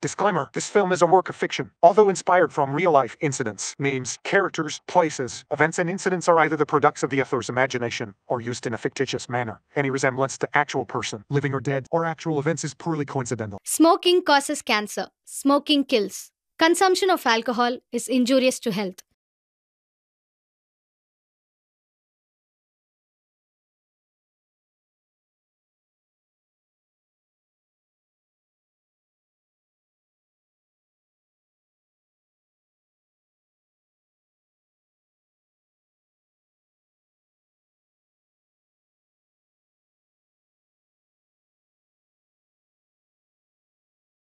Disclaimer This film is a work of fiction. Although inspired from real life incidents, names, characters, places, events, and incidents are either the products of the author's imagination or used in a fictitious manner. Any resemblance to actual person, living or dead, or actual events is purely coincidental. Smoking causes cancer. Smoking kills. Consumption of alcohol is injurious to health.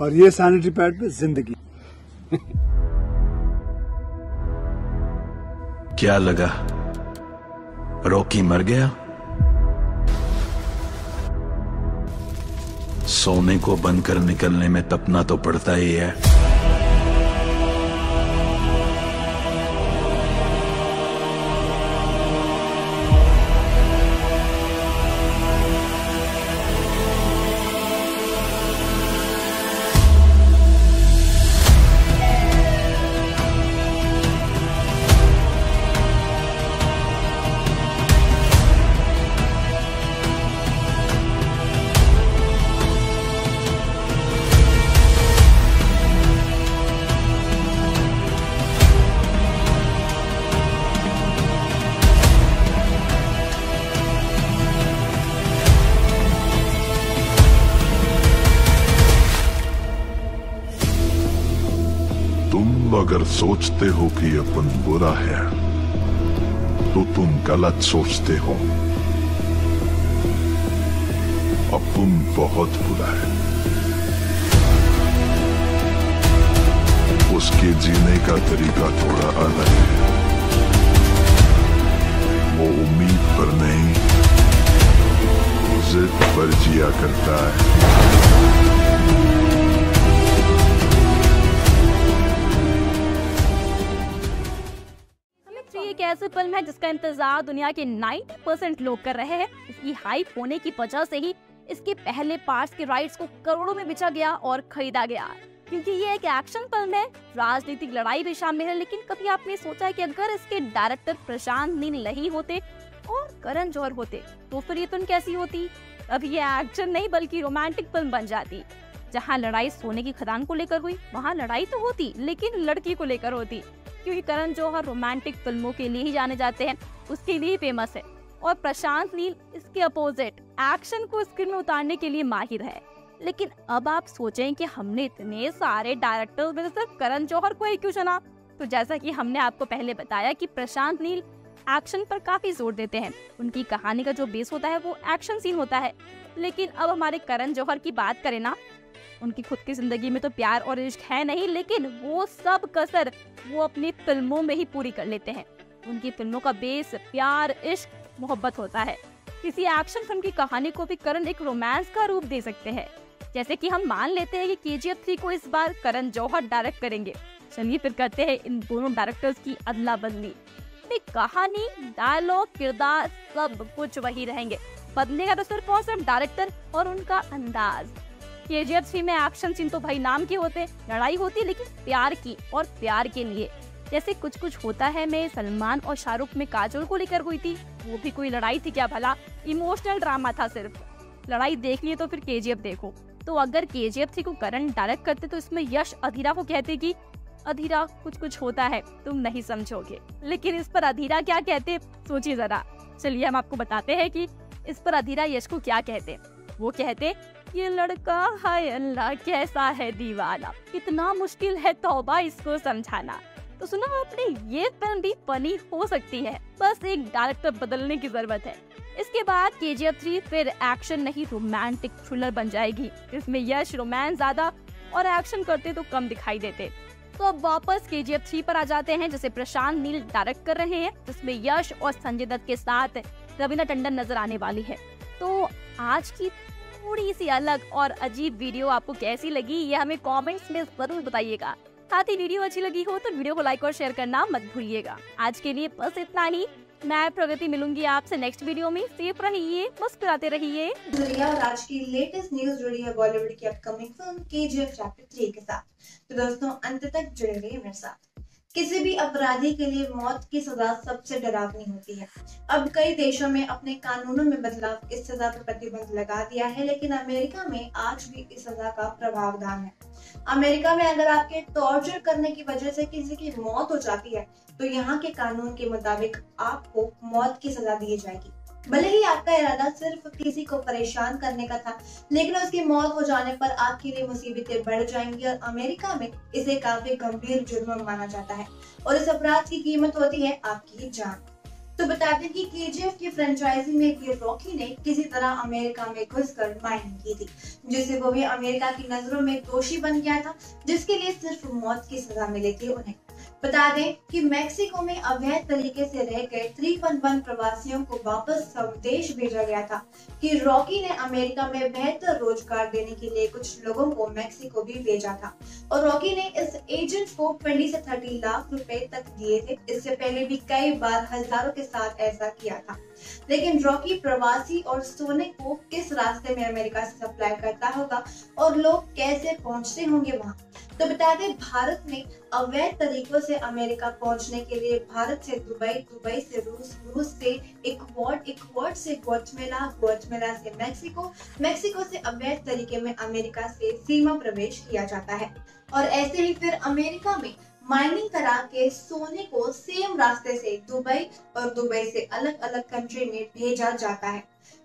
और ये sanitary pad पे ज़िंदगी। क्या लगा? रोकी मर गया? सोने को बंद कर निकलने में तपना तो पड़ता ही है। सोचते हो कि अपन बुरा है तो तुम गलत सोचते हो। अपन बहुत बुरा है। उसके जीने का तरीका थोड़ा अलग है। वो उम्मीद पर नहीं, जिद पर जिया करता है। ऐसी फ़िल्म है जिसका इंतज़ार दुनिया के 90 परसेंट लोग कर रहे हैं। इसकी हाइप होने की वजह से ही इसके पहले पार्ट्स के राइट्स को करोड़ों में बेचा गया और खरीदा गया। क्योंकि ये एक एक्शन फ़िल्म है, राजनीतिक लड़ाई भी शामिल है, लेकिन कभी आपने सोचा है कि अगर इसके डायरेक्टर प्रशांत नील नहीं होते और करण जौहर होते तो फिर ये फ़िल्म कैसी होती? अब ये एक्शन नहीं, बल्कि रोमांटिक फ़िल्म बन जाती। जहाँ लड़ाई सोने की खदान को लेकर हुई, वहाँ लड़ाई तो होती, लेकिन लड़की को लेकर होती। क्योंकि करण जौहर रोमांटिक फ़िल्मों के लिए ही जाने जाते हैं, उसके लिए ही फ़ेमस है। और प्रशांत नील इसके अपोजिट एक्शन को स्क्रीन में उतारने के लिए माहिर है। लेकिन अब आप सोचें कि हमने इतने सारे डायरेक्टर में सिर्फ़ करण जौहर को ही क्यों चुना? तो जैसा कि हमने आपको पहले बताया कि प्रशांत नील एक्शन पर काफ़ी ज़ोर देते हैं। उनकी कहानी का जो बेस होता है, वो एक्शन सीन होता है। लेकिन अब हमारे करण जौहर की बात करें ना उनकी खुद की ज़िंदगी में तो प्यार और इश्क है नहीं, लेकिन वो सब कसर वो अपनी फ़िल्मों में ही पूरी कर लेते हैं। उनकी फ़िल्मों का बेस प्यार, इश्क, मोहब्बत होता है। किसी एक्शन फ़िल्म की कहानी को भी करण एक रोमांस का रूप दे सकते हैं। जैसे कि हम मान लेते हैं कि के जी थ्री को इस बार करण जौहर डायरेक्ट करेंगे। चलिए फिर करते हैं इन दोनों डायरेक्टर्स की अदला बदली कहानी डायलॉग किरदार, सब कुछ वही रहेंगे। बदलेगा तो सिर्फ़ और सिर्फ़ डायरेक्टर और उनका अंदाज। के जी थ्री में एक्शन सीन तो भाई नाम के होते, लड़ाई होती लेकिन प्यार की और प्यार के लिए। जैसे कुछ कुछ होता है, मैं सलमान और शाहरुख में काजोल को लेकर हुई थी। वो भी कोई लड़ाई थी क्या भला? इमोशनल ड्रामा था सिर्फ़। लड़ाई देख लिए तो फिर के देखो। तो अगर के जी को करण डायरेक्ट करते तो इसमें यश अधीरा को कहते कि, अधीरा कुछ कुछ होता है, तुम नहीं समझोगे। लेकिन इस पर अधीरा क्या कहते? सोचिए जरा। चलिए हम आपको बताते हैं कि इस पर अधीरा यश को क्या कहते? वो कहते ये लड़का, हाय अल्लाह, कैसा है दीवाना? कितना मुश्किल है तौबा इसको समझाना। तो सुनो, आपने ये फ़िल्म भी फनी हो सकती है। बस एक डायरेक्टर बदलने की ज़रूरत है। इसके बाद के जी एफ़ थ्री फिर एक्शन नहीं रोमांटिक थ्रिलर बन जाएगी। इसमें यश रोमांस ज़्यादा और एक्शन करते तो कम दिखाई देते। तो अब वापस के जी एफ़ थ्री पर आ जाते हैं, जिसे प्रशांत नील डायरेक्ट कर रहे हैं, जिसमें यश और संजय दत्त के साथ रवीना टंडन नज़र आने वाली है। तो आज की थोड़ी सी अलग और अजीब वीडियो आपको कैसी लगी, ये हमें कमेंट्स में ज़रूर बताइएगा। साथ ही वीडियो अच्छी लगी हो तो वीडियो को लाइक और शेयर करना मत भूलिएगा। आज के लिए बस इतना ही। मैं प्रगति मिलूँगी आपसे नेक्स्ट वीडियो में। सेफ़ रहिए मुस्कुराते रहिए। दुनिया और आज की लेटेस्ट न्यूज़ जुड़ी है बॉलीवुड की अपकमिंग फ़िल्म के जी एफ़ चैप्टर थ्री के साथ। तो दोस्तों, अंत तक जुड़े रहिए मेरे साथ। किसी भी अपराधी के लिए मौत की सजा सबसे डरावनी होती है। अब कई देशों में अपने कानूनों में बदलाव इस सजा पर प्रतिबंध लगा दिया है, लेकिन अमेरिका में आज भी इस सजा का प्रभावधान है। अमेरिका में अगर आपके टॉर्चर करने की वजह से किसी की मौत हो जाती है तो यहाँ के कानून के मुताबिक आपको मौत की सजा दी जाएगी। भले ही आपका इरादा सिर्फ़ किसी को परेशान करने का था, लेकिन उसकी मौत हो जाने पर आपके लिए मुसीबतें बढ़ जाएँगी और अमेरिका में इसे काफ़ी गंभीर जुर्म माना जाता है और इस अपराध की कीमत होती है आपकी जान। तो बता दें कि केजीएफ की फ्रेंचाइजी में भी रॉकी ने किसी तरह अमेरिका में घुसकर माइनिंग की थी, जिससे वो भी अमेरिका की नज़रों में दोषी बन गया था, जिसके लिए सिर्फ़ मौत की सजा मिली थी उन्हें। बता दें कि मेक्सिको में अवैध तरीके से रह गए थ्री वन प्रवासियों को वापस संदेश भेजा गया था कि रॉकी ने अमेरिका में बेहतर रोज़गार देने के लिए कुछ लोगों को मेक्सिको भी भेजा था। और रॉकी ने इस एजेंट को 20 से 30 लाख रुपए तक दिए थे। इससे पहले भी कई बार हज़ारों के साथ ऐसा किया था। लेकिन रॉकी प्रवासी और सोने को किस रास्ते में अमेरिका से सप्लाई करता होगा और लोग कैसे पहुँचते होंगे वहाँ? तो बता दें, भारत में अवैध तरीकों से अमेरिका पहुँचने के लिए भारत से दुबई दुबई से रूस रूस से इक्वाड इक्वाड से ग्वाटमेला ग्वाटमेला से मेक्सिको मेक्सिको से अवैध तरीके में अमेरिका से सीमा प्रवेश किया जाता है। और ऐसे ही फिर अमेरिका में माइनिंग करा के सोने को सेम रास्ते से दुबई और दुबई से अलग अलग कंट्री में भेजा जाता है।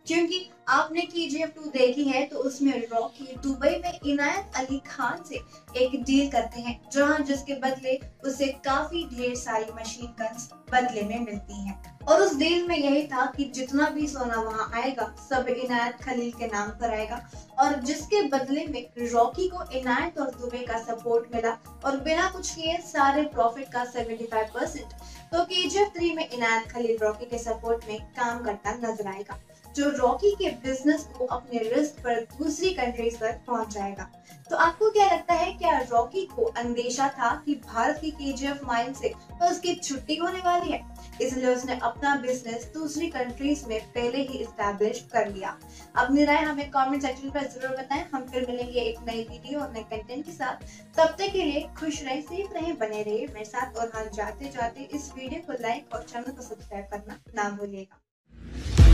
क्योंकि आपने के जी एफ़ टू देखी है तो उसमें रॉकी दुबई में इनायत अली खान से एक डील करते हैं, जहाँ जिसके बदले उसे काफ़ी ढेर सारी मशीन गन्स बदले में मिलती हैं। और उस डील में यही था कि जितना भी सोना वहाँ आएगा, सब इनायत खलील के नाम पर आएगा। और जिसके बदले में रॉकी को इनायत और दुबई का सपोर्ट मिला, और बिना कुछ किए सारे प्रॉफिट का 75 परसेंट तो के जी में इनायत खलील रॉकी के सपोर्ट में काम करता नज़र आएगा। जो रॉकी के बिज़नेस को अपने रिस्क पर दूसरी कंट्रीज़ पर पहुंचाएगा तो आपको क्या लगता है, क्या रॉकी को अंदेशा था कि भारत की केजीएफ माइन से तो उसकी छुट्टी होने वाली है? इसलिए उसने अपना बिज़नेस दूसरी कंट्रीज़ में पहले ही स्टैब्लिश कर लिया। अपनी राय हमें कमेंट सेक्शन पर ज़रूर बताएँ। हम फिर मिलेंगे एक नई वीडियो और नए कंटेंट के साथ। तब तक के लिए खुश रहे सेफ़ रहे, बने रहे मेरे साथ। और हम जाते जाते इस वीडियो को लाइक और चैनल को सब्सक्राइब करना ना भूलिएगा।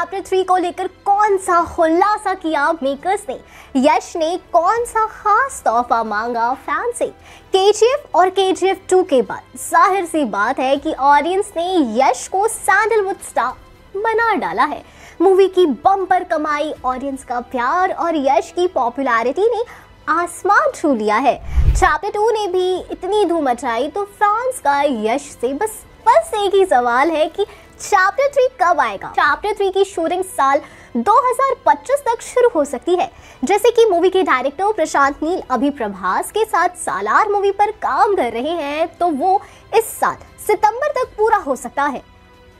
चैप्टर थ्री को लेकर कौन सा खुलासा किया मेकर्स ने? यश ने कौन सा खास तोहफा मांगा फ़ैन से? केजीएफ और केजीएफ टू के बाद ज़ाहिर सी बात है कि ऑडियंस ने यश को सैंडलवुड स्टार बना डाला है। मूवी की बम्पर कमाई ऑडियंस का प्यार और यश की पॉपुलैरिटी ने आसमान छू लिया है। चैप्टर टू ने भी इतनी धूम मचाई तो फैंस का यश से बस बस एक ही सवाल है कि चैप्टर थ्री कब आएगा? चैप्टर थ्री की शूटिंग साल 2025 तक शुरू हो सकती है। जैसे कि मूवी के डायरेक्टर प्रशांत नील अभी प्रभास के साथ सालार मूवी पर काम कर रहे हैं तो वो इस साल सितंबर तक पूरा हो सकता है।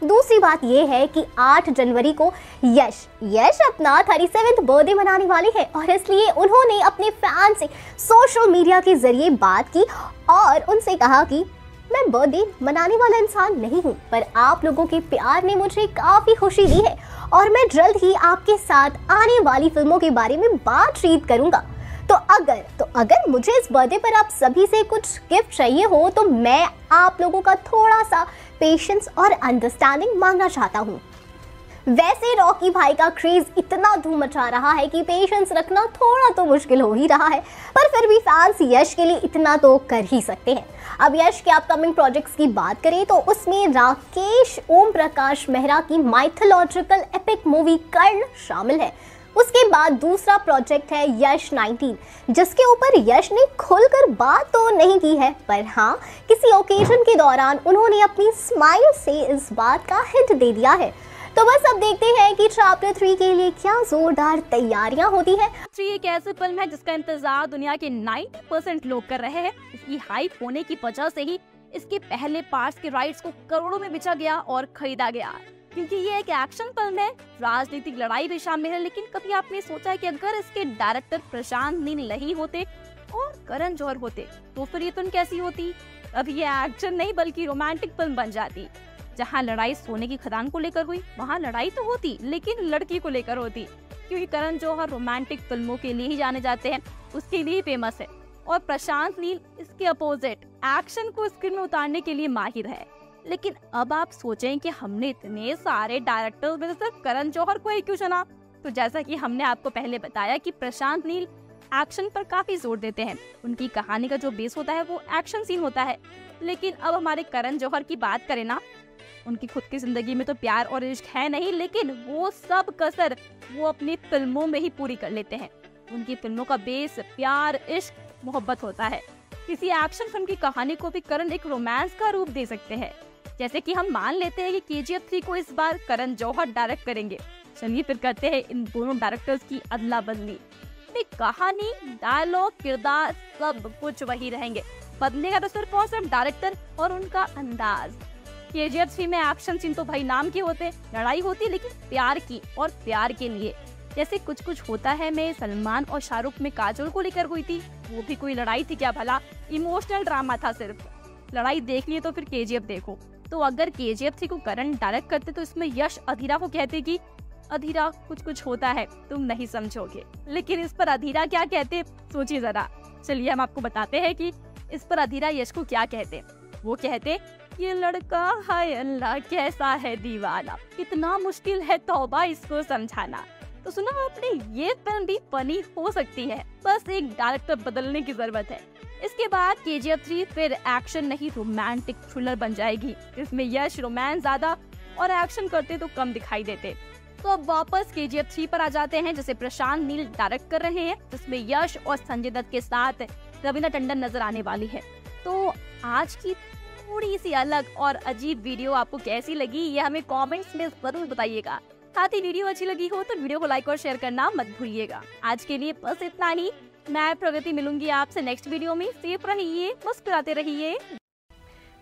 दूसरी बात यह है कि 8 जनवरी को यश यश अपना थर्टी सेवेंथ बर्थडे मनाने वाले हैं और इसलिए उन्होंने अपने फ़ैन से सोशल मीडिया के ज़रिए बात की और उनसे कहा कि मैं बर्थडे मनाने वाला इंसान नहीं हूँ, पर आप लोगों के प्यार ने मुझे काफ़ी खुशी दी है और मैं जल्द ही आपके साथ आने वाली फ़िल्मों के बारे में बातचीत करूँगा। तो अगर तो अगर मुझे इस बर्थडे पर आप सभी से कुछ गिफ्ट चाहिए हो तो मैं आप लोगों का थोड़ा सा पेशेंस और अंडरस्टैंडिंग मांगना चाहता हूँ। वैसे रॉकी भाई का क्रेज इतना धूम मचा रहा है कि पेशेंस रखना थोड़ा तो मुश्किल हो ही रहा है, पर फिर भी फैंस यश के लिए इतना तो कर ही सकते हैं। अब यश के अपकमिंग प्रोजेक्ट्स की बात करें तो उसमें राकेश ओम प्रकाश मेहरा की माइथोलॉजिकल एपिक मूवी कर्ण शामिल है। उसके बाद दूसरा प्रोजेक्ट है यश 19 जिसके ऊपर यश ने खुलकर बात तो नहीं की है, पर हाँ किसी ओकेजन के दौरान उन्होंने अपनी स्माइल से इस बात का हिंट दे दिया है। तो बस अब देखते हैं कि चैप्टर थ्री के लिए क्या जोरदार तैयारियाँ होती है। थ्री एक ऐसी फ़िल्म है जिसका इंतज़ार दुनिया के 90 परसेंट लोग कर रहे हैं। इसकी हाइप होने की वजह से ही इसके पहले पार्ट्स के राइट्स को करोड़ों में बेचा गया और खरीदा गया। क्योंकि ये एक एक्शन फ़िल्म है, राजनीतिक लड़ाई भी शामिल है, लेकिन कभी आपने सोचा है कि अगर इसके डायरेक्टर प्रशांत नील नहीं होते और करण जौहर होते तो फिर ये फ़िल्म कैसी होती? अब ये एक्शन नहीं, बल्कि रोमांटिक फ़िल्म बन जाती। जहाँ लड़ाई सोने की खदान को लेकर हुई, वहाँ लड़ाई तो होती, लेकिन लड़की को लेकर होती। क्योंकि करण जौहर रोमांटिक फ़िल्मों के लिए ही जाने जाते हैं, उसके लिए ही फ़ेमस है। और प्रशांत नील इसके अपोजिट एक्शन को स्क्रीन में उतारने के लिए माहिर है। लेकिन अब आप सोचें कि हमने इतने सारे डायरेक्टर्स में सिर्फ़ करण जौहर को ही क्यों चुना? तो जैसा कि हमने आपको पहले बताया कि प्रशांत नील एक्शन पर काफ़ी ज़ोर देते हैं। उनकी कहानी का जो बेस होता है, वो एक्शन सीन होता है। लेकिन अब हमारे करण जौहर की बात करें ना उनकी खुद की ज़िंदगी में तो प्यार और इश्क है नहीं, लेकिन वो सब कसर वो अपनी फ़िल्मों में ही पूरी कर लेते हैं। उनकी फ़िल्मों का बेस प्यार, इश्क, मोहब्बत होता है। किसी एक्शन फ़िल्म की कहानी को भी करण एक रोमांस का रूप दे सकते हैं। जैसे कि हम मान लेते हैं कि के जी एफ़ थ्री को इस बार करण जौहर डायरेक्ट करेंगे। चलिए फिर करते हैं इन दोनों डायरेक्टर्स की अदला बदली कहानी डायलॉग किरदार सब कुछ वही रहेंगे। बदलेगा तो सिर्फ़ और सिर्फ़ डायरेक्टर और उनका अंदाज। के थ्री में एक्शन सीन तो भाई नाम के होते, लड़ाई होती, लेकिन प्यार की और प्यार के लिए। जैसे कुछ कुछ होता है, मैं सलमान और शाहरुख में काजोल को लेकर हुई थी, वो भी कोई लड़ाई थी क्या भला? इमोशनल ड्रामा था सिर्फ़। लड़ाई देख लिए तो फिर के देखो। तो अगर के जी को करण डायरेक्ट करते तो इसमें यश अधीरा को कहते कि, अधीरा कुछ कुछ होता है, तुम नहीं समझोगे। लेकिन इस पर अधीरा क्या कहते? सोचिए जरा। चलिए हम आपको बताते हैं कि इस पर अधीरा यश को क्या कहते वो कहते, ये लड़का, हाय अल्लाह, कैसा है दीवाना? कितना मुश्किल है तौबा इसको समझाना। तो सुना, आपने ये फ़िल्म भी फनी हो सकती है। बस एक डायरेक्टर बदलने की ज़रूरत है। इसके बाद के जी एफ़ थ्री फिर एक्शन नहीं, रोमांटिक थ्रिलर बन जाएगी। इसमें यश, रोमांस ज़्यादा और एक्शन करते तो कम दिखाई देते। तो अब वापस के जी एफ़ थ्री पर आ जाते हैं, जिसे प्रशांत नील डायरेक्ट कर रहे हैं, जिसमें यश और संजय दत्त के साथ रवीना टंडन नज़र आने वाली है। तो आज की थोड़ी सी अलग और अजीब वीडियो आपको कैसी लगी, ये हमें कमेंट्स में ज़रूर बताइएगा। साथ ही वीडियो अच्छी लगी हो तो वीडियो को लाइक और शेयर करना मत भूलिएगा। आज के लिए बस इतना ही। मैं प्रगति मिलूँगी आपसे नेक्स्ट वीडियो में। सेफ़ रहिए मुस्कुराते रहिए।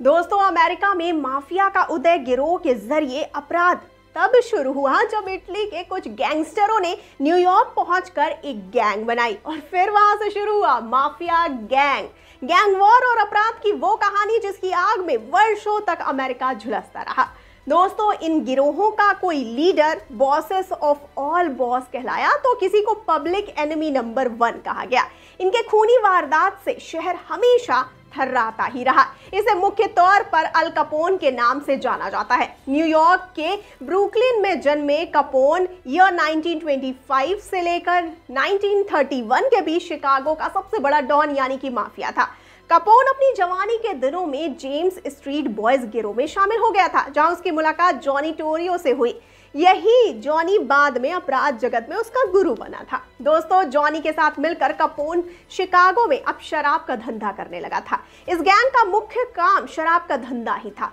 दोस्तों, अमेरिका में माफिया का उदय गिरोह के ज़रिए अपराध तब शुरू हुआ जब इटली के कुछ गैंगस्टरों ने न्यूयॉर्क पहुंचकर एक गैंग बनाई और फिर वहाँ से शुरू हुआ माफिया गैंग। गैंग वॉर और अपराध की वो कहानी जिसकी आग में वर्षों तक अमेरिका झुलसता रहा। दोस्तों, इन गिरोहों का कोई leader, bosses of all boss कहलाया तो किसी को पब्लिक एनिमी नंबर वन कहा गया। इनके खूनी वारदात से शहर हमेशा थर्राता ही रहा इसे मुख्य तौर पर अल कपोन के नाम से जाना जाता है। न्यूयॉर्क के ब्रुकलिन में जन्मे कपोन ईयर 1925 से लेकर 1931 के बीच शिकागो का सबसे बड़ा डॉन यानी कि माफिया था। कपोन अपनी जवानी के दिनों में जेम्स स्ट्रीट बॉयज़ गिरोह में शामिल हो गया था, जहाँ उसकी मुलाकात जॉनी टोरियो से हुई। यही जॉनी बाद में अपराध जगत में उसका गुरु बना था। दोस्तों, जॉनी के साथ मिलकर कपोन शिकागो में अब शराब का धंधा करने लगा था। इस गैंग का मुख्य काम शराब का धंधा ही था।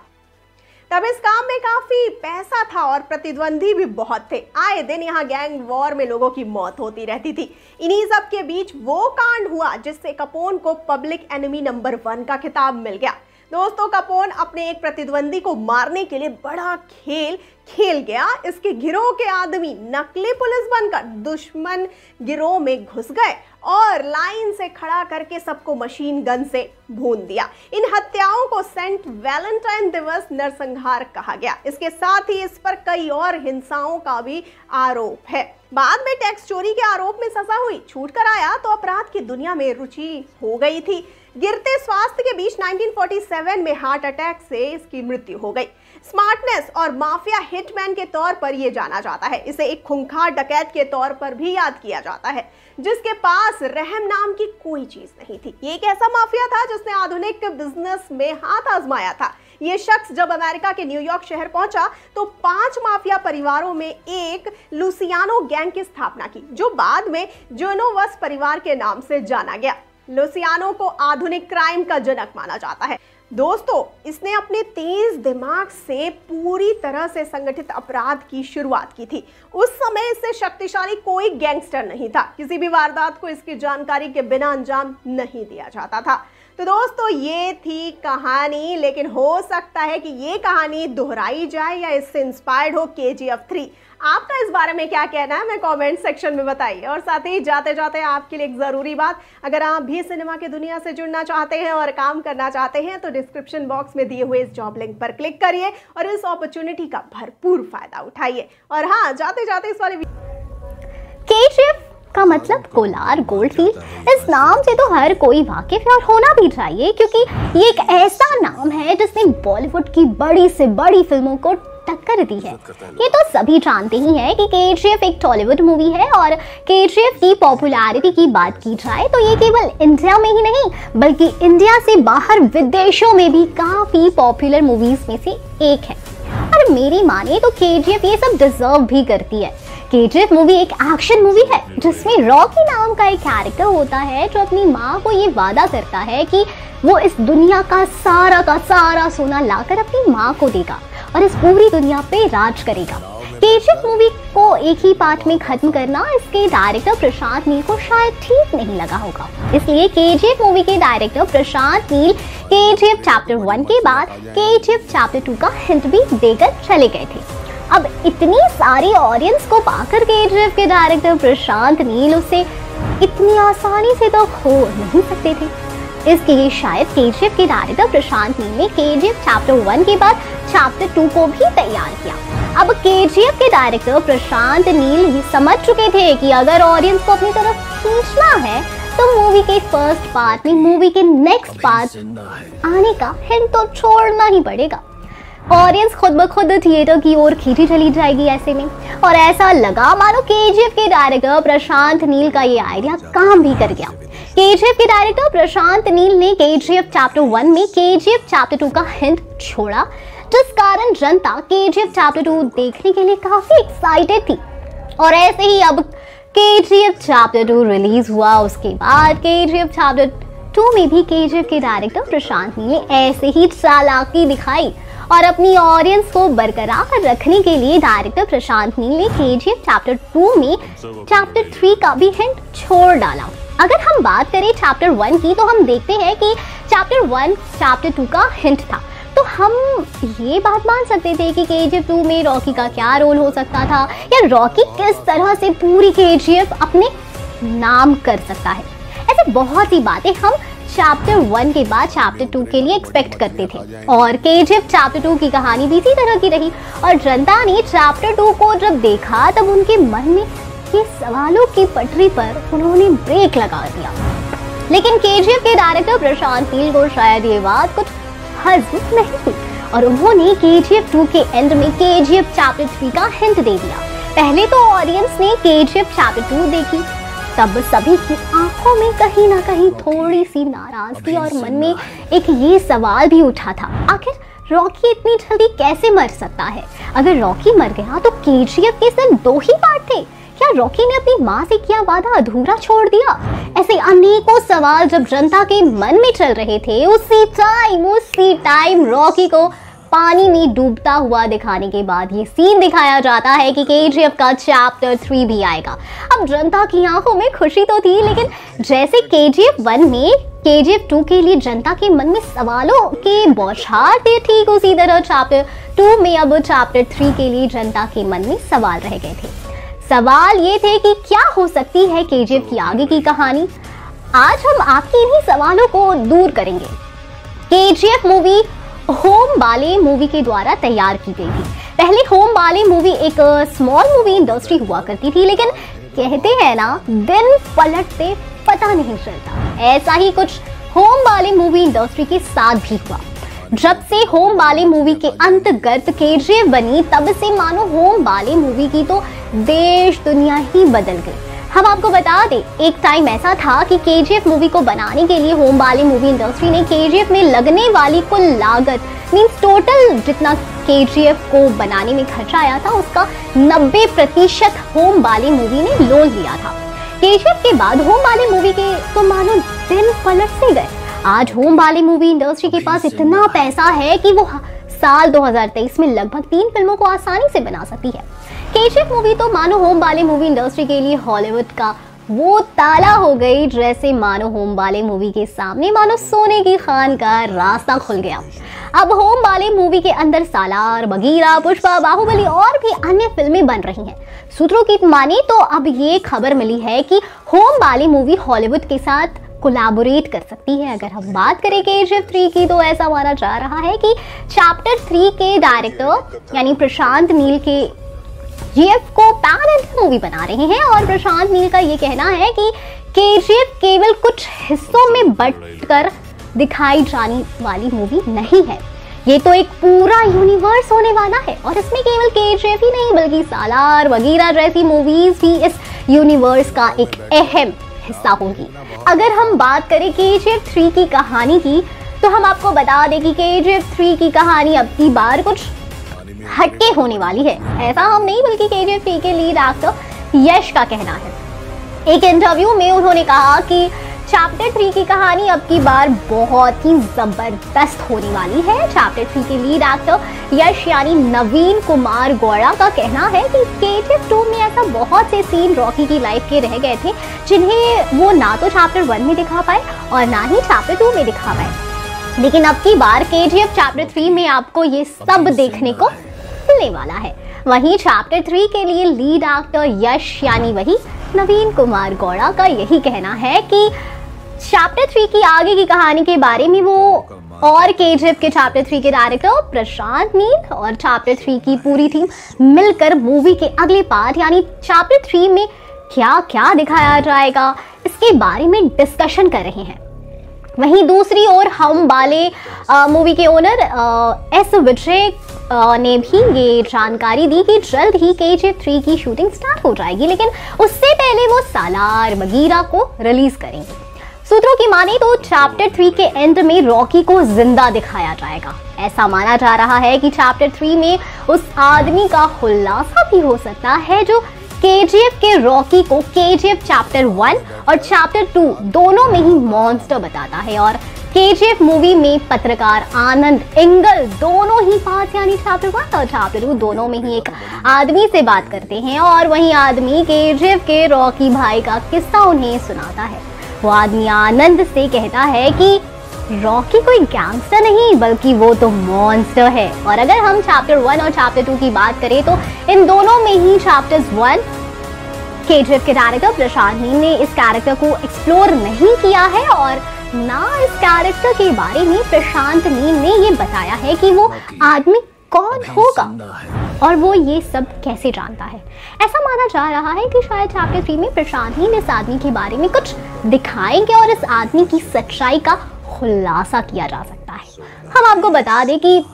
तब इस काम में काफ़ी पैसा था और प्रतिद्वंदी भी बहुत थे। आए दिन यहाँ गैंग वॉर में लोगों की मौत होती रहती थी। इन्हीं सब के बीच वो कांड हुआ जिससे कपोन को पब्लिक एनिमी नंबर वन का खिताब मिल गया। दोस्तों कपोन अपने एक प्रतिद्वंदी को मारने के लिए बड़ा खेल खेल गया। इसके गिरोह के आदमी नकली पुलिस बनकर दुश्मन गिरोह में घुस गए और लाइन से खड़ा करके सबको मशीन गन से भून दिया। इन हत्याओं को सेंट वैलेंटाइन दिवस नरसंहार कहा गया। इसके साथ ही इस पर कई और हिंसाओं का भी आरोप है। बाद में टैक्स चोरी के आरोप में सजा हुई। छूट कर आया तो अपराध की दुनिया में रुचि हो गई थी। गिरते स्वास्थ्य के बीच 1947 में हार्ट अटैक से इसकी मृत्यु हो गई। स्मार्टनेस और माफिया हिटमैन के तौर पर यह जाना जाता है। इसे एक खुंखार डकैत के तौर पर भी याद किया जाता है, जिसके पास रहम नाम की कोई चीज़ नहीं थी। ये एक ऐसा माफिया था जिसने आधुनिक बिज़नेस में हाथ आजमाया था। ये शख्स जब अमेरिका के न्यूयॉर्क शहर पहुँचा तो पाँच माफिया परिवारों में एक लुसियानो गैंग की स्थापना की, जो बाद में जोनोवस परिवार के नाम से जाना गया। लुसियानो को आधुनिक क्राइम का जनक माना जाता है। दोस्तों, इसने अपने तेज दिमाग से पूरी तरह से संगठित अपराध की शुरुआत की थी। उस समय इससे शक्तिशाली कोई गैंगस्टर नहीं था। किसी भी वारदात को इसकी जानकारी के बिना अंजाम नहीं दिया जाता था। तो दोस्तों, ये थी कहानी, लेकिन हो सकता है कि ये कहानी दोहराई जाए या इससे इंस्पायर्ड हो के जी एफ़ थ्री। आपका इस बारे में क्या कहना है? मैं कमेंट सेक्शन में बताइए। और साथ ही जाते जाते आपके लिए एक ज़रूरी बात, अगर आप भी सिनेमा की दुनिया से जुड़ना चाहते हैं और काम करना चाहते हैं तो डिस्क्रिप्शन बॉक्स में दिए हुए इस जॉब लिंक पर क्लिक करिए और इस अपॉर्चुनिटी का भरपूर फ़ायदा उठाइए। और हाँ जाते जाते इस वाले का मतलब कोलार गोल्डफील्ड इस नाम से तो हर कोई वाकिफ है और होना भी चाहिए, क्योंकि ये एक ऐसा नाम है जिसने बॉलीवुड की बड़ी से बड़ी फ़िल्मों को टक्कर दी है। ये तो सभी जानते ही हैं कि के एक टॉलीवुड मूवी है और के की पॉपुलैरिटी की बात की जाए तो ये केवल इंडिया में ही नहीं बल्कि इंडिया से बाहर विदेशों में भी काफ़ी पॉपुलर मूवीज़ में से एक है। और मेरी माने तो केजीएफ ये सब डिजर्व भी करती है। केजीएफ मूवी एक एक्शन मूवी है जिसमें रॉकी नाम का एक कैरेक्टर होता है जो अपनी माँ को ये वादा करता है कि वो इस दुनिया का सारा का सारा सोना लाकर अपनी माँ को देगा और इस पूरी दुनिया पे राज करेगा। केजीएफ मूवी को एक ही पार्ट में खत्म करना इसके डायरेक्टर प्रशांत नील को शायद ठीक नहीं लगा होगा। इसलिए केजीएफ मूवी के director Prashanth Neel KGF chapter one के बाद केजीएफ चैप्टर टू का हिंट भी देकर चले गए थे। अब इतनी सारी ऑडियंस को पाकर के के डायरेक्टर प्रशांत नील उसे इतनी आसानी से तो खो नहीं सकते थे। इसके लिए शायद के के डायरेक्टर प्रशांत नील ने के चैप्टर वन के बाद चैप्टर टू को भी तैयार किया। अब के के डायरेक्टर प्रशांत नील ही समझ चुके थे कि अगर ऑडियंस को अपनी तरफ़ खींचना है तो मूवी के फ़र्स्ट पार्ट में मूवी के नेक्स्ट पार्ट आने का हिंट तो छोड़ना ही पड़ेगा। ऑडियंस खुद ब खुद थिएटर की ओर खींची चली जाएगी ऐसे में। और ऐसा लगा मानो केजीएफ के डायरेक्टर प्रशांत नील का ये आइडिया काम भी कर गया। केजीएफ के डायरेक्टर प्रशांत नील ने केजीएफ चैप्टर वन में केजीएफ चैप्टर टू का हिंट छोड़ा। जिस कारण जनता के जी एफ़ चैप्टर टू देखने के लिए काफ़ी एक्साइटेड थी। और ऐसे ही अब केजीएफ चैप्टर टू रिलीज़ हुआ उसके बाद केजीएफ चैप्टर टू में भी केजीएफ के डायरेक्टर प्रशांत ने ऐसे ही चालाकी दिखाई और अपनी ऑडियंस को बरकरार रखने के लिए डायरेक्टर प्रशांत नील ने K G F chapter two में चैप्टर थ्री का भी हिंट छोड़ डाला। अगर हम बात करें चैप्टर वन की तो हम देखते हैं कि चैप्टर वन चैप्टर टू का हिंट था। तो हम ये बात मान सकते थे कि के जी टू में रॉकी का क्या रोल हो सकता था? या रॉकी किस तरह से पूरी KGF अपने नाम कर सकता है? ऐसे बहुत सी बातें हम चैप्टर वन के बाद चैप्टर टू के लिए एक्सपेक्ट करते थे। और केजीएफ चैप्टर टू की कहानी भी इसी तरह की रही। और जनता ने चैप्टर टू को जब देखा, तब उनके मन में ये सवालों की पटरी पर उन्होंने ब्रेक लगा दिया। लेकिन के के डायरेक्टर प्रशांत नील को शायद ये बात कुछ हजम नहीं हुई और उन्होंने के जी एफ़ टू के एंड में K G F chapter three का हिंट दे दिया। पहले तो ऑडियंस ने K G F chapter to देखी। तब सभी की आँखों में कहीं ना कहीं थोड़ी सी नाराज़गी और मन में एक ये सवाल भी उठा था आखिर रॉकी इतनी जल्दी कैसे मर सकता है? अगर रॉकी मर गया तो केजीएफ के सिर्फ़ दो ही पार्ट थे। क्या रॉकी ने अपनी माँ से किया वादा, अधूरा छोड़ दिया? ऐसे अनेकों सवाल जब जनता के मन में चल रहे थे, उसी टाइम उसी टाइम रॉकी को पानी में डूबता हुआ दिखाने के बाद ये सीन दिखाया जाता है कि के का चैप्टर थ्री भी आएगा। अब जनता की आँखों में खुशी तो थी, लेकिन जैसे के जी एफ़ वन में के जी एफ़ टू के लिए जनता के मन में सवालों के बौछार थे, ठीक उसी तरह चैप्टर टू में अब चैप्टर थ्री के लिए जनता के मन में सवाल रह गए थे। सवाल ये थे कि क्या हो सकती है के की आगे की कहानी? आज हम आपके इन्हीं सवालों को दूर करेंगे। के मूवी होम बाले मूवी के द्वारा तैयार की गई थी। पहले होम बाले मूवी एक स्मॉल मूवी इंडस्ट्री हुआ करती थी, लेकिन कहते हैं ना, दिन पलटते पता नहीं चलता। ऐसा ही कुछ होम बाले मूवी इंडस्ट्री के साथ भी हुआ। जब से होम वाले मूवी के अंतर्गत केजीएफ बनी तब से मानो होम वाले मूवी की तो देश दुनिया ही बदल गई। हम आपको बता दें एक टाइम ऐसा था कि केजीएफ मूवी को बनाने के लिए होम वाले मूवी इंडस्ट्री ने केजीएफ में लगने वाली कुल लागत मीन्स टोटल जितना केजीएफ को बनाने में खर्चा आया था उसका 90 प्रतिशत होम वाली मूवी ने लोन लिया था। केजीएफ के बाद होम वाले मूवी के तो मानो दिन पलट से गए। आज होम वाले मूवी इंडस्ट्री के पास इतना पैसा है कि वो साल 2023 में लगभग तीन फ़िल्मों को आसानी से बना सकती है। केजीएफ मूवी तो मानो होम वाले मूवी इंडस्ट्री के लिए हॉलीवुड का वो ताला हो गई जैसे मानो होम वाले मूवी के सामने मानो सोने की खान का रास्ता खुल गया। अब होम वाले मूवी के अंदर सालार बगीरा पुष्पा बाहुबली और भी अन्य फ़िल्में बन रही हैं। सूत्रों की माने तो अब ये खबर मिली है कि होम वाली मूवी हॉलीवुड के साथ कोलैबोरेट कर सकती है। अगर हम बात करें के जी थ्री की तो ऐसा माना जा रहा है कि चैप्टर थ्री के डायरेक्टर यानी प्रशांत नील के जीएफ को पैन मूवी बना रहे हैं और प्रशांत नील का ये कहना है कि केजीएफ केवल कुछ हिस्सों में बंटकर दिखाई जाने वाली मूवी नहीं है। ये तो एक पूरा यूनिवर्स होने वाला है और इसमें केवल केजीएफ ही नहीं, बल्कि सालार वगैरह जैसी मूवीज़ भी इस यूनिवर्स का एक अहम हिस्सा होगी। अगर हम बात करें के जी एफ़ थ्री की कहानी की तो हम आपको बता दें कि के जी एफ़ थ्री की कहानी अब की बार कुछ हटके होने वाली है। ऐसा हम नहीं, बल्कि के जी एफ़ थ्री के लीड एक्टर यश का कहना है। एक इंटरव्यू में उन्होंने कहा कि चैप्टर थ्री की कहानी अब की बार बहुत ही ज़बरदस्त होने वाली है। चैप्टर थ्री के लीड एक्टर यश यानी नवीन कुमार गौड़ा का कहना है कि के टू में ऐसा बहुत से सीन रॉकी की लाइफ के रह गए थे जिन्हें वो ना तो चैप्टर वन में दिखा पाए और ना ही चैप्टर टू में दिखा पाए। लेकिन अब की बार के चैप्टर थ्री में आपको ये सब देखने को मिलने वाला है। वहीं चैप्टर थ्री के लिए लीड एक्टर यश यानी वही नवीन कुमार गौड़ा का यही कहना है कि चैप्टर थ्री की आगे की कहानी के बारे में वो और केजीएफ के चैप्टर थ्री के डायरेक्टर प्रशांत नील और चैप्टर थ्री की पूरी टीम मिलकर मूवी के अगले पार्ट यानी चैप्टर थ्री में क्या क्या दिखाया जाएगा, इसके बारे में डिस्कशन कर रहे हैं। वहीं दूसरी ओर हम वाले मूवी के ओनर एस विजय ने भी ये जानकारी दी कि जल्द ही के जी थ्री की शूटिंग स्टार्ट हो जाएगी, लेकिन उससे पहले वो सालार बगीरा को रिलीज़ करेंगे। सूत्रों की माने तो चैप्टर थ्री के एंड में रॉकी को ज़िंदा दिखाया जाएगा। ऐसा माना जा रहा है कि चैप्टर थ्री में उस आदमी का खुलासा भी हो सकता है जो केजीएफ के रॉकी को केजीएफ चैप्टर वन और चैप्टर टू दोनों में ही मॉन्स्टर बताता है और केजीएफ मूवी में पत्रकार आनंद इंगल दोनों ही पास, यानी चैप्टर वन और चैप्टर टू दोनों में ही एक आदमी से बात करते हैं और वही आदमी केजीएफ के रॉकी भाई का किस्सा उन्हें सुनाता है। वो आदमी आनंद से कहता है कि रॉकी कोई गैंगस्टर नहीं बल्कि वो तो मॉन्स्टर है। और अगर हम चैप्टर वन और चैप्टर टू की बात करें तो इन दोनों में ही चैप्टर्स वन के जी के डायरेक्टर प्रशांत नील ने इस कैरेक्टर को एक्सप्लोर नहीं किया है और ना इस कैरेक्टर के बारे में प्रशांत नील ने ये बताया है कि वो आदमी कौन होगा। और वो ये सब कैसे जानता है? ऐसा माना जा रहा है कि शायद चैप्टर थ्री में प्रशांत ही इस आदमी के बारे में कुछ दिखाएँगे और इस आदमी की सच्चाई का खुलासा किया जा सकता है। हम आपको बता दें कि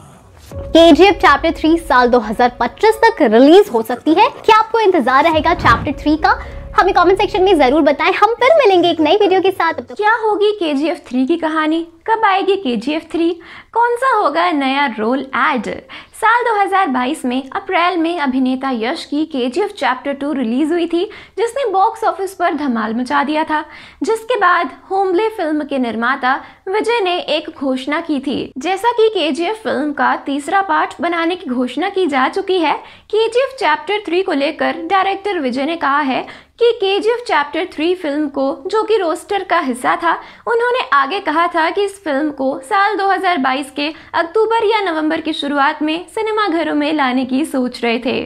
के जी एफ़ चैप्टर थ्री साल 2025 तक रिलीज़ हो सकती है। क्या आपको इंतज़ार रहेगा चैप्टर थ्री का? हमें कमेंट सेक्शन में ज़रूर बताएँ। हम फिर मिलेंगे एक नई वीडियो के साथ। तो क्या होगी के जी एफ़ थ्री की कहानी? कब आएगी के जी एफ़ थ्री कौन सा होगा नया रोल एड साल 2022 में, अप्रैल में अभिनेता यश की K G F chapter two release हुई थी, जिसने बॉक्स ऑफ़िस पर धमाल मचा दिया था। जिसके बाद होमले फ़िल्म के निर्माता विजय ने एक घोषणा की थी। जैसा कि के जी एफ़ फ़िल्म का तीसरा पार्ट बनाने की घोषणा की जा चुकी है के जी एफ़ चैप्टर थ्री को लेकर डायरेक्टर विजय ने कहा है कि के चैप्टर थ्री फ़िल्म को, जो कि रोस्टर का हिस्सा था, उन्होंने आगे कहा था कि इस फ़िल्म को साल 2022 के अक्टूबर या नवंबर की शुरुआत में सिनेमाघरों में लाने की सोच रहे थे।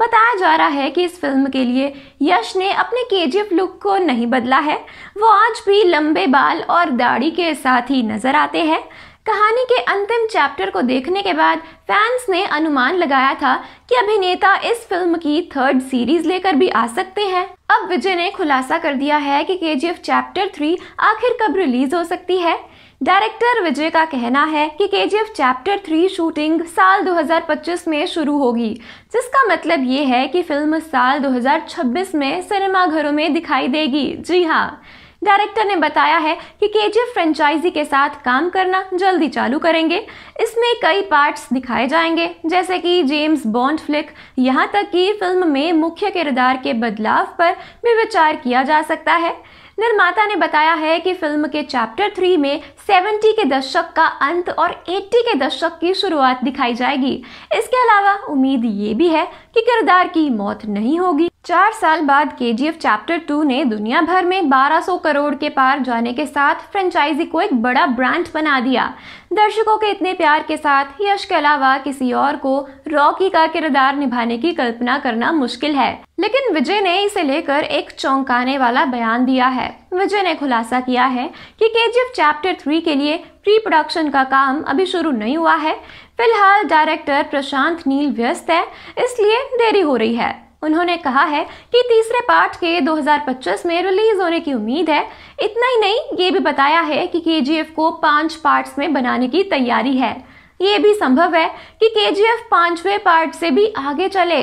बताया जा रहा है कि इस फ़िल्म के लिए यश ने अपने के लुक को नहीं बदला है। वो आज भी लंबे बाल और दाढ़ी के साथ ही नज़र आते हैं। कहानी के अंतिम चैप्टर को देखने के बाद फैंस ने अनुमान लगाया था कि अभिनेता इस फ़िल्म की थर्ड सीरीज़ लेकर भी आ सकते हैं। अब विजय ने खुलासा कर दिया है कि के चैप्टर थ्री आखिर कब रिलीज़ हो सकती है। डायरेक्टर विजय का कहना है कि केजीएफ चैप्टर थ्री शूटिंग साल 2025 में शुरू होगी, जिसका मतलब ये है कि फ़िल्म साल 2026 में सिनेमाघरों में दिखाई देगी। जी हाँ डायरेक्टर ने बताया है कि केजीएफ फ्रेंचाइजी के साथ काम करना जल्दी चालू करेंगे। इसमें कई पार्ट्स दिखाए जाएँगे, जैसे कि जेम्स बॉन्ड फ्लिक। यहाँ तक कि फ़िल्म में मुख्य किरदार के बदलाव पर भी विचार किया जा सकता है। निर्माता ने बताया है कि फ़िल्म के चैप्टर थ्री में 70 के दशक का अंत और 80 के दशक की शुरुआत दिखाई जाएगी। इसके अलावा उम्मीद ये भी है कि किरदार की मौत नहीं होगी। चार साल बाद के जी चैप्टर टू ने दुनिया भर में 1200 करोड़ के पार जाने के साथ फ्रेंचाइजी को एक बड़ा ब्रांड बना दिया। दर्शकों के इतने प्यार के साथ यश के अलावा किसी और को रॉकी का किरदार निभाने की कल्पना करना मुश्किल है। लेकिन विजय ने इसे लेकर एक चौंकाने वाला बयान दिया है। विजय ने खुलासा किया है कि के चैप्टर थ्री के लिए प्री प्रोडक्शन का काम अभी शुरू नहीं हुआ है। फ़िलहाल डायरेक्टर प्रशांत नील व्यस्त है, इसलिए देरी हो रही है। उन्होंने कहा है कि तीसरे पार्ट के 2025 में रिलीज़ होने की उम्मीद है। इतना ही नहीं, ये भी बताया है कि के को पाँच पार्ट्स में बनाने की तैयारी है। ये भी संभव है कि के जी पाँचवें पार्ट से भी आगे चले।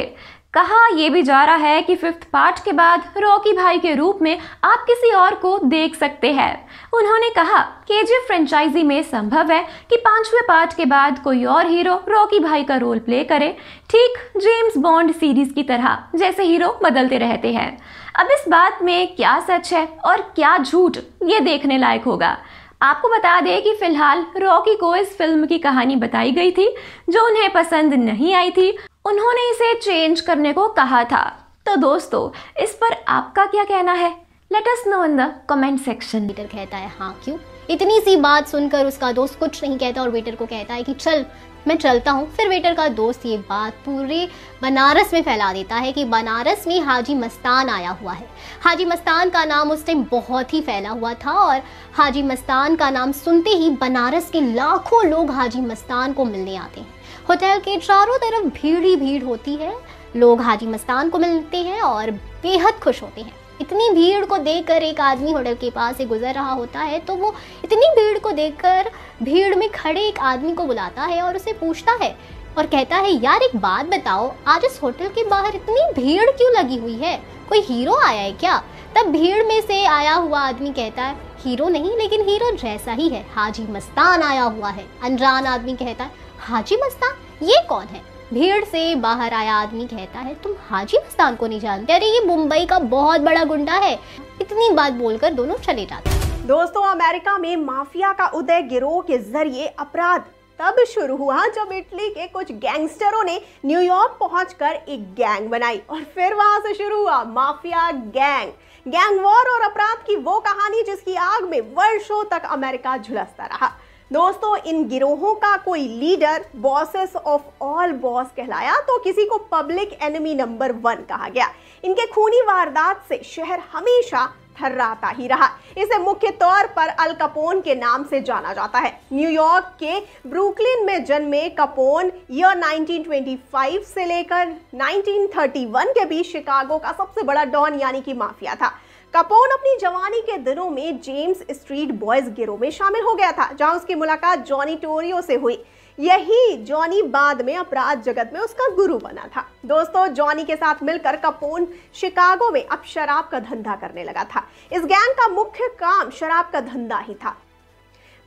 कहा यह भी जा रहा है कि फिफ्थ पार्ट के बाद रॉकी भाई के रूप में आप किसी और को देख सकते हैं। उन्होंने कहा के जी फ्रेंचाइजी में संभव है कि पाँचवें पार्ट के बाद कोई और हीरो रॉकी भाई का रोल प्ले करे। ठीक जेम्स बॉन्ड सीरीज़ की तरह, जैसे हीरो बदलते रहते हैं। अब इस बात में क्या सच है और क्या झूठ, ये देखने लायक होगा। आपको बता दें कि फ़िलहाल रॉकी को इस फ़िल्म की कहानी बताई गई थी, जो उन्हें पसंद नहीं आई थी। उन्होंने इसे चेंज करने को कहा था। तो दोस्तों, इस पर आपका क्या कहना है? Let us know in the comment section waiter कहता है हाँ क्यों? इतनी सी बात सुनकर उसका दोस्त कुछ नहीं कहता और वेटर को कहता है कि, चल, मैं चलता हूँ। फिर वेटर का दोस्त ये बात पूरे बनारस में फैला देता है कि बनारस में हाजी मस्तान आया हुआ है। हाजी मस्तान का नाम उस टाइम बहुत ही फैला हुआ था और हाजी मस्तान का नाम सुनते ही बनारस के लाखों लोग हाजी मस्तान को मिलने आते हैं। होटल के चारों तरफ़ भीड़ ही भीड़ होती है। लोग हाजी मस्तान को मिलते हैं और बेहद खुश होते हैं। इतनी भीड़ को देखकर एक आदमी होटल के पास से गुजर रहा होता है तो वो इतनी भीड़ को देखकर भीड़ में खड़े एक आदमी को बुलाता है और उसे पूछता है और कहता है, यार, एक बात बताओ, आज इस होटल के बाहर इतनी भीड़ क्यों लगी हुई है? कोई हीरो आया है क्या? तब भीड़ में से आया हुआ आदमी कहता है, हीरो नहीं, लेकिन हीरो जैसा ही है। हाजी मस्तान आया हुआ है। अनजान आदमी कहता है हाजी मस्तान? ये कौन है? भीड़ से बाहर आया आदमी कहता है, तुम हाजी मस्तान को नहीं जानते? अरे, ये मुंबई का बहुत बड़ा गुंडा है। इतनी बात बोलकर दोनों चले जाते हैं। दोस्तों, अमेरिका में माफिया का उदय गिरोह के ज़रिए अपराध तब शुरू हुआ जब इटली के कुछ गैंगस्टरों ने न्यूयॉर्क पहुंचकर एक गैंग बनाई और फिर वहाँ से शुरू हुआ माफिया गैंग। गैंग वॉर और अपराध की वो कहानी जिसकी आग में वर्षों तक अमेरिका झुलसता रहा। दोस्तों, इन गिरोहों का कोई leader bosses of all boss कहलाया तो किसी को पब्लिक एनिमी नंबर वन कहा गया। इनके खूनी वारदात से शहर हमेशा थर्राता ही रहा। इसे मुख्य तौर पर अल कपोन के नाम से जाना जाता है। न्यूयॉर्क के ब्रुकलिन में जन्मे कपोन ईयर 1925 से लेकर 1931 के बीच शिकागो का सबसे बड़ा डॉन यानी कि माफिया था। कपोन अपनी जवानी के दिनों में जेम्स स्ट्रीट बॉयज़ गिरोह में शामिल हो गया था, जहाँ उसकी मुलाकात जॉनी टोरियो से हुई। यही जॉनी बाद में अपराध जगत में उसका गुरु बना था। दोस्तों, जॉनी के साथ मिलकर कपोन शिकागो में अब शराब का धंधा करने लगा था। इस गैंग का मुख्य काम शराब का धंधा ही था।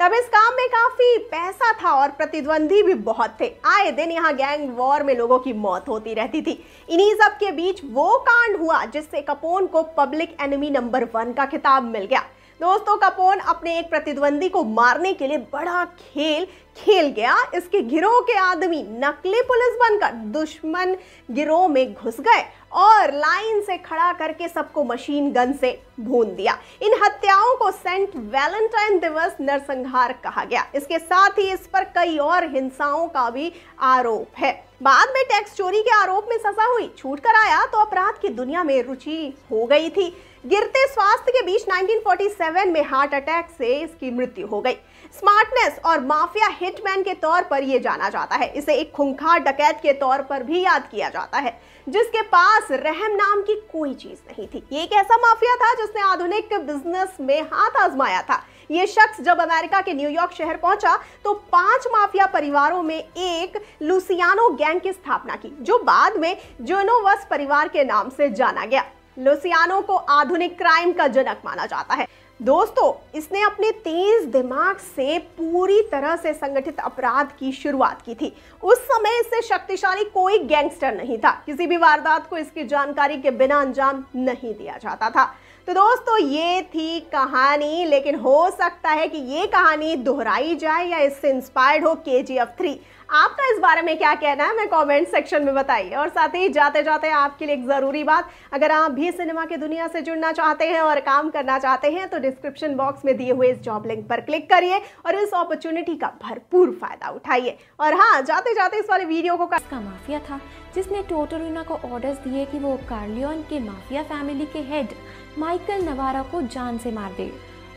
तब इस काम में काफ़ी पैसा था और प्रतिद्वंदी भी बहुत थे। आए दिन यहाँ गैंग वॉर में लोगों की मौत होती रहती थी। इन्हीं सब के बीच वो कांड हुआ जिससे कपोन को पब्लिक एनिमी नंबर वन का खिताब मिल गया। दोस्तों कपोन अपने एक प्रतिद्वंदी को मारने के लिए बड़ा खेल खेल गया। इसके गिरोह के आदमी नकली पुलिस बनकर दुश्मन गिरोह में घुस गए और लाइन से खड़ा करके सबको मशीन गन से भून दिया। इन हत्याओं को सेंट वैलेंटाइन दिवस नरसंहार कहा गया। इसके साथ ही इस पर कई और हिंसाओं का भी आरोप है। बाद में टैक्स चोरी के आरोप में सजा हुई। छूट कर आया तो अपराध की दुनिया में रुचि हो गई थी। गिरते स्वास्थ्य के बीच 1947 में हार्ट अटैक से इसकी मृत्यु हो गई। स्मार्टनेस और माफिया हिटमैन के तौर पर यह जाना जाता है। इसे एक खुंखार डकैत के तौर पर भी याद किया जाता है, जिसके पास रहम नाम की कोई चीज़ नहीं थी। ये एक ऐसा माफिया था जिसने आधुनिक बिज़नेस में हाथ आजमाया था। ये शख्स जब अमेरिका के न्यूयॉर्क शहर पहुँचा तो पाँच माफिया परिवारों में एक लुसियानो गैंग की स्थापना की, जो बाद में जोनोवस परिवार के नाम से जाना गया। लुसियानो को आधुनिक क्राइम का जनक माना जाता है। दोस्तों, इसने अपने तेज दिमाग से पूरी तरह से संगठित अपराध की शुरुआत की थी। उस समय इससे शक्तिशाली कोई गैंगस्टर नहीं था। किसी भी वारदात को इसकी जानकारी के बिना अंजाम नहीं दिया जाता था। तो दोस्तों, ये थी कहानी, लेकिन हो सकता है कि ये कहानी दोहराई जाए या इससे इंस्पायर्ड हो के जी एफ़ थ्री। आपका इस बारे में क्या कहना है? मैं कमेंट सेक्शन में बताइए। और साथ ही जाते जाते आपके लिए एक ज़रूरी बात, अगर आप भी सिनेमा की दुनिया से जुड़ना चाहते हैं और काम करना चाहते हैं तो डिस्क्रिप्शन बॉक्स में दिए हुए इस जॉब लिंक पर क्लिक करिए और इस अपॉर्चुनिटी का भरपूर फ़ायदा उठाइए। और हाँ जाते जाते इस वाले वीडियो को का माफिया था, जिसने टोटोरिना को ऑर्डर्स दिए कि वो कार्लियन के माफिया फैमिली के हेड माइकल नवारा को जान से मार दे।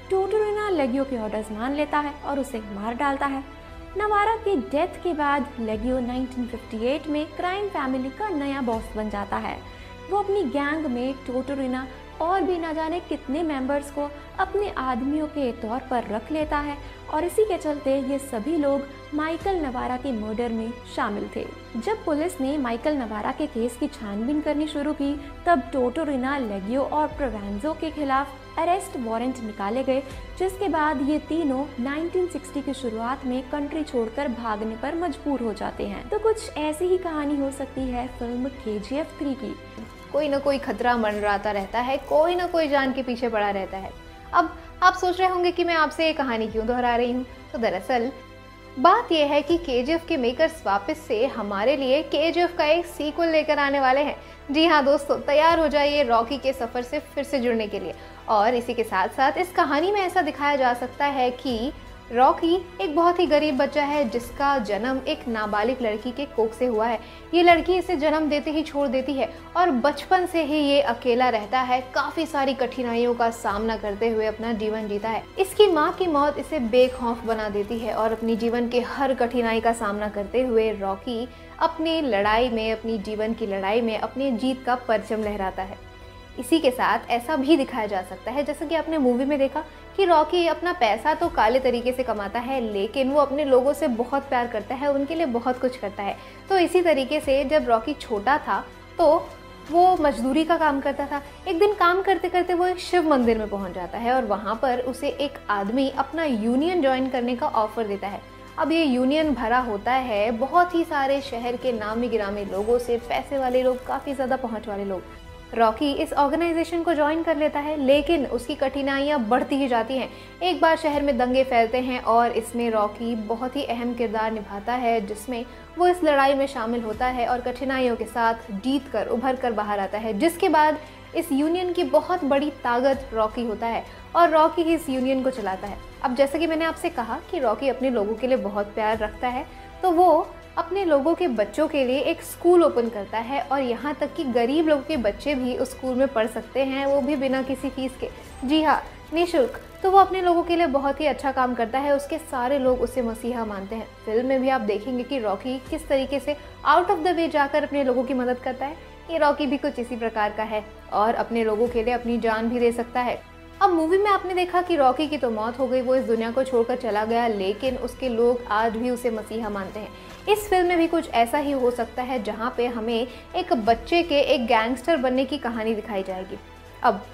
टोटोरिना लेगियो के ऑर्डर्स मान लेता है और उसे मार डालता है। नवारा की डेथ के बाद लेगियो 1958 में क्राइम फैमिली का नया बॉस बन जाता है। वो अपनी गैंग में टोटोरिना और भी ना जाने कितने मेंबर्स को अपने आदमियों के तौर पर रख लेता है और इसी के चलते ये सभी लोग माइकल नवारा के मर्डर में शामिल थे। जब पुलिस ने माइकल नवारा के केस की छानबीन करनी शुरू की, तब टोटोरिना, लेगियो और प्रोवेंजो के खिलाफ अरेस्ट वारंट निकाले गए, जिसके बाद ये तीनों 1960 की शुरुआत में कंट्री छोड़कर भागने पर मजबूर हो जाते हैं। तो कुछ ऐसी ही कहानी हो सकती है फ़िल्म के जी एफ़ थ्री की। कोई ना कोई खतरा मंडराता रहता है, कोई ना कोई जान के पीछे पड़ा रहता है। अब आप सोच रहे होंगे कि मैं आपसे ये कहानी क्यों दोहरा रही हूँ? तो दरअसल बात यह है कि के के मेकर्स वापस से हमारे लिए के का एक सीक्वल लेकर आने वाले हैं। जी हाँ दोस्तों, तैयार हो जाइए रॉकी के सफ़र से फिर से जुड़ने के लिए। और इसी के साथ साथ इस कहानी में ऐसा दिखाया जा सकता है कि रॉकी एक बहुत ही गरीब बच्चा है जिसका जन्म एक नाबालिग लड़की के कोख से हुआ है। ये लड़की इसे जन्म देते ही छोड़ देती है और बचपन से ही ये अकेला रहता है। काफ़ी सारी कठिनाइयों का सामना करते हुए अपना जीवन जीता है। इसकी माँ की मौत इसे बेखौफ बना देती है और अपनी जीवन के हर कठिनाई का सामना करते हुए रॉकी अपनी लड़ाई में, अपनी जीवन की लड़ाई में, अपनी जीत का परचम लहराता है। इसी के साथ ऐसा भी दिखाया जा सकता है, जैसा कि आपने मूवी में देखा कि रॉकी अपना पैसा तो काले तरीके से कमाता है, लेकिन वो अपने लोगों से बहुत प्यार करता है, उनके लिए बहुत कुछ करता है। तो इसी तरीके से जब रॉकी छोटा था तो वो मजदूरी का काम करता था। एक दिन काम करते करते वो एक शिव मंदिर में पहुँच जाता है और वहाँ पर उसे एक आदमी अपना यूनियन ज्वाइन करने का ऑफ़र देता है। अब ये यूनियन भरा होता है, बहुत ही सारे शहर के नामी गिरामी लोगों से, पैसे वाले लोग, काफ़ी ज़्यादा पहुँच वाले लोग। रॉकी इस ऑर्गेनाइजेशन को ज्वाइन कर लेता है, लेकिन उसकी कठिनाइयाँ बढ़ती ही जाती हैं। एक बार शहर में दंगे फैलते हैं और इसमें रॉकी बहुत ही अहम किरदार निभाता है, जिसमें वो इस लड़ाई में शामिल होता है और कठिनाइयों के साथ जीत कर, उभर कर बाहर आता है, जिसके बाद इस यूनियन की बहुत बड़ी ताकत रॉकी होता है और रॉकी ही इस यूनियन को चलाता है। अब जैसे कि मैंने आपसे कहा कि रॉकी अपने लोगों के लिए बहुत प्यार रखता है तो वो अपने लोगों के बच्चों के लिए एक स्कूल ओपन करता है और यहाँ तक कि गरीब लोगों के बच्चे भी उस स्कूल में पढ़ सकते हैं, वो भी बिना किसी फ़ीस के। जी हाँ निःशुल्क। तो वो अपने लोगों के लिए बहुत ही अच्छा काम करता है, उसके सारे लोग उसे मसीहा मानते हैं। फ़िल्म में भी आप देखेंगे कि रॉकी किस तरीके से आउट ऑफ़ द वे जाकर अपने लोगों की मदद करता है। ये रॉकी भी कुछ इसी प्रकार का है और अपने लोगों के लिए अपनी जान भी दे सकता है। अब मूवी में आपने देखा कि रॉकी की तो मौत हो गई, वो इस दुनिया को छोड़कर चला गया, लेकिन उसके लोग आज भी उसे मसीहा मानते हैं। इस फ़िल्म में भी कुछ ऐसा ही हो सकता है जहाँ पे हमें एक बच्चे के एक गैंगस्टर बनने की कहानी दिखाई जाएगी। अब,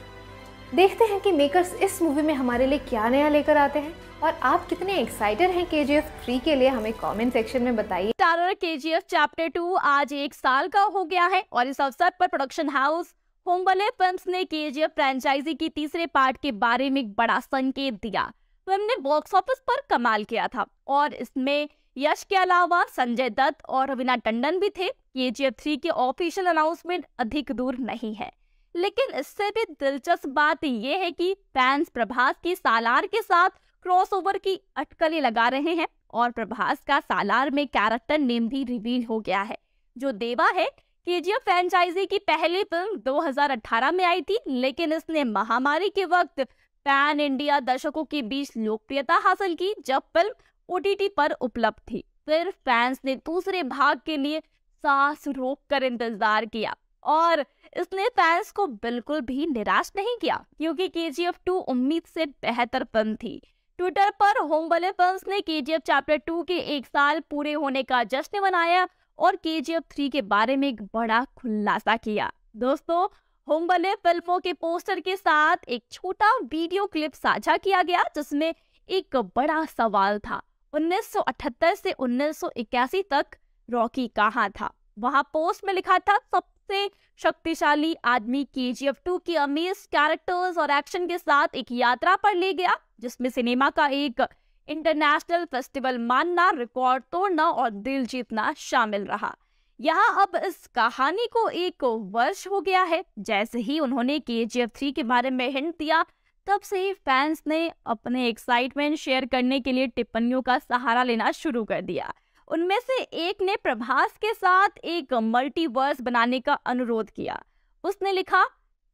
देखते हैं कि मेकर्स इस मूवी में हमारे लिए क्या नया लेकर आते हैं। और आप कितने एक्साइटेड हैं के जी एफ़ थ्री के लिए हमें कमेंट सेक्शन में बताइए। स्टारर के जी एफ़ चैप्टर टू आज एक साल का हो गया है और इस अवसर पर प्रोडक्शन हाउस होमबले फिल्म्स ने के जी एफ़ फ्रेंचाइजी की तीसरे पार्ट के बारे में एक बड़ा संकेत दिया। फ़िल्म ने बॉक्स ऑफ़िस पर कमाल किया था और इसमें यश के अलावा संजय दत्त और रवीना टंडन भी थे। के जी थ्री के ऑफिशियल अनाउंसमेंट अधिक दूर नहीं है। लेकिन इससे भी दिलचस्प बात यह है कि फैंस प्रभास की सालार के साथ क्रॉसओवर की अटकलें लगा रहे हैं और प्रभास का सालार में कैरेक्टर नेम भी रिवील हो गया है। जो देवा है, केजीएफ फ्रेंचाइजी की पहली फ़िल्म 2018 में आई थी, लेकिन इसने महामारी के वक्त पैन इंडिया दर्शकों के बीच लोकप्रियता हासिल की, जब फ़िल्म ओटीटी पर उपलब्ध थी। फिर फैंस ने दूसरे भाग के लिए सांस रोक कर इंतज़ार किया और इसने फैंस को बिल्कुल भी निराश नहीं किया, क्योंकि के जी एफ़ टू उम्मीद से बेहतर फ़िल्म थी। ट्विटर पर होम बले फिल्म्स ने K G F chapter two के एक साल पूरे होने का जश्न मनाया और के जी एफ़ थ्री के बारे में एक बड़ा खुलासा किया। दोस्तों, होम बले फ़िल्मों के पोस्टर के साथ एक छोटा वीडियो क्लिप साझा किया गया, जिसमें एक बड़ा सवाल था 1978 से 1981 तक रॉकी कहाँ था? वहाँ पोस्ट में लिखा था, सबसे शक्तिशाली आदमी के जी एफ़ टू की अमेज कैरेक्टर्स और एक्शन के साथ एक यात्रा पर ले गया, जिसमें सिनेमा का एक इंटरनेशनल फेस्टिवल मानना रिकॉर्ड तोड़ना और दिल जीतना शामिल रहा। यहाँ अब इस कहानी को एक वर्ष हो गया है, जैसे ही उन्होंने के जी एफ़ थ्री के बारे में हिंट दिया तब से ही फैंस ने अपने एक्साइटमेंट शेयर करने के लिए टिप्पणियों का सहारा लेना शुरू कर दिया। उनमें से एक ने प्रभास के साथ एक मल्टीवर्स बनाने का अनुरोध किया। उसने लिखा,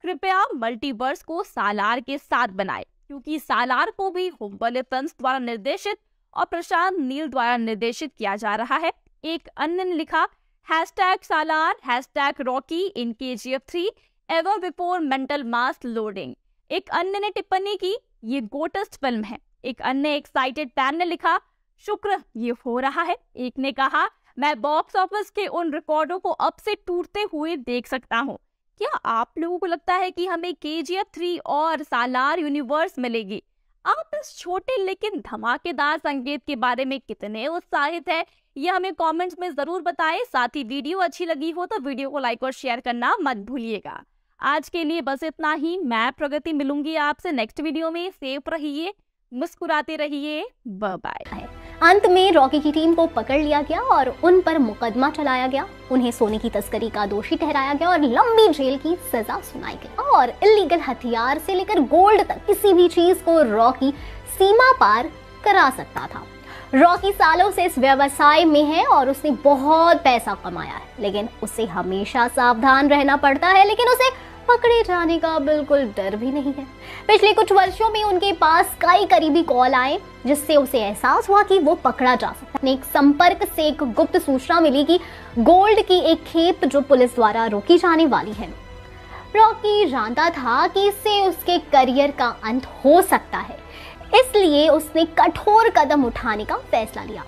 कृपया मल्टीवर्स को सालार के साथ बनाए, क्योंकि सालार को भी हुम्बल फ़िल्म द्वारा निर्देशित और प्रशांत नील द्वारा निर्देशित किया जा रहा है। एक अन्य ने लिखा, hashtag Salaar, hashtag Rocky in K G F three, ever before mental mass loading. एक अन्य ने टिप्पणी की, ये गोटेस्ट फ़िल्म है। एक अन्य एक्साइटेड फ़ैन ने लिखा, शुक्र, ये हो रहा है। एक ने कहा, मैं बॉक्स ऑफ़िस के उन रिकॉर्डों को अब से टूटते हुए देख सकता हूँ। क्या आप लोगों को लगता है कि हमें के जी एफ़ थ्री और सालार यूनिवर्स मिलेगी? आप इस छोटे लेकिन धमाकेदार संगीत के बारे में कितने उत्साहित है, ये हमें कमेंट्स में ज़रूर बताएँ। साथ ही वीडियो अच्छी लगी हो तो वीडियो को लाइक और शेयर करना मत भूलिएगा। आज के लिए बस इतना ही। मैं प्रगति मिलूँगी आपसे नेक्स्ट वीडियो में। सेफ़ रहिए, मुस्कुराते रहिए। बाय अंत में रॉकी की टीम को पकड़ लिया गया और उन पर मुकदमा चलाया गया। उन्हें सोने की तस्करी का दोषी ठहराया गया और लंबी जेल की सजा सुनाई गई। और इलीगल हथियार से लेकर गोल्ड तक किसी भी चीज़ को रॉकी सीमा पार करा सकता था। रॉकी सालों से इस व्यवसाय में है और उसने बहुत पैसा कमाया है। लेकिन उसे हमेशा सावधान रहना पड़ता है, लेकिन उसे पकड़े जाने का बिल्कुल डर भी नहीं है। पिछले कुछ वर्षों में उनके पास कई करीबी कॉल आए, जिससे उसे एहसास हुआ कि वो पकड़ा जा सकता है। एक संपर्क से एक गुप्त सूचना मिली कि गोल्ड की एक खेप जो पुलिस द्वारा रोकी जाने वाली है। रॉकी जानता था कि इससे उसके करियर का अंत हो सकता है। इसलिए उसने कठोर कदम उठाने का फैसला लिया।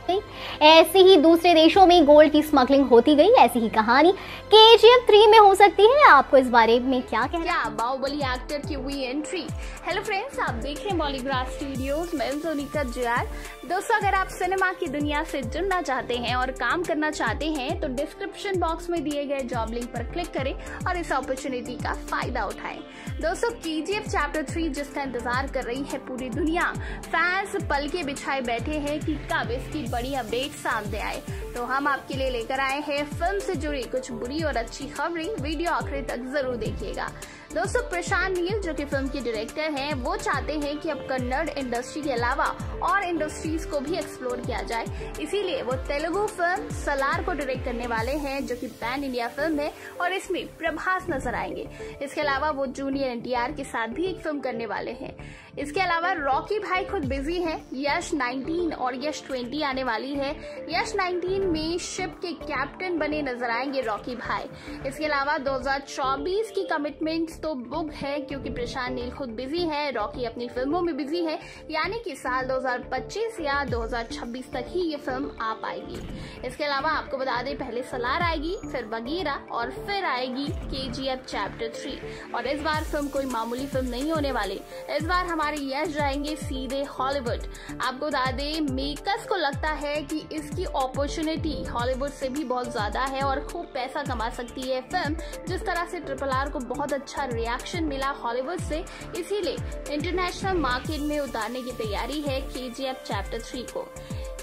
ऐसे ही दूसरे देशों में गोल्ड की स्मगलिंग होती गई, ऐसी ही कहानी के जी एफ़ थ्री में हो सकती है। आपको इस बारे में क्या कहना क्या बाहुबली एक्टर की हुई एंट्री हेलो फ्रेंड्स आप देख रहे हैं बॉलीग्राफ स्टूडियोज मैं सोनिका जयाल। दोस्तों, अगर आप सिनेमा की दुनिया से जुड़ना चाहते हैं और काम करना चाहते हैं तो डिस्क्रिप्शन बॉक्स में दिए गए जॉब लिंक पर क्लिक करें और इस अपॉर्चुनिटी का फ़ायदा उठाएँ। दोस्तों के चैप्टर थ्री जिसका इंतज़ार कर रही है पूरी दुनिया फैंस पल के बिछाए बैठे हैं कि कब इसकी बड़ी अपडेट सामने आए। तो हम आपके लिए लेकर आए हैं फ़िल्म से जुड़ी कुछ बुरी और अच्छी खबरें। वीडियो आखिर तक ज़रूर देखिएगा। दोस्तों, प्रशांत नील, जो कि फ़िल्म के डायरेक्टर हैं, वो चाहते हैं कि अब कन्नड़ इंडस्ट्री के अलावा और इंडस्ट्रीज़ को भी एक्सप्लोर किया जाए। इसीलिए वो तेलुगु फ़िल्म सलार को डायरेक्ट करने वाले हैं, जो कि पैन इंडिया फ़िल्म है, और इसमें प्रभास नज़र आएँगे। इसके अलावा वो जूनियर एनटीआर के साथ भी एक फ़िल्म करने वाले हैं। इसके अलावा रॉकी भाई खुद बिज़ी हैं। यश 19 और यश 20 आने वाली है। यश 19 में शिप के कैप्टन बने नज़र आएँगे रॉकी भाई। इसके अलावा 2024 की कमिटमेंट्स तो बुक है, क्योंकि प्रशांत नील खुद बिज़ी है, रॉकी अपनी फ़िल्मों में बिज़ी है। यानी कि साल 2025 या 2026 तक ही ये फ़िल्म आ पाएगी। इसके अलावा आपको बता दें, पहले सलार आएगी, फिर बगीरा और फिर आएगी के चैप्टर थ्री और इस बार फ़िल्म कोई मामूली फ़िल्म नहीं होने वाली। इस बार हमारे यश जाएँगे सीधे हॉलीवुड। आपको बता दें, मेकर्स को लगता है कि इसकी अपॉर्चुनिटी हॉलीवुड से भी बहुत ज़्यादा है और खूब पैसा कमा सकती है फ़िल्म जिस तरह से ट्रिपल आर को बहुत अच्छा रिएक्शन मिला हॉलीवुड से। इसीलिए इंटरनेशनल मार्केट में उतारने की तैयारी है के चैप्टर थ्री को।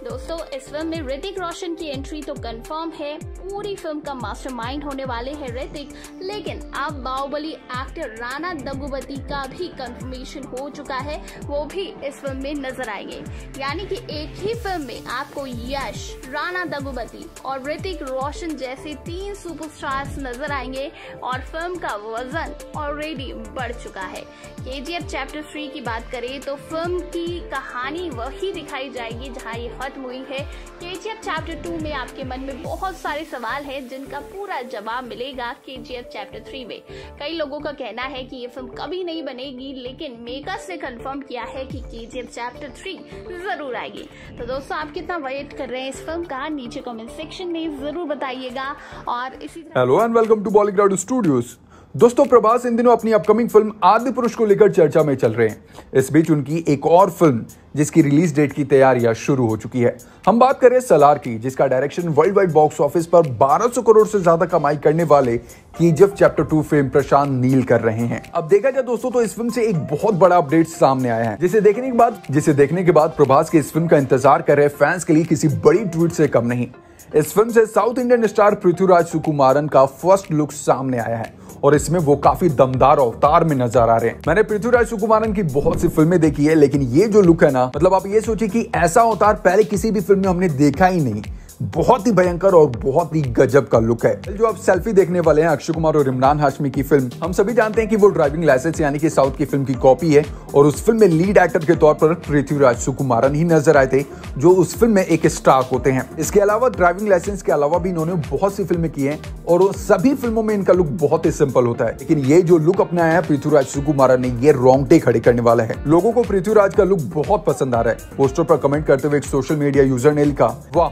दोस्तों, इस फ़िल्म में ऋतिक रोशन की एंट्री तो कंफर्म है। पूरी फ़िल्म का मास्टरमाइंड होने वाले हैं ऋतिक। लेकिन अब बाहुबली एक्टर राणा दगुबती का भी कंफर्मेशन हो चुका है। वो भी इस फ़िल्म में नज़र आएँगे। यानी कि एक ही फ़िल्म में आपको यश, राणा दगुबती और ऋतिक रोशन जैसे तीन सुपरस्टार्स नज़र आएँगे और फ़िल्म का वज़न ऑलरेडी बढ़ चुका है। के चैप्टर थ्री की बात करें तो फ़िल्म की कहानी वही दिखाई जाएगी जहाँ ये खत्म हुई है। के चैप्टर टू में आपके मन में बहुत सारे सवाल है, जिनका पूरा जवाब मिलेगा के चैप्टर थ्री में। कई लोगों का कहना है कि ये फ़िल्म कभी नहीं बनेगी, लेकिन मेकर्स ने कंफर्म किया है कि के चैप्टर थ्री ज़रूर आएगी। तो दोस्तों, आप कितना वेट कर रहे हैं इस फ़िल्म का, नीचे कमेंट सेक्शन में ज़रूर बताइएगा। और इसी hello and welcome to Bollygrad studios दोस्तों, प्रभास इन दिनों अपनी अपकमिंग फ़िल्म आदि पुरुष को लेकर चर्चा में चल रहे हैं। इस बीच उनकी एक और फ़िल्म जिसकी रिलीज़ डेट की तैयारियाँ शुरू हो चुकी है। हम बात करें सलार की, जिसका direction world wide box office पर 1200 करोड़ से ज़्यादा कमाई करने वाले KGF chapter two film Prashanth Neel कर रहे हैं। अब देखा जाए दोस्तों तो इस फ़िल्म से एक बहुत बड़ा अपडेट सामने आया है। जिसे देखने के बाद, जिसे देखने के बाद प्रभास के इस फ़िल्म का इंतज़ार कर रहे फैंस के लिए किसी बड़ी ट्वीट से कम नहीं। इस फ़िल्म से south Indian star Prithviraj Sukumaran का फ़र्स्ट लुक सामने आया है और इसमें वो काफ़ी दमदार अवतार में नज़र आ रहे हैं। मैंने पृथ्वीराज सुकुमारन की बहुत सी फ़िल्में देखी है, लेकिन ये जो लुक है ना मतलब आप ये सोचिए कि ऐसा अवतार पहले किसी भी फ़िल्म में हमने देखा ही नहीं। बहुत ही भयंकर और बहुत ही गजब का लुक है। जो आप सेल्फी देखने वाले हैं अक्षय कुमार और इमरान हाशमी की फ़िल्म हम सभी जानते हैं कि वो ड्राइविंग लाइसेंस यानी कि साउथ की फ़िल्म की कॉपी है, और उस फ़िल्म में लीड एक्टर के तौर पर पृथ्वीराज सुकुमारन ही नज़र आए थे, जो उस फ़िल्म में एक स्टार होते हैं। इसके अलावा ड्राइविंग लाइसेंस के अलावा भी इन्होंने बहुत सी फ़िल्में की है, और सभी फ़िल्मों में इनका लुक बहुत ही सिंपल होता है। लेकिन ये जो लुक अपनाया है पृथ्वीराज सुकुमारन ने, ये रोंगटे खड़े करने वाला है। लोगों को पृथ्वीराज का लुक बहुत पसंद आ रहा है। पोस्टर पर कमेंट करते हुए एक सोशल मीडिया यूज़र ने लिखा, वाह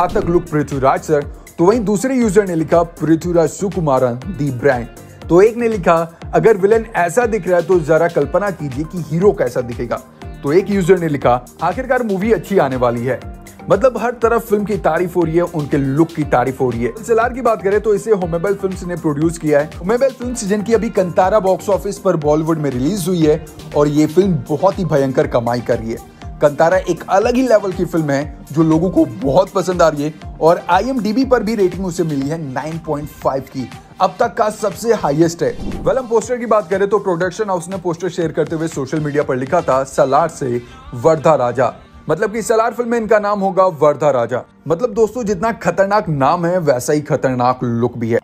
घातक लुक पृथ्वीराज सर। तो वहीं दूसरे यूज़र ने लिखा, पृथ्वीराज सुकुमारन दी ब्रांड तो एक ने लिखा, अगर विलन ऐसा दिख रहा है तो जरा कल्पना कीजिए कि हीरो कैसा दिखेगा. तो एक यूज़र ने लिखा, आखिरकार मूवी अच्छी आने वाली है। मतलब हर तरफ़ फ़िल्म की तारीफ़ हो रही है, उनके लुक की तारीफ़ हो रही है। सलार की बात करें तो इसे होमेबल फिल्म्स ने प्रोड्यूस किया है। होमेबल फिल्म्स जिनकी अभी कंतारा बॉक्स ऑफ़िस पर बॉलीवुड में रिलीज़ हुई है, और ये फ़िल्म बहुत ही भयंकर कमाई कर रही है। कंतारा एक अलग ही लेवल की फ़िल्म है, जो लोगों को बहुत पसंद आ रही है और आई पर भी रेटिंग उसे मिली है 9.5 की। अब तक का सबसे हाईएस्ट है। वेल हम पोस्टर की बात करें तो प्रोडक्शन हाउस ने पोस्टर शेयर करते हुए सोशल मीडिया पर लिखा था, सलार से वर्धा राजा। मतलब कि सलार फ़िल्म में इनका नाम होगा वर्धा राजा। मतलब दोस्तों, जितना खतरनाक नाम है, वैसा ही खतरनाक लुक भी है।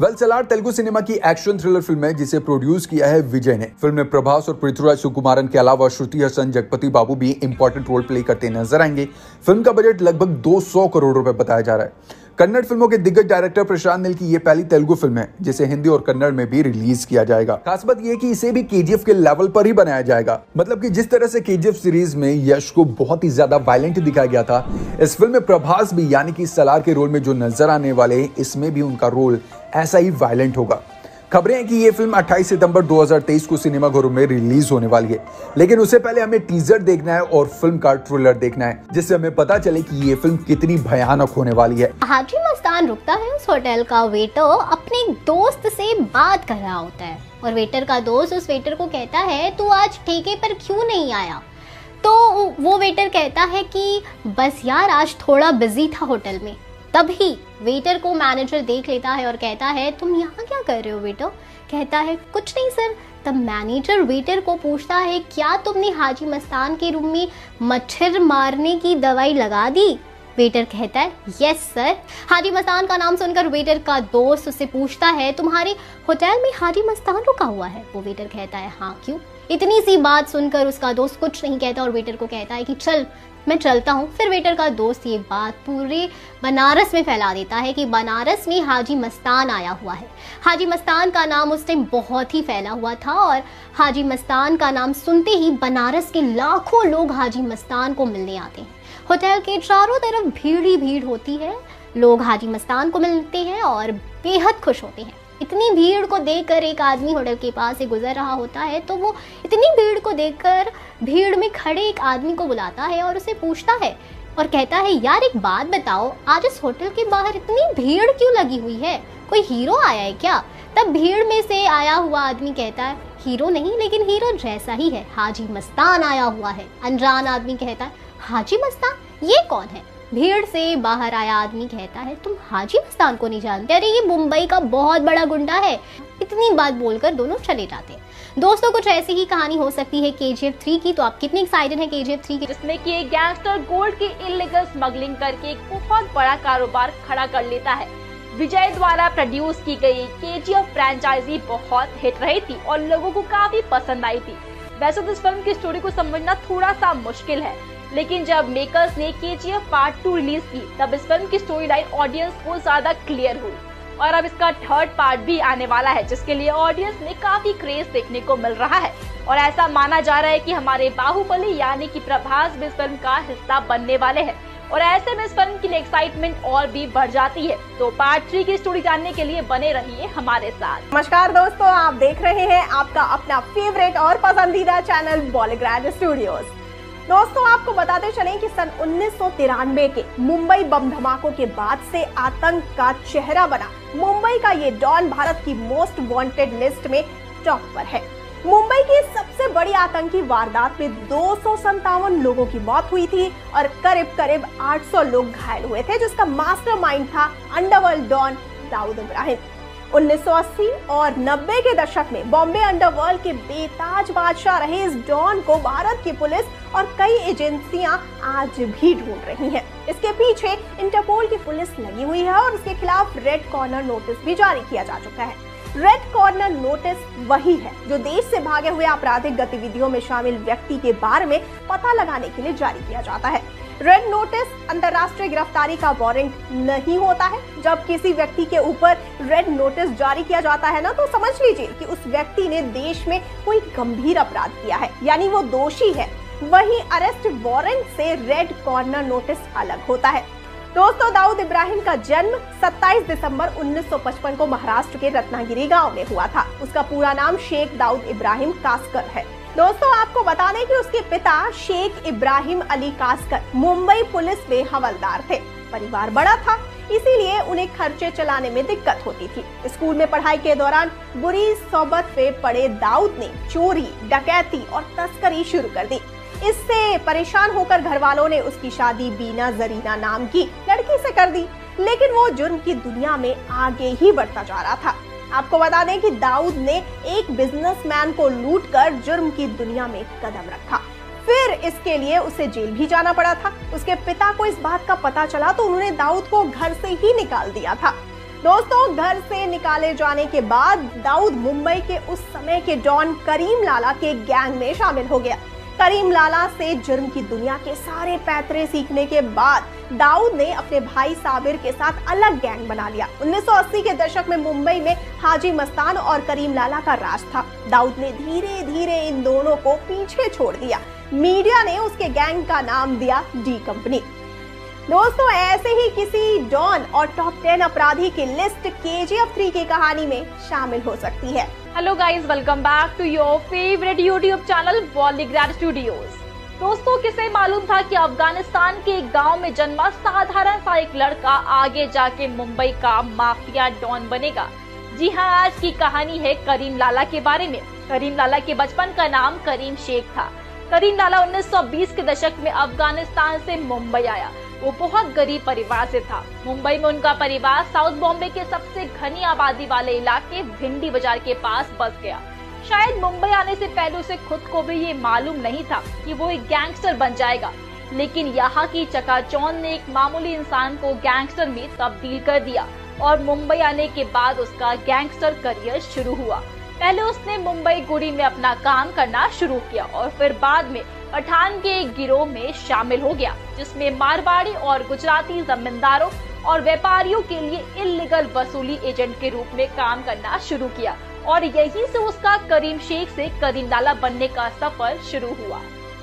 वेल सलार तेलुगु सिनेमा की एक्शन थ्रिलर फ़िल्म है, जिसे प्रोड्यूस किया है विजय ने। फ़िल्म में प्रभास और पृथ्वीराज सुकुमारन के अलावा श्रुति हसन, जगपति बाबू भी इंपॉर्टेंट रोल प्ले करते नज़र आएँगे। फ़िल्म का बजट लगभग 200 करोड़ रुपए बताया जा रहा है। कन्नड़ फ़िल्मों के दिग्गज डायरेक्टर प्रशांत नील की ये पहली तेलुगु फ़िल्म है, जिसे हिंदी और कन्नड़ में भी रिलीज़ किया जाएगा। खास बात यह कि इसे भी केजीएफ के लेवल पर ही बनाया जाएगा। मतलब कि जिस तरह से केजीएफ सीरीज़ में यश को बहुत ही ज़्यादा वायलेंट दिखाया गया था, इस फ़िल्म में प्रभास भी, यानी कि सलार के रोल में जो नज़र आने वाले इसमें भी उनका रोल ऐसा ही वायलेंट होगा। खबरें हैं कि ये फ़िल्म 28 सितंबर 2023 को सिनेमाघरों में रिलीज़ होने वाली है। लेकिन उससे पहले हमें टीजर देखना है और फ़िल्म का ट्रेलर देखना है, जिससे हमें पता चले कि ये फ़िल्म कितनी भयानक होने वाली है। हाजी मस्तान रुकता है उस होटल का वेटर, अपने दोस्त से बात कर रहा होता है। और वेटर का दोस्त उस वेटर को कहता है, तू आज ठेके पर क्यों नहीं आया? तो वो वेटर कहता है कि, बस यार, आज थोड़ा बिज़ी था होटल में। तभी वेटर को मैनेजर देख लेता है और कहता है, तुम यहाँ क्या कर रहे हो वेटर कहता है, कुछ नहीं सर। तब मैनेजर वेटर को पूछता है, क्या तुमने हाजी मस्तान के रूम में मच्छर मारने की दवाई लगा दी? वेटर कहता है, यस सर। हाजी मस्तान का नाम सुनकर वेटर का दोस्त उससे पूछता है, तुम्हारे होटल में हाजी मस्तान रुका हुआ है? वो वेटर कहता है हाँ क्यों? इतनी सी बात सुनकर उसका दोस्त कुछ नहीं कहता और वेटर को कहता है कि, चल मैं चलता हूँ। फिर वेटर का दोस्त ये बात पूरे बनारस में फैला देता है कि बनारस में हाजी मस्तान आया हुआ है। हाजी मस्तान का नाम उस टाइम बहुत ही फैला हुआ था और हाजी मस्तान का नाम सुनते ही बनारस के लाखों लोग हाजी मस्तान को मिलने आते हैं। होटल के चारों तरफ़ भीड़ ही भीड़ होती है। लोग हाजी मस्तान को मिलते हैं और बेहद खुश होते हैं। इतनी भीड़ को देखकर एक आदमी होटल के पास से गुजर रहा होता है तो वो इतनी भीड़ को देखकर भीड़ में खड़े एक आदमी को बुलाता है और उसे पूछता है और कहता है, यार, एक बात बताओ, आज इस होटल के बाहर इतनी भीड़ क्यों लगी हुई है? कोई हीरो आया है क्या? तब भीड़ में से आया हुआ आदमी कहता है, हीरो नहीं, लेकिन हीरो जैसा ही है, हाजी मस्तान आया हुआ है। अनजान आदमी कहता है, हाजी मस्तान, ये कौन है? भीड़ से बाहर आया आदमी कहता है, तुम हाजी मस्तान को नहीं जानते? अरे, ये मुंबई का बहुत बड़ा गुंडा है। इतनी बात बोलकर दोनों चले जाते हैं। दोस्तों, कुछ ऐसी ही कहानी हो सकती है के जी एफ़ थ्री की तो आप कितनी एक्साइटेड है के जी एफ़ थ्री की? जिसमें कि एक गैंगस्टर गोल्ड की इलीगल स्मगलिंग करके एक बहुत बड़ा कारोबार खड़ा कर लेता है। विजय द्वारा प्रोड्यूस की गई के जी एफ़ फ्रेंचाइजी बहुत हिट रही थी और लोगों को काफ़ी पसंद आई थी। वैसे तो इस फ़िल्म की स्टोरी को समझना थोड़ा सा मुश्किल है। लेकिन जब मेकर्स ने K G F part two release की, तब इस फ़िल्म की स्टोरी लाइन ऑडियंस को ज़्यादा क्लियर हुई। और अब इसका थर्ड पार्ट भी आने वाला है, जिसके लिए ऑडियंस में काफ़ी क्रेज देखने को मिल रहा है। और ऐसा माना जा रहा है कि हमारे बाहुबली यानी कि प्रभास भी इस फ़िल्म का हिस्सा बनने वाले हैं। और ऐसे में इस फ़िल्म की एक्साइटमेंट और भी बढ़ जाती है। तो पार्ट थ्री की स्टोरी जानने के लिए बने रहिए हमारे साथ। नमस्कार दोस्तों, आप देख रहे हैं आपका अपना फेवरेट और पसंदीदा चैनल बॉलीग्रैड स्टूडियोज दोस्तों, आपको बताते चलें कि सन उन्नीस सौ तिरानवे के मुंबई बम धमाकों के बाद से आतंक का चेहरा बना। मुंबई का ये डॉन भारत की मोस्ट वांटेड लिस्ट में टॉप पर है। मुंबई की सबसे बड़ी आतंकी वारदात में दो सौ सतावन लोगों की मौत हुई थी और करीब करीब 800 लोग घायल हुए थे, जिसका मास्टरमाइंड था अंडरवर्ल्ड डॉन दाऊद इब्राहिम। 1980 और 90 के दशक में बॉम्बे अंडरवर्ल्ड के बेताज बादशाह रहे इस डॉन को भारत की पुलिस और कई एजेंसियाँ आज भी ढूंढ रही हैं। इसके पीछे इंटरपोल की पुलिस लगी हुई है और उसके खिलाफ रेड कॉर्नर नोटिस भी जारी किया जा चुका है रेड कॉर्नर नोटिस वही है जो देश से भागे हुए आपराधिक गतिविधियों में शामिल व्यक्ति के बारे में पता लगाने के लिए जारी किया जाता है रेड नोटिस अंतर्राष्ट्रीय गिरफ्तारी का वारंट नहीं होता है। जब किसी व्यक्ति के ऊपर रेड नोटिस जारी किया जाता है ना तो समझ लीजिए कि उस व्यक्ति ने देश में कोई गंभीर अपराध किया है, यानी वो दोषी है। वहीं अरेस्ट वारंट से रेड कॉर्नर नोटिस अलग होता है। दोस्तों, दाऊद इब्राहिम का जन्म 27 दिसंबर 1955 को महाराष्ट्र के रत्नागिरी गाँव में हुआ था। उसका पूरा नाम शेख दाऊद इब्राहिम कास्कर है। दोस्तों, आपको बता दें कि उसके पिता शेख इब्राहिम अली कास्कर मुंबई पुलिस में हवलदार थे। परिवार बड़ा था, इसीलिए उन्हें खर्चे चलाने में दिक्कत होती थी। स्कूल में पढ़ाई के दौरान बुरी सोबत में पड़े दाऊद ने चोरी, डकैती और तस्करी शुरू कर दी। इससे परेशान होकर घर वालों ने उसकी शादी बीना जरीना नाम की लड़की से कर दी। लेकिन वो जुर्म की दुनिया में आगे ही बढ़ता जा रहा था। आपको बता दें कि दाऊद ने एक बिजनेसमैन को लूटकर जुर्म की दुनिया में कदम रखा। फिर इसके लिए उसे जेल भी जाना पड़ा था। उसके पिता को इस बात का पता चला तो उन्होंने दाऊद को घर से ही निकाल दिया था। दोस्तों, घर से निकाले जाने के बाद दाऊद मुंबई के उस समय के डॉन करीम लाला के गैंग में शामिल हो गया। करीम लाला से जुर्म की दुनिया के सारे पैतरे सीखने के बाद दाऊद ने अपने भाई साबिर के साथ अलग गैंग बना लिया। 1980 के दशक में मुंबई में हाजी मस्तान और करीम लाला का राज था। दाऊद ने धीरे धीरे इन दोनों को पीछे छोड़ दिया। मीडिया ने उसके गैंग का नाम दिया डी कंपनी। दोस्तों, ऐसे ही किसी डॉन और टॉप टेन अपराधी की लिस्ट के जी एफ़ थ्री की कहानी में शामिल हो सकती है। Hello guys welcome back to your favourite YouTube channel Bollygrad studios दोस्तों, किसे मालूम था कि अफ़गानिस्तान के एक गाँव में जन्मा साधारण सा एक लड़का आगे जाके मुंबई का माफिया डॉन बनेगा? जी हाँ आज की कहानी है करीम लाला के बारे में। करीम लाला के बचपन का नाम करीम शेख था। करीम लाला 1920 के दशक में अफ़गानिस्तान से मुंबई आया। वो बहुत गरीब परिवार से था। मुंबई में उनका परिवार साउथ बॉम्बे के सबसे घनी आबादी वाले इलाके भिंडी बाज़ार के पास बस गया। शायद मुंबई आने से पहले उसे खुद को भी ये मालूम नहीं था कि वो एक गैंगस्टर बन जाएगा। लेकिन यहाँ की चकाचौन ने एक मामूली इंसान को गैंगस्टर में तब्दील कर दिया और मुंबई आने के बाद उसका गैंगस्टर करियर शुरू हुआ। पहले उसने मुंबई गुड़ी में अपना काम करना शुरू किया और फिर बाद में पठान के एक गिरोह में शामिल हो गया, जिसमें मारवाड़ी और गुजराती जमींदारों और व्यापारियों के लिए इलीगल वसूली एजेंट के रूप में काम करना शुरू किया और यहीं से उसका करीम शेख से करीम लाला बनने का सफ़र शुरू हुआ।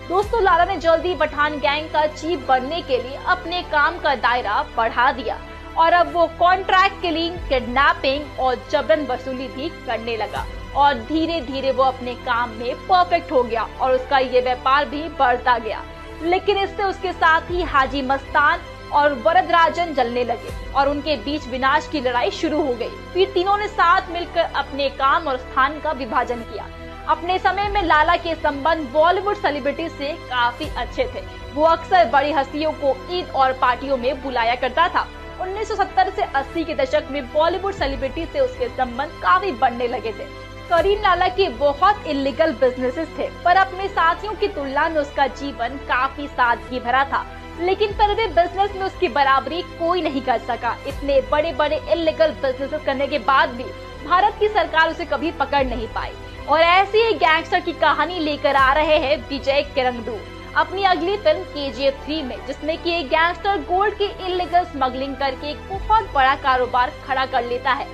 दोस्तों, लाला ने जल्दी पठान गैंग का चीफ बनने के लिए अपने काम का दायरा बढ़ा दिया और अब वो कॉन्ट्रैक्ट किलिंग किडनैपिंग और जबरन वसूली भी करने लगा। और धीरे धीरे वो अपने काम में परफेक्ट हो गया और उसका ये व्यापार भी बढ़ता गया। लेकिन इससे उसके साथ ही हाजी मस्तान और वरदराजन जलने लगे और उनके बीच विनाश की लड़ाई शुरू हो गई। फिर तीनों ने साथ मिलकर अपने काम और स्थान का विभाजन किया। अपने समय में लाला के संबंध बॉलीवुड सेलिब्रिटी से काफ़ी अच्छे थे। वो अक्सर बड़ी हस्तियों को ईद और पार्टियों में बुलाया करता था। 1970 से 80 के दशक में बॉलीवुड सेलिब्रिटी से उसके संबंध काफ़ी बढ़ने लगे थे। करीम लाला के बहुत इलीगल बिजनेसेस थे, पर अपने साथियों की तुलना में उसका जीवन काफ़ी सादगी भरा था। लेकिन फिर भी बिज़नेस में उसकी बराबरी कोई नहीं कर सका। इतने बड़े बड़े इलीगल बिजनेसेस करने के बाद भी भारत की सरकार उसे कभी पकड़ नहीं पाई। और ऐसी ही गैंगस्टर की कहानी लेकर आ रहे हैं विजय किरंगडू अपनी अगली फ़िल्म के जी एफ़ थ्री में, जिसमें कि एक गैंगस्टर गोल्ड की इलीगल स्मगलिंग करके एक बहुत बड़ा कारोबार खड़ा कर लेता है।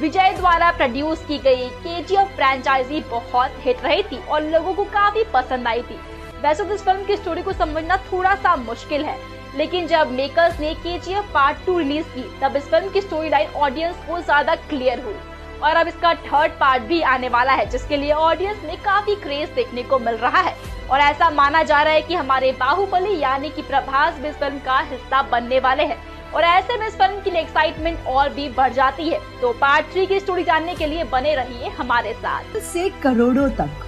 विजय द्वारा प्रोड्यूस की गई के फ्रेंचाइजी बहुत हिट रही थी और लोगों को काफ़ी पसंद आई थी। वैसे तो इस फ़िल्म की स्टोरी को समझना थोड़ा सा मुश्किल है, लेकिन जब मेकर्स ने के पार्ट टू रिलीज़ की, तब इस फ़िल्म की स्टोरी लाइन ऑडियंस को ज़्यादा क्लियर हुई। और अब इसका थर्ड पार्ट भी आने वाला है, जिसके लिए ऑडियंस में काफ़ी क्रेज देखने को मिल रहा है। और ऐसा माना जा रहा है कि हमारे बाहुबली यानी कि प्रभास भी इस फ़िल्म का हिस्सा बनने वाले हैं। और ऐसे में इस फ़िल्म के लिए एक्साइटमेंट और भी बढ़ जाती है। तो पार्ट थ्री की स्टोरी जानने के लिए बने रहिए हमारे साथ। से करोड़ों तक।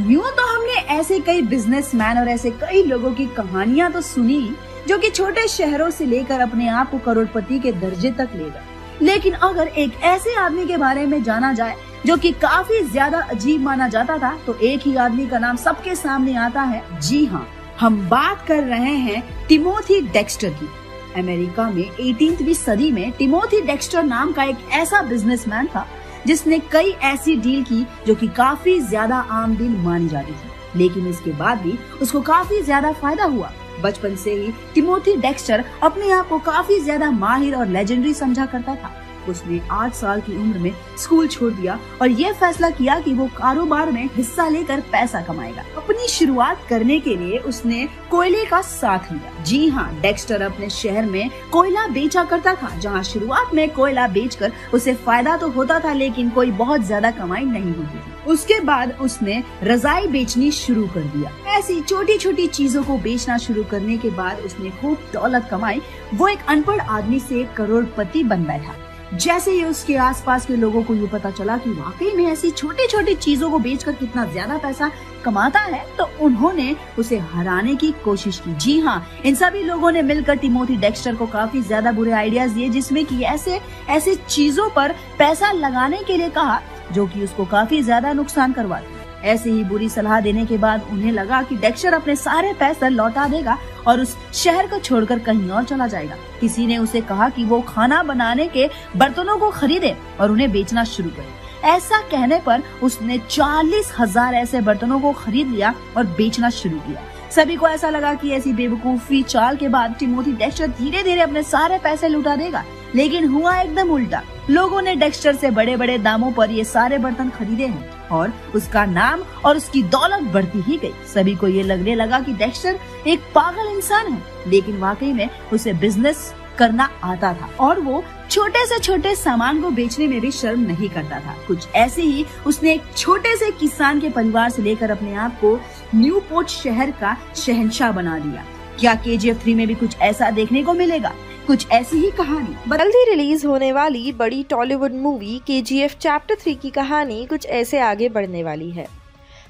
यूँ तो हमने ऐसे कई बिजनेसमैन और ऐसे कई लोगों की कहानियाँ तो सुनी, जो कि छोटे शहरों से लेकर अपने आप को करोड़पति के दर्जे तक ले गए। लेकिन अगर एक ऐसे आदमी के बारे में जाना जाए, जो कि काफ़ी ज़्यादा अजीब माना जाता था तो एक ही आदमी का नाम सबके सामने आता है। जी हाँ हम बात कर रहे हैं टिमोथी डेक्स्टर की। अमेरिका में 18वीं सदी में टिमोथी डेक्स्टर नाम का एक ऐसा बिजनेसमैन था, जिसने कई ऐसी डील की जो कि काफ़ी ज़्यादा आम डील मानी जाती थी। लेकिन इसके बाद भी उसको काफ़ी ज़्यादा फ़ायदा हुआ। बचपन से ही टिमोथी डेक्स्टर अपने आप को काफ़ी ज़्यादा माहिर और लेजेंडरी समझा करता था। उसने आठ साल की उम्र में स्कूल छोड़ दिया और ये फैसला किया कि वो कारोबार में हिस्सा लेकर पैसा कमाएगा। अपनी शुरुआत करने के लिए उसने कोयले का साथ लिया। जी हाँ डेक्स्टर अपने शहर में कोयला बेचा करता था, जहाँ शुरुआत में कोयला बेचकर उसे फ़ायदा तो होता था, लेकिन कोई बहुत ज़्यादा कमाई नहीं होती थी। उसके बाद उसने रजाई बेचनी शुरू कर दिया। ऐसी छोटी छोटी चीज़ों को बेचना शुरू करने के बाद उसने खूब दौलत कमाई। वो एक अनपढ़ आदमी से करोड़पति बन बैठा। जैसे ही उसके आसपास के लोगों को ये पता चला कि वाकई में ऐसी छोटी छोटी चीज़ों को बेचकर कितना ज़्यादा पैसा कमाता है तो उन्होंने उसे हराने की कोशिश की। जी हाँ इन सभी लोगों ने मिलकर टिमोथी डेक्स्टर को काफ़ी ज़्यादा बुरे आइडियाज़ दिए, जिसमें कि ऐसे ऐसे चीज़ों पर पैसा लगाने के लिए कहा, जो कि उसको काफ़ी ज़्यादा नुकसान करवाती ऐसे ही बुरी सलाह देने के बाद उन्हें लगा कि डेक्शर अपने सारे पैसे लौटा देगा और उस शहर को छोड़कर कहीं और चला जाएगा। किसी ने उसे कहा कि वो खाना बनाने के बर्तनों को खरीदे और उन्हें बेचना शुरू करे। ऐसा कहने पर उसने चालीस हज़ार ऐसे बर्तनों को खरीद लिया और बेचना शुरू किया। सभी को ऐसा लगा कि ऐसी बेवकूफ़ी चाल के बाद टिमोथी डेक्शर धीरे धीरे अपने सारे पैसे लुटा देगा। लेकिन हुआ एकदम उल्टा। लोगों ने डेक्स्टर से बड़े बड़े दामों पर ये सारे बर्तन खरीदे हैं और उसका नाम और उसकी दौलत बढ़ती ही गई। सभी को ये लगने लगा कि डेक्स्टर एक पागल इंसान है, लेकिन वाकई में उसे बिज़नेस करना आता था और वो छोटे से छोटे सामान को बेचने में भी शर्म नहीं करता था। कुछ ऐसे ही उसने एक छोटे से किसान के परिवार से लेकर अपने आप को न्यू पोर्ट शहर का शहनशाह बना दिया। क्या के जी एफ़ थ्री में भी कुछ ऐसा देखने को मिलेगा? कुछ ऐसी ही कहानी। जल्दी रिलीज़ होने वाली बड़ी टॉलीवुड मूवी के जी एफ़ चैप्टर थ्री की कहानी कुछ ऐसे आगे बढ़ने वाली है।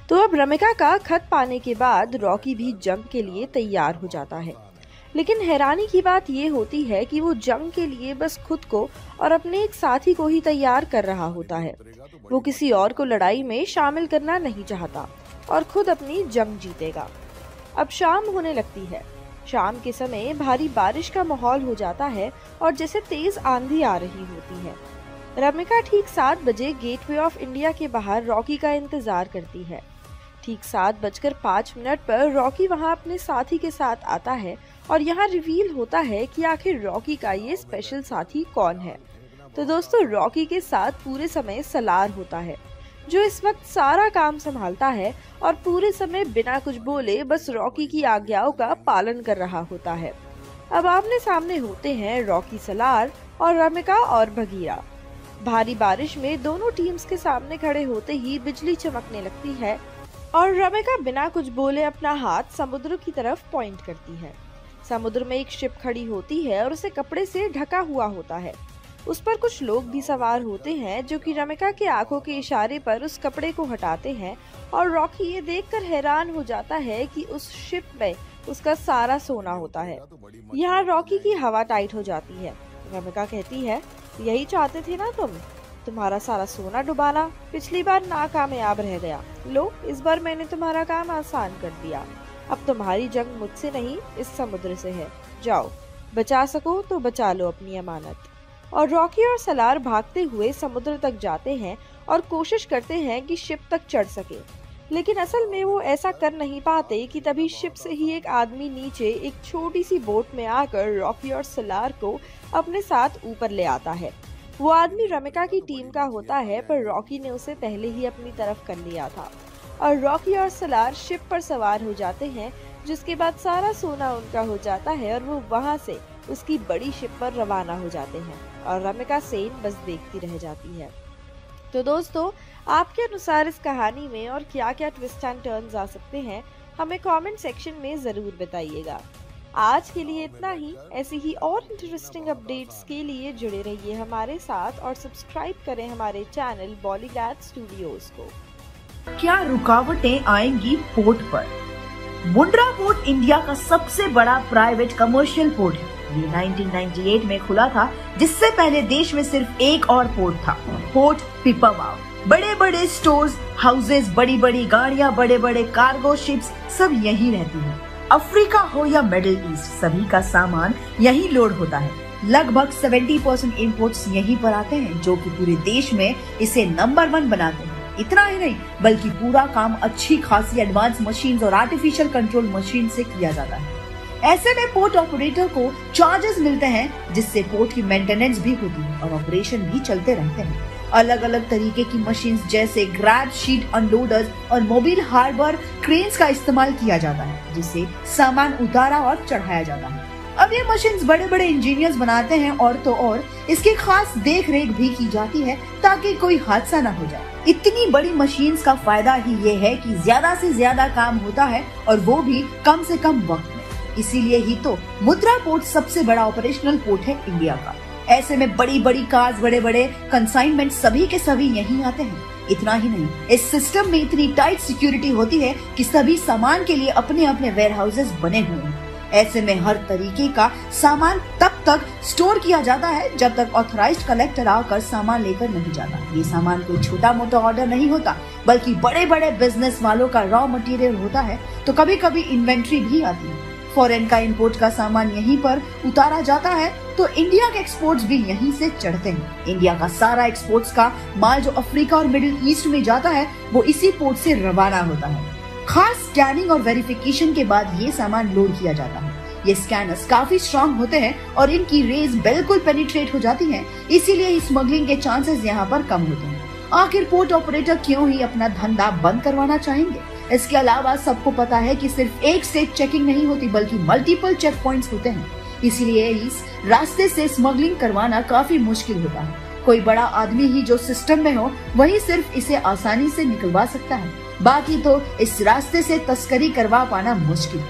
तो अब रमिका का खत पाने के बाद रॉकी भी जंग के लिए तैयार हो जाता है। लेकिन हैरानी की बात ये होती है कि वो जंग के लिए बस खुद को और अपने एक साथी को ही तैयार कर रहा होता है। वो किसी और को लड़ाई में शामिल करना नहीं चाहता और खुद अपनी जंग जीतेगा। अब शाम होने लगती है। शाम के समय भारी बारिश का माहौल हो जाता है और जैसे तेज आंधी आ रही होती है। रमिका ठीक सात बजे गेटवे ऑफ़ इंडिया के बाहर रॉकी का इंतज़ार करती है। ठीक सात बजकर पाँच मिनट पर रॉकी वहाँ अपने साथी के साथ आता है और यहाँ रिवील होता है कि आखिर रॉकी का ये स्पेशल साथी कौन है। तो दोस्तों रॉकी के साथ पूरे समय सलार होता है। जो इस वक्त सारा काम संभालता है और पूरे समय बिना कुछ बोले बस रॉकी की आज्ञाओं का पालन कर रहा होता है। अब आमने सामने होते हैं रॉकी सलार और रमिका और भगीरा। भारी बारिश में दोनों टीम्स के सामने खड़े होते ही बिजली चमकने लगती है और रमिका बिना कुछ बोले अपना हाथ समुद्र की तरफ़ पॉइंट करती है। समुद्र में एक शिप खड़ी होती है और उसे कपड़े से ढका हुआ होता है। उस पर कुछ लोग भी सवार होते हैं जो कि रमिका के आँखों के इशारे पर उस कपड़े को हटाते हैं और रॉकी ये देखकर हैरान हो जाता है कि उस शिप में उसका सारा सोना होता है। यहाँ रॉकी की हवा टाइट हो जाती है। रमिका कहती है, यही चाहते थे ना तुम? तुम्हारा सारा सोना डुबाना पिछली बार नाकामयाब रह गया। लो, इस बार मैंने तुम्हारा काम आसान कर दिया। अब तुम्हारी जंग मुझसे नहीं, इस समुद्र से है। जाओ, बचा सको तो बचा लो अपनी अमानत। और रॉकी और सलार भागते हुए समुद्र तक जाते हैं और कोशिश करते हैं कि शिप तक चढ़ सके। लेकिन असल में वो ऐसा कर नहीं पाते कि तभी शिप से ही एक आदमी नीचे एक छोटी सी बोट में आकर रॉकी और सलार को अपने साथ ऊपर ले आता है। वो आदमी रमिका की टीम का होता है, पर रॉकी ने उसे पहले ही अपनी तरफ़ कर लिया था। और रॉकी और सलार शिप पर सवार हो जाते हैं, जिसके बाद सारा सोना उनका हो जाता है और वो वहाँ से उसकी बड़ी शिप पर रवाना हो जाते हैं और रमिका सेन बस देखती रह जाती है। तो दोस्तों, आपके अनुसार इस कहानी में और क्या क्या ट्विस्ट एंड टर्न्स आ सकते हैं, हमें कमेंट सेक्शन में ज़रूर बताइएगा। आज के लिए इतना ही। ऐसी ही और इंटरेस्टिंग अपडेट्स के लिए जुड़े रहिए हमारे साथ और सब्सक्राइब करें हमारे चैनल बॉलीग्राड स्टूडियोज को। क्या रुकावटें आएँगी पोर्ट पर? मुंड्रा पोर्ट इंडिया का सबसे बड़ा प्राइवेट कमर्शियल पोर्ट है। ये 1998 में खुला था, जिससे पहले देश में सिर्फ़ एक और पोर्ट था पोर्ट पिपावाव बड़े बड़े स्टोर्स हाउसेस बड़ी बड़ी गाड़ियाँ बड़े बड़े कार्गो शिप्स सब यही रहती हैं। अफ्रीका हो या मिडिल ईस्ट सभी का सामान यही लोड होता है। लगभग 70 परसेंट इम्पोर्ट यही पर आते हैं, जो कि पूरे देश में इसे नंबर वन बनाते हैं। इतना ही नहीं, बल्कि पूरा काम अच्छी खासी एडवांस मशीन और आर्टिफिशियल कंट्रोल मशीन से किया जाता है। ऐसे में पोर्ट ऑपरेटर को चार्जेस मिलते हैं, जिससे पोर्ट की मेंटेनेंस भी होती है और ऑपरेशन भी चलते रहते हैं। अलग अलग तरीके की मशीन जैसे ग्रैब शीट अनलोडर्स और मोबाइल हार्बर क्रेन्स का इस्तेमाल किया जाता है, जिससे सामान उतारा और चढ़ाया जाता है। अब ये मशीन बड़े बड़े इंजीनियर्स बनाते हैं और तो और इसकी खास देख रेख भी की जाती है ताकि कोई हादसा न हो जाए। इतनी बड़ी मशीन का फ़ायदा ही ये है कि ज़्यादा से ज़्यादा काम होता है और वो भी कम से कम वक्त में। इसीलिए ही तो मुद्रा पोर्ट सबसे बड़ा ऑपरेशनल पोर्ट है इंडिया का। ऐसे में बड़ी बड़ी कार्स बड़े बड़े कंसाइनमेंट सभी के सभी यहीं आते हैं। इतना ही नहीं, इस सिस्टम में इतनी टाइट सिक्योरिटी होती है कि सभी सामान के लिए अपने अपने वेयर हाउसेज बने हुए हैं। ऐसे में हर तरीके का सामान तब तक स्टोर किया जाता है जब तक ऑथराइज्ड कलेक्टर आकर सामान लेकर नहीं जाता। ये सामान कोई छोटा मोटा ऑर्डर नहीं होता, बल्कि बड़े बड़े बिज़नेस वालों का रॉ मटेरियल होता है तो कभी कभी इन्वेंट्री भी आती है। फॉरेन का इंपोर्ट का सामान यहीं पर उतारा जाता है तो इंडिया के एक्सपोर्ट्स भी यहीं से चढ़ते हैं। इंडिया का सारा एक्सपोर्ट्स का माल जो अफ्रीका और मिडिल ईस्ट में जाता है, वो इसी पोर्ट से रवाना होता है। खास स्कैनिंग और वेरिफिकेशन के बाद ये सामान लोड किया जाता है। ये स्कैनर्स काफ़ी स्ट्रॉन्ग होते हैं और इनकी रेज बिल्कुल पेनिट्रेट हो जाती है, इसीलिए स्मगलिंग के चांसेस यहाँ पर कम होते हैं। आखिर पोर्ट ऑपरेटर क्यों ही अपना धंधा बंद करवाना चाहेंगे? इसके अलावा सबको पता है कि सिर्फ़ एक से चेकिंग नहीं होती, बल्कि मल्टीपल चेक पॉइंट्स होते हैं। इसलिए इस रास्ते से स्मगलिंग करवाना काफ़ी मुश्किल होता है। कोई बड़ा आदमी ही जो सिस्टम में हो, वही सिर्फ़ इसे आसानी से निकलवा सकता है। बाकी तो इस रास्ते से तस्करी करवा पाना मुश्किल।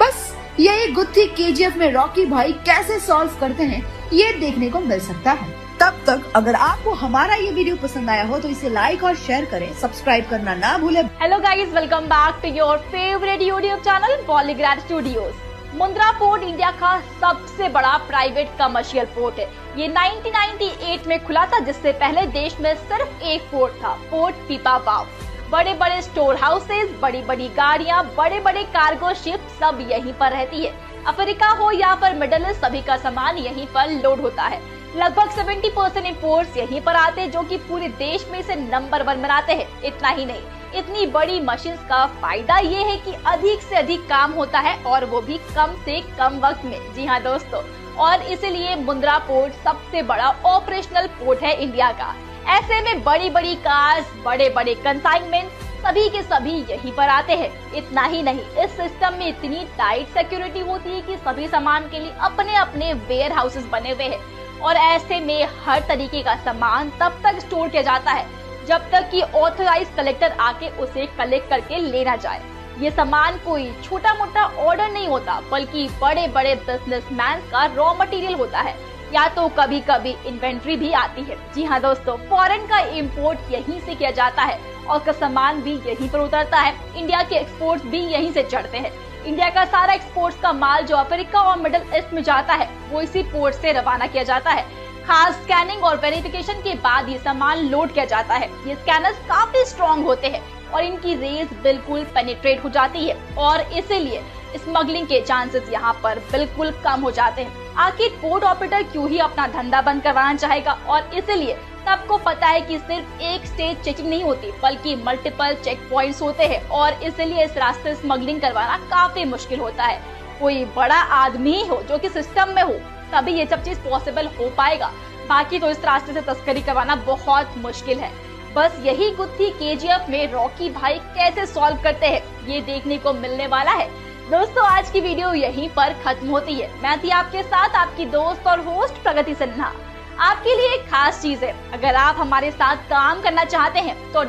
बस, यही गुत्थी केजीएफ में रॉकी भाई कैसे सॉल्व करते हैं, ये देखने को मिल सकता है। तब तक अगर आपको हमारा ये वीडियो पसंद आया हो तो इसे लाइक और शेयर करें। सब्सक्राइब करना ना भूले। Hello guys welcome back to your favourite YouTube channel Bollygrad studios Mundra port India का सबसे बड़ा प्राइवेट कमर्शियल पोर्ट है। ये 1998 में खुला था, जिससे पहले देश में सिर्फ़ एक पोर्ट था पोर्ट पीपा बाव बड़े बड़े स्टोर हाउसेज बड़ी बड़ी गाड़ियाँ बड़े बड़े कार्गो शिप सब यहीं पर रहती है। अफ्रीका हो या पर मिडल सभी का सामान यहीं पर लोड होता है। लगभग 70 परसेंट इम्पोर्ट यहीं पर आते हैं, जो कि पूरे देश में इसे नंबर वन बनाते हैं। इतना ही नहीं, इतनी बड़ी मशीन का फ़ायदा ये है कि अधिक से अधिक काम होता है और वो भी कम से कम वक्त में। जी हाँ दोस्तों, और इसीलिए मुंद्रा पोर्ट सबसे बड़ा ऑपरेशनल पोर्ट है इंडिया का। ऐसे में बड़ी बड़ी कार्स बड़े बड़े कंसाइनमेंट सभी के सभी यहीं पर आते हैं। इतना ही नहीं, इस सिस्टम में इतनी टाइट सिक्योरिटी होती है कि सभी सामान के लिए अपने अपने वेयर हाउसेस बने हुए हैं। और ऐसे में हर तरीके का सामान तब तक स्टोर किया जाता है, जब तक कि ऑथराइज कलेक्टर आके उसे कलेक्ट करके लेना जाए ये सामान कोई छोटा मोटा ऑर्डर नहीं होता, बल्कि बड़े बड़े बिजनेसमैन का रॉ मटेरियल होता है। या तो कभी कभी इन्वेंट्री भी आती है। जी हाँ दोस्तों फॉरेन का इम्पोर्ट यहीं से किया जाता है और का सामान भी यहीं पर उतरता है। इंडिया के एक्सपोर्ट भी यहीं से चढ़ते हैं। इंडिया का सारा एक्सपोर्ट्स का माल जो अफ्रीका और मिडिल ईस्ट में जाता है, वो इसी पोर्ट से रवाना किया जाता है। खास स्कैनिंग और वेरिफिकेशन के बाद ये सामान लोड किया जाता है। ये स्कैनर्स काफ़ी स्ट्रॉन्ग होते हैं और इनकी रेस बिल्कुल पेनिट्रेट हो जाती है और इसीलिए स्मगलिंग के चांसेस यहाँ पर बिल्कुल कम हो जाते हैं। आखिर पोर्ट ऑपरेटर क्यों ही अपना धंधा बंद करवाना चाहेगा? और इसलिए सबको पता है कि सिर्फ़ एक स्टेज चेकिंग नहीं होती, बल्कि मल्टीपल चेक पॉइंट्स होते हैं और इसलिए इस रास्ते स्मगलिंग करवाना काफ़ी मुश्किल होता है। कोई बड़ा आदमी हो जो कि सिस्टम में हो, तभी ये सब चीज़ पॉसिबल हो पाएगा। बाकी तो इस रास्ते से तस्करी करवाना बहुत मुश्किल है। बस यही गुत्थी केजीएफ में रॉकी भाई कैसे सॉल्व करते हैं, ये देखने को मिलने वाला है। दोस्तों, आज की वीडियो यहीं पर खत्म होती है। मैं थी आपके साथ आपकी दोस्त और होस्ट प्रगति सिन्हा। आपके लिए एक खास चीज़ है। अगर आप हमारे साथ काम करना चाहते हैं तो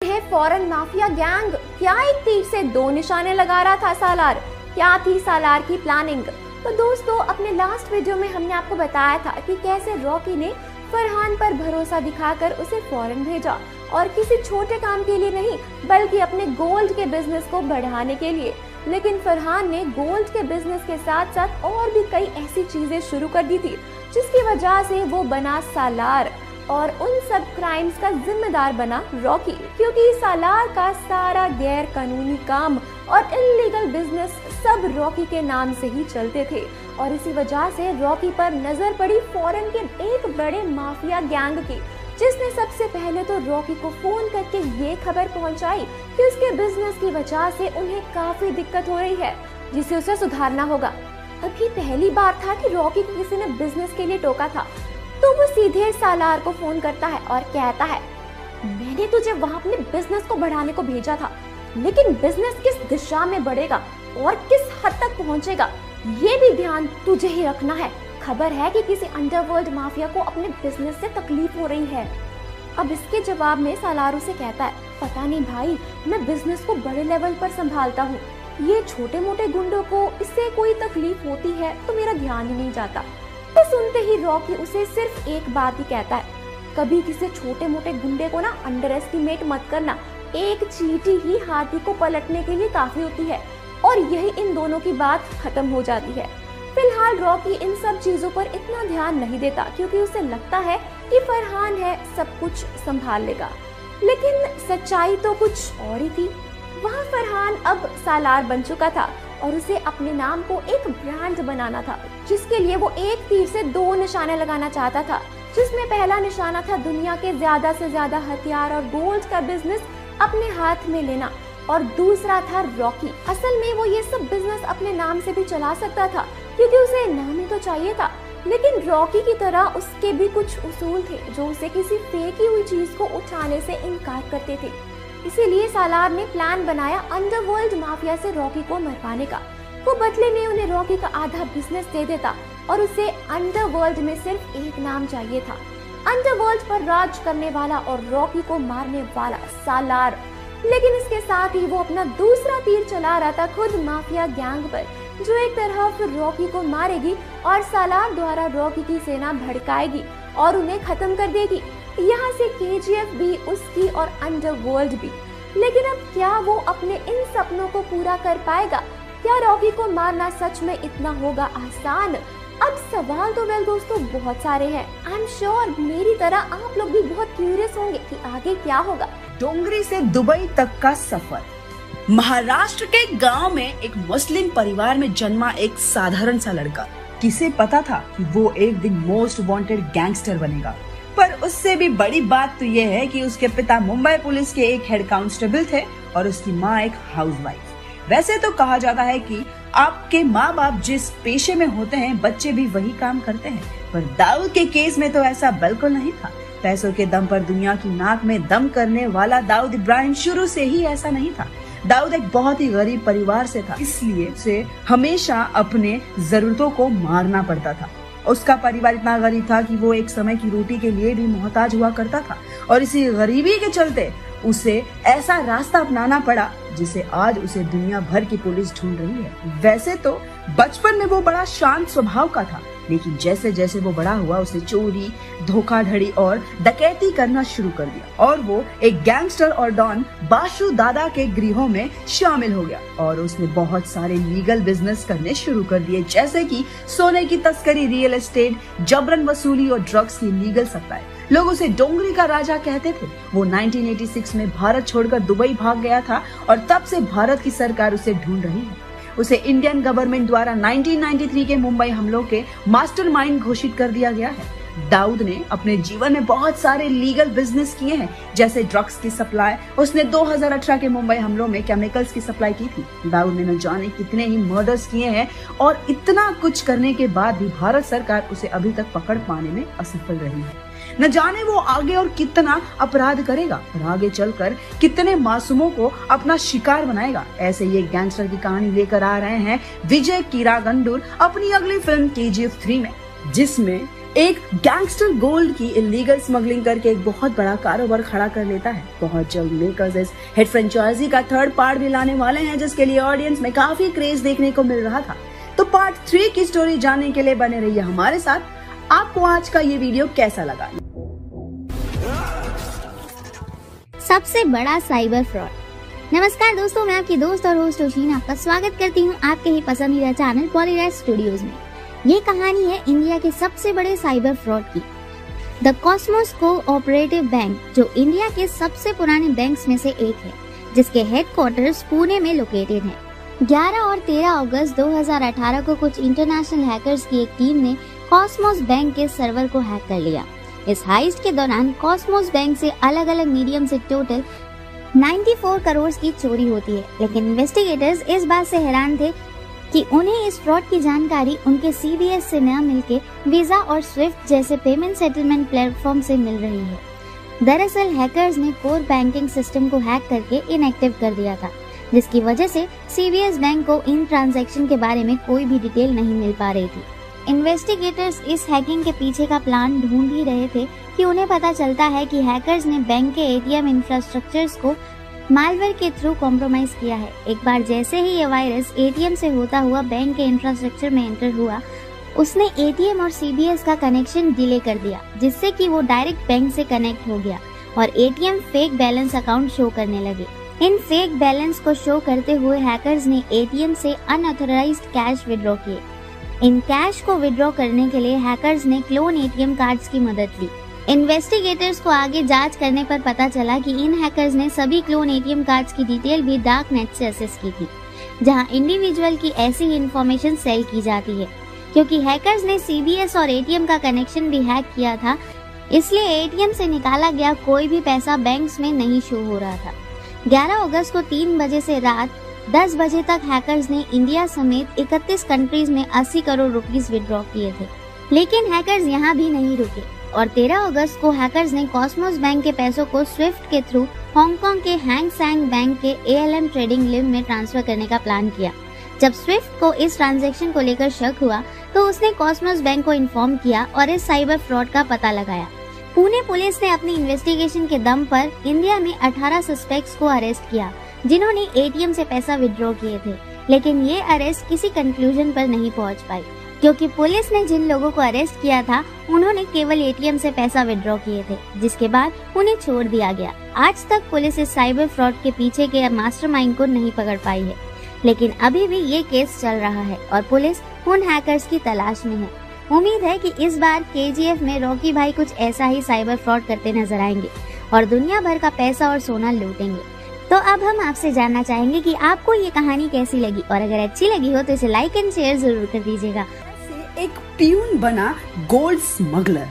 है फॉरेन माफिया गैंग, क्या एक तीर से दो निशाने लगा रहा था सालार? क्या थी सालार की प्लानिंग? तो दोस्तों, अपने लास्ट वीडियो में हमने आपको बताया था कि कैसे रॉकी ने फरहान पर भरोसा दिखाकर उसे फॉरेन भेजा। और किसी छोटे काम के लिए नहीं, बल्कि अपने गोल्ड के बिज़नेस को बढ़ाने के लिए। लेकिन फरहान ने गोल्ड के बिज़नेस के साथ साथ और भी कई ऐसी चीज़ें शुरू कर दी थी, जिसकी वजह से वो बना सालार और उन सब क्राइम्स का जिम्मेदार बना रॉकी क्योंकि सालार का सारा गैर कानूनी काम और इलीगल बिज़नेस सब रॉकी के नाम से ही चलते थे और इसी वजह से रॉकी पर नज़र पड़ी फॉरेन के एक बड़े माफिया गैंग की। जिसने सबसे पहले तो रॉकी को फ़ोन करके ये खबर पहुंचाई कि उसके बिज़नेस की वजह से उन्हें काफ़ी दिक्कत हो रही है जिसे उसे सुधारना होगा। अभी पहली बार था कि रॉकी को किसी ने बिज़नेस के लिए टोका था तो वो सीधे सालार को फ़ोन करता है और कहता है, मैंने तुझे वहाँ अपने बिज़नेस को बढ़ाने को भेजा था, लेकिन बिज़नेस किस दिशा में बढ़ेगा और किस हद तक पहुँचेगा, ये भी ध्यान तुझे ही रखना है। खबर है कि किसी अंडरवर्ल्ड माफिया को अपने बिज़नेस से तकलीफ़ हो रही है। अब इसके जवाब में सालार उसे कहता है, पता नहीं भाई, मैं बिज़नेस को बड़े लेवल पर संभालता हूँ। ये छोटे मोटे गुंडों को इससे कोई तकलीफ़ होती है तो मेरा ध्यान ही नहीं जाता। तो सुनते ही रॉकी उसे सिर्फ़ एक बात ही कहता है, कभी किसी छोटे मोटे गुंडे को ना अंडर एस्टिमेट मत करना। एक चीटी ही हाथी को पलटने के लिए काफ़ी होती है और यही इन दोनों की बात खत्म हो जाती है। फ़िलहाल रॉकी इन सब चीज़ों पर इतना ध्यान नहीं देता, क्योंकि उसे लगता है कि फरहान है, सब कुछ संभाल लेगा। लेकिन सच्चाई तो कुछ और ही थी। वहाँ फरहान अब सालार बन चुका था और उसे अपने नाम को एक ब्रांड बनाना था, जिसके लिए वो एक तीर से दो निशाने लगाना चाहता था, जिसमें पहला निशाना था दुनिया के ज़्यादा से ज़्यादा हथियार और गोल्ड का बिज़नेस अपने हाथ में लेना, और दूसरा था रॉकी असल में वो ये सब बिज़नेस अपने नाम से भी चला सकता था क्योंकि उसे नाम ही तो चाहिए था। लेकिन रॉकी की तरह उसके भी कुछ उसूल थे जो उसे किसी फेंकी हुई चीज़ को उठाने से इनकार करते थे। इसीलिए सालार ने प्लान बनाया अंडरवर्ल्ड माफिया से रॉकी को मरवाने का। वो बदले में उन्हें रॉकी का आधा बिज़नेस दे देता और उसे अंडरवर्ल्ड में सिर्फ़ एक नाम चाहिए था। अंडरवर्ल्ड पर राज करने वाला और रॉकी को मारने वाला सालार। लेकिन इसके साथ ही वो अपना दूसरा तीर चला रहा था खुद माफिया गैंग पर। जो एक तरह फिर रॉकी को मारेगी और सालार द्वारा रॉकी की सेना भड़काएगी और उन्हें खत्म कर देगी। यहाँ से के भी, उसकी और अंडरवर्ल्ड भी। लेकिन अब क्या वो अपने इन सपनों को पूरा कर पाएगा? क्या रॉकी को मारना सच में इतना होगा आसान? अब सवाल तो वेल दोस्तों बहुत सारे हैं। आई एम श्योर मेरी तरह आप लोग भी बहुत क्यूरियस होंगे कि आगे क्या होगा। डोंगरी से दुबई तक का सफ़र। महाराष्ट्र के गाँव में एक मुस्लिम परिवार में जन्मा एक साधारण सा लड़का। किसे पता था कि वो एक दिन मोस्ट वांटेड गैंगस्टर बनेगा? पर उससे भी बड़ी बात तो ये है कि उसके पिता मुंबई पुलिस के एक हेड कांस्टेबल थे और उसकी माँ एक हाउसवाइफ। वैसे तो कहा जाता है कि आपके माँ बाप जिस पेशे में होते हैं, बच्चे भी वही काम करते हैं। पर दाऊद के केस में तो ऐसा बिल्कुल नहीं था। पैसों के दम पर दुनिया की नाक में दम करने वाला दाऊद इब्राहिम शुरू से ही ऐसा नहीं था। दाऊद एक बहुत ही गरीब परिवार से था। इसलिए उसे हमेशा अपने जरूरतों को मारना पड़ता था। उसका परिवार इतना गरीब था कि वो एक समय की रोटी के लिए भी मोहताज हुआ करता था। और इसी गरीबी के चलते उसे ऐसा रास्ता अपनाना पड़ा, जिसे आज उसे दुनिया भर की पुलिस ढूंढ रही है। वैसे तो बचपन में वो बड़ा शांत स्वभाव का था। लेकिन जैसे जैसे वो बड़ा हुआ उसे चोरी, धोखाधड़ी और डकैती करना शुरू कर दिया। और वो एक गैंगस्टर और डॉन बाशु दादा के गृहों में शामिल हो गया। और उसने बहुत सारे लीगल बिज़नेस करने शुरू कर दिए, जैसे कि सोने की तस्करी, रियल एस्टेट, जबरन वसूली और ड्रग्स की लीगल सप्लाई। लोग उसे डोंगरी का राजा कहते थे। वो 1986 में भारत छोड़कर दुबई भाग गया था और तब से भारत की सरकार उसे ढूंढ रही है। उसे इंडियन गवर्नमेंट द्वारा 1993 के मुंबई हमलों के मास्टरमाइंड घोषित कर दिया गया है। दाऊद ने अपने जीवन में बहुत सारे लीगल बिज़नेस किए हैं, जैसे ड्रग्स की सप्लाई उसने 2018 के मुंबई हमलों में केमिकल्स की सप्लाई की थी। दाऊद ने न जाने कितने ही मर्डर्स किए हैं और इतना कुछ करने के बाद भी भारत सरकार उसे अभी तक पकड़ पाने में असफल रही है। न जाने वो आगे और कितना अपराध करेगा। और आगे चलकर कितने मासूमों को अपना शिकार बनाएगा। ऐसे ये गैंगस्टर की कहानी लेकर आ रहे हैं विजय कीरा गंडूर अपनी अगली फ़िल्म के जी एफ़ थ्री में, जिसमें एक गैंगस्टर गोल्ड की इलीगल स्मगलिंग करके एक बहुत बड़ा कारोबार खड़ा कर लेता है। बहुत जल्द मेकर्स इस हिट फ्रेंचाइजी का थर्ड पार्ट भी लाने वाले हैं, जिसके लिए ऑडियंस में काफ़ी क्रेज देखने को मिल रहा था। तो पार्ट थ्री की स्टोरी जानने के लिए बने रहिए हमारे साथ। आपको आज का ये वीडियो कैसा लगा? सबसे बड़ा साइबर फ्रॉड। नमस्कार दोस्तों, मैं आपकी दोस्त और होस्ट ओशीन आपका स्वागत करती हूँ आपके ही पसंदीदा चैनल पॉलीराइज स्टूडियोज में। ये कहानी है इंडिया के सबसे बड़े साइबर फ्रॉड की। The Cosmos cooperative bank जो इंडिया के सबसे पुराने बैंक्स में से एक है, जिसके हेडक्वार्टर्स पुणे में लोकेटेड है। 11 और 13 अगस्त 2018 को कुछ इंटरनेशनल हैकर्स की एक टीम ने कॉस्मोस बैंक के सर्वर को हैक कर लिया। इस हाइस्ट के दौरान कॉस्मोस बैंक से अलग अलग मीडियम से टोटल 94 करोड़ की चोरी होती है। लेकिन इन्वेस्टिगेटर्स इस बात से हैरान थे कि उन्हें इस फ्रॉड की जानकारी उनके सीबीएस से न मिलके वीज़ा और स्विफ्ट जैसे पेमेंट सेटलमेंट प्लेटफॉर्म से मिल रही है। दरअसल हैकर्स ने कोर बैंकिंग सिस्टम को हैक करके इनएक्टिव कर दिया था, जिसकी वजह से सीबीएस बैंक को इन ट्रांजैक्शन के बारे में कोई भी डिटेल नहीं मिल पा रही थी। इन्वेस्टिगेटर्स इस हैकिंग के पीछे का प्लान ढूंढ ही रहे थे कि उन्हें पता चलता है कि हैकर्स ने बैंक के एटीएम इंफ्रास्ट्रक्चर्स को मालवेयर के थ्रू कॉम्प्रोमाइज किया है। एक बार जैसे ही ये वायरस एटीएम से होता हुआ बैंक के इंफ्रास्ट्रक्चर में एंटर हुआ, उसने एटीएम और सीबीएस का कनेक्शन डिले कर दिया, जिससे कि वो डायरेक्ट बैंक से कनेक्ट हो गया और ATM fake balance account show करने लगे। इन फेक बैलेंस को शो करते हुए हैकर्स ने एटीएम से अनऑथोराइज कैश विड्रॉ किए। इन कैश को विड्रॉ करने के लिए हैकर्स ने क्लोन एटीएम कार्ड्स की मदद ली। इन्वेस्टिगेटर्स को आगे जाँच करने पर पता चला कि इन हैकर्स ने सभी क्लोन एटीएम कार्ड्स की डिटेल भी डार्क नेट से असेस की थी, जहाँ इंडिविजुअल की ऐसी ही इंफॉर्मेशन सेल की जाती है। क्योंकि हैकर्स ने सीबीएस और एटीएम का कनेक्शन भी हैक किया था, इसलिए एटीएम से निकाला गया कोई भी पैसा बैंक में नहीं शो हो रहा था। 11 अगस्त को 3 बजे से रात 10 बजे तक हैकर्स ने इंडिया समेत 31 कंट्रीज़ में 80 करोड़ रुपीस विड्रॉ किए थे। लेकिन हैकर्स यहाँ भी नहीं रुके। और 13 अगस्त को हैकर्स ने कॉस्मोस बैंक के पैसों को स्विफ्ट के थ्रू हांगकांग के हैंग सैंग बैंक के एएलएम ट्रेडिंग लिम में ट्रांसफ़र करने का प्लान किया। जब स्विफ्ट को इस ट्रांजैक्शन को लेकर शक हुआ तो उसने कॉस्मोस बैंक को इन्फॉर्म किया और इस साइबर फ्रॉड का पता लगाया। पुणे पुलिस ने अपनी इन्वेस्टिगेशन के दम पर इंडिया में 18 सस्पेक्ट्स को अरेस्ट किया। जिन्होंने एटीएम से पैसा विड्रॉ किए थे, लेकिन ये अरेस्ट किसी कंक्लूजन पर नहीं पहुँच पाई, क्योंकि पुलिस ने जिन लोगों को अरेस्ट किया था, उन्होंने केवल एटीएम से पैसा विड्रॉ किए थे, जिसके बाद उन्हें छोड़ दिया गया। आज तक पुलिस इस साइबर फ्रॉड के पीछे के मास्टरमाइंड को नहीं पकड़ पाई है, लेकिन अभी भी ये केस चल रहा है और पुलिस उन हैकर्स की तलाश में है। उम्मीद है कि इस बार के में रॉकी भाई कुछ ऐसा ही साइबर फ्रॉड करते नज़र आएँगे और दुनिया भर का पैसा और सोना लूटेंगे। तो अब हम आपसे जानना चाहेंगे कि आपको ये कहानी कैसी लगी? और अगर अच्छी लगी हो तो इसे लाइक एंड शेयर ज़रूर कर दीजिएगा। एक प्यून बना गोल्ड स्मगलर।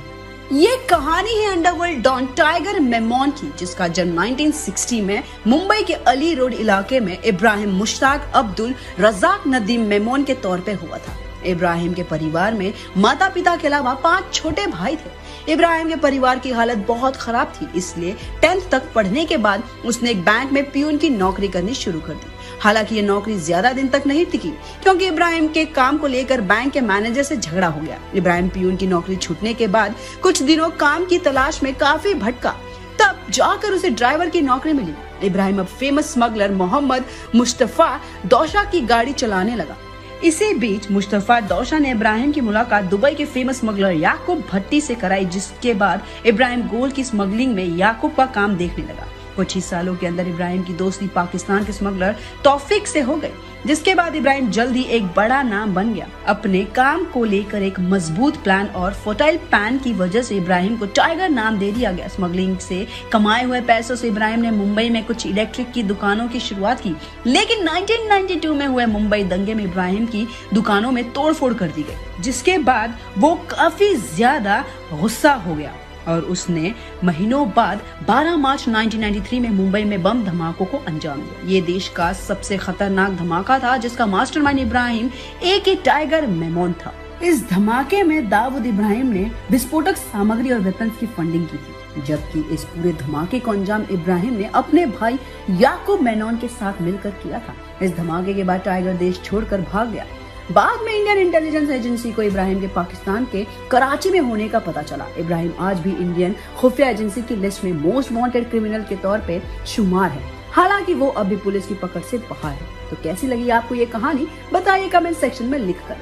ये कहानी है अंडरवर्ल्ड डॉन टाइगर मेमोन की, जिसका जन्म 1960 में मुंबई के अली रोड इलाके में इब्राहिम मुश्ताक अब्दुल रजाक नदीम मेमोन के तौर पे हुआ था। इब्राहिम के परिवार में माता पिता के अलावा पाँच छोटे भाई थे। इब्राहिम के परिवार की हालत बहुत खराब थी, इसलिए टेंथ तक पढ़ने के बाद उसने एक बैंक में प्यून की नौकरी करनी शुरू कर दी। हालाँकि ये नौकरी ज़्यादा दिन तक नहीं टिकी, क्योंकि इब्राहिम के काम को लेकर बैंक के मैनेजर से झगड़ा हो गया। इब्राहिम पियून की नौकरी छूटने के बाद कुछ दिनों काम की तलाश में काफ़ी भटका, तब जाकर उसे ड्राइवर की नौकरी मिली। इब्राहिम अब फ़ेमस स्मगलर मोहम्मद मुस्तफ़ा दौशा की गाड़ी चलाने लगा। इसी बीच मुस्तफ़ा दौशा ने इब्राहिम की मुलाकात दुबई के फ़ेमस स्मगलर याकूब भट्टी से कराई, जिसके बाद इब्राहिम गोल्ड की स्मगलिंग में याकूब का काम देखने लगा। कुछ ही सालों के अंदर इब्राहिम की दोस्ती पाकिस्तान के स्मगलर तौफिक से हो गई। जिसके बाद इब्राहिम जल्द ही एक बड़ा नाम बन गया। अपने काम को लेकर एक मज़बूत प्लान और फोटाइल पैन की वजह से इब्राहिम को टाइगर नाम दे दिया गया। स्मगलिंग से कमाए हुए पैसों से इब्राहिम ने मुंबई में कुछ इलेक्ट्रिक की दुकानों की शुरुआत की। लेकिन 1992 में हुए मुंबई दंगे में इब्राहिम की दुकानों में तोड़फोड़ कर दी गई, जिसके बाद वो काफ़ी ज़्यादा गुस्सा हो गया। और उसने महीनों बाद 12 मार्च 1993 में मुंबई में बम धमाकों को अंजाम दिया। ये देश का सबसे खतरनाक धमाका था, जिसका मास्टरमाइंड इब्राहिम एक ही टाइगर मेमोन था। इस धमाके में दाऊद इब्राहिम ने विस्फोटक सामग्री और वेपन्स की फंडिंग की थी। जबकि इस पूरे धमाके को अंजाम इब्राहिम ने अपने भाई याकूब मेनॉन के साथ मिलकर किया था। इस धमाके के बाद टाइगर देश छोड़कर भाग गया। बाद में इंडियन इंटेलिजेंस एजेंसी को इब्राहिम के पाकिस्तान के कराची में होने का पता चला। इब्राहिम आज भी इंडियन खुफिया एजेंसी की लिस्ट में मोस्ट वांटेड क्रिमिनल के तौर पे शुमार है। हालाँकि वो अभी पुलिस की पकड़ से बाहर है। तो कैसी लगी आपको ये कहानी? बताइए कमेंट सेक्शन में लिख कर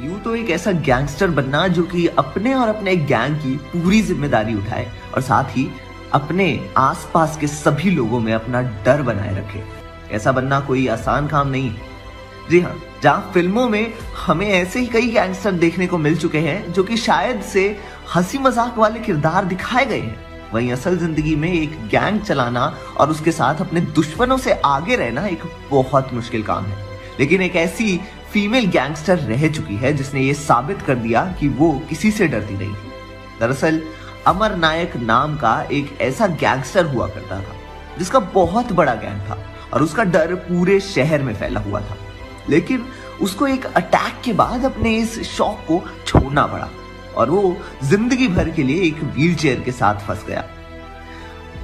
यूँ तो एक ऐसा गैंगस्टर बनना जो कि अपने और अपने गैंग की पूरी ज़िम्मेदारी उठाए और साथ ही अपने आसपास के सभी लोगों में अपना डर बनाए रखे। ऐसा बनना कोई आसान काम नहीं। है जी हाँ जहाँ फ़िल्मों में हमें ऐसे ही कई गैंगस्टर देखने को मिल चुके हैं, जो कि शायद से हँसी मज़ाक वाले किरदार दिखाए गए हैं। वहीं असल ज़िंदगी में एक गैंग चलाना और उसके साथ अपने दुश्मनों से आगे रहना एक बहुत मुश्किल काम है। लेकिन एक ऐसी फीमेल गैंगस्टर रह चुकी है, जिसने ये साबित कर दिया कि वो किसी से डरती नहीं थी। दरअसल, अमर नायक नाम का एक ऐसा गैंगस्टर हुआ करता था, जिसका बहुत बड़ा गैंग था। और उसका डर पूरे शहर में फैला हुआ था। लेकिन उसको एक अटैक के बाद अपने इस शौक को छोड़ना पड़ा और वो ज़िंदगी भर के लिए एक व्हीलचेयर के साथ फंस गया।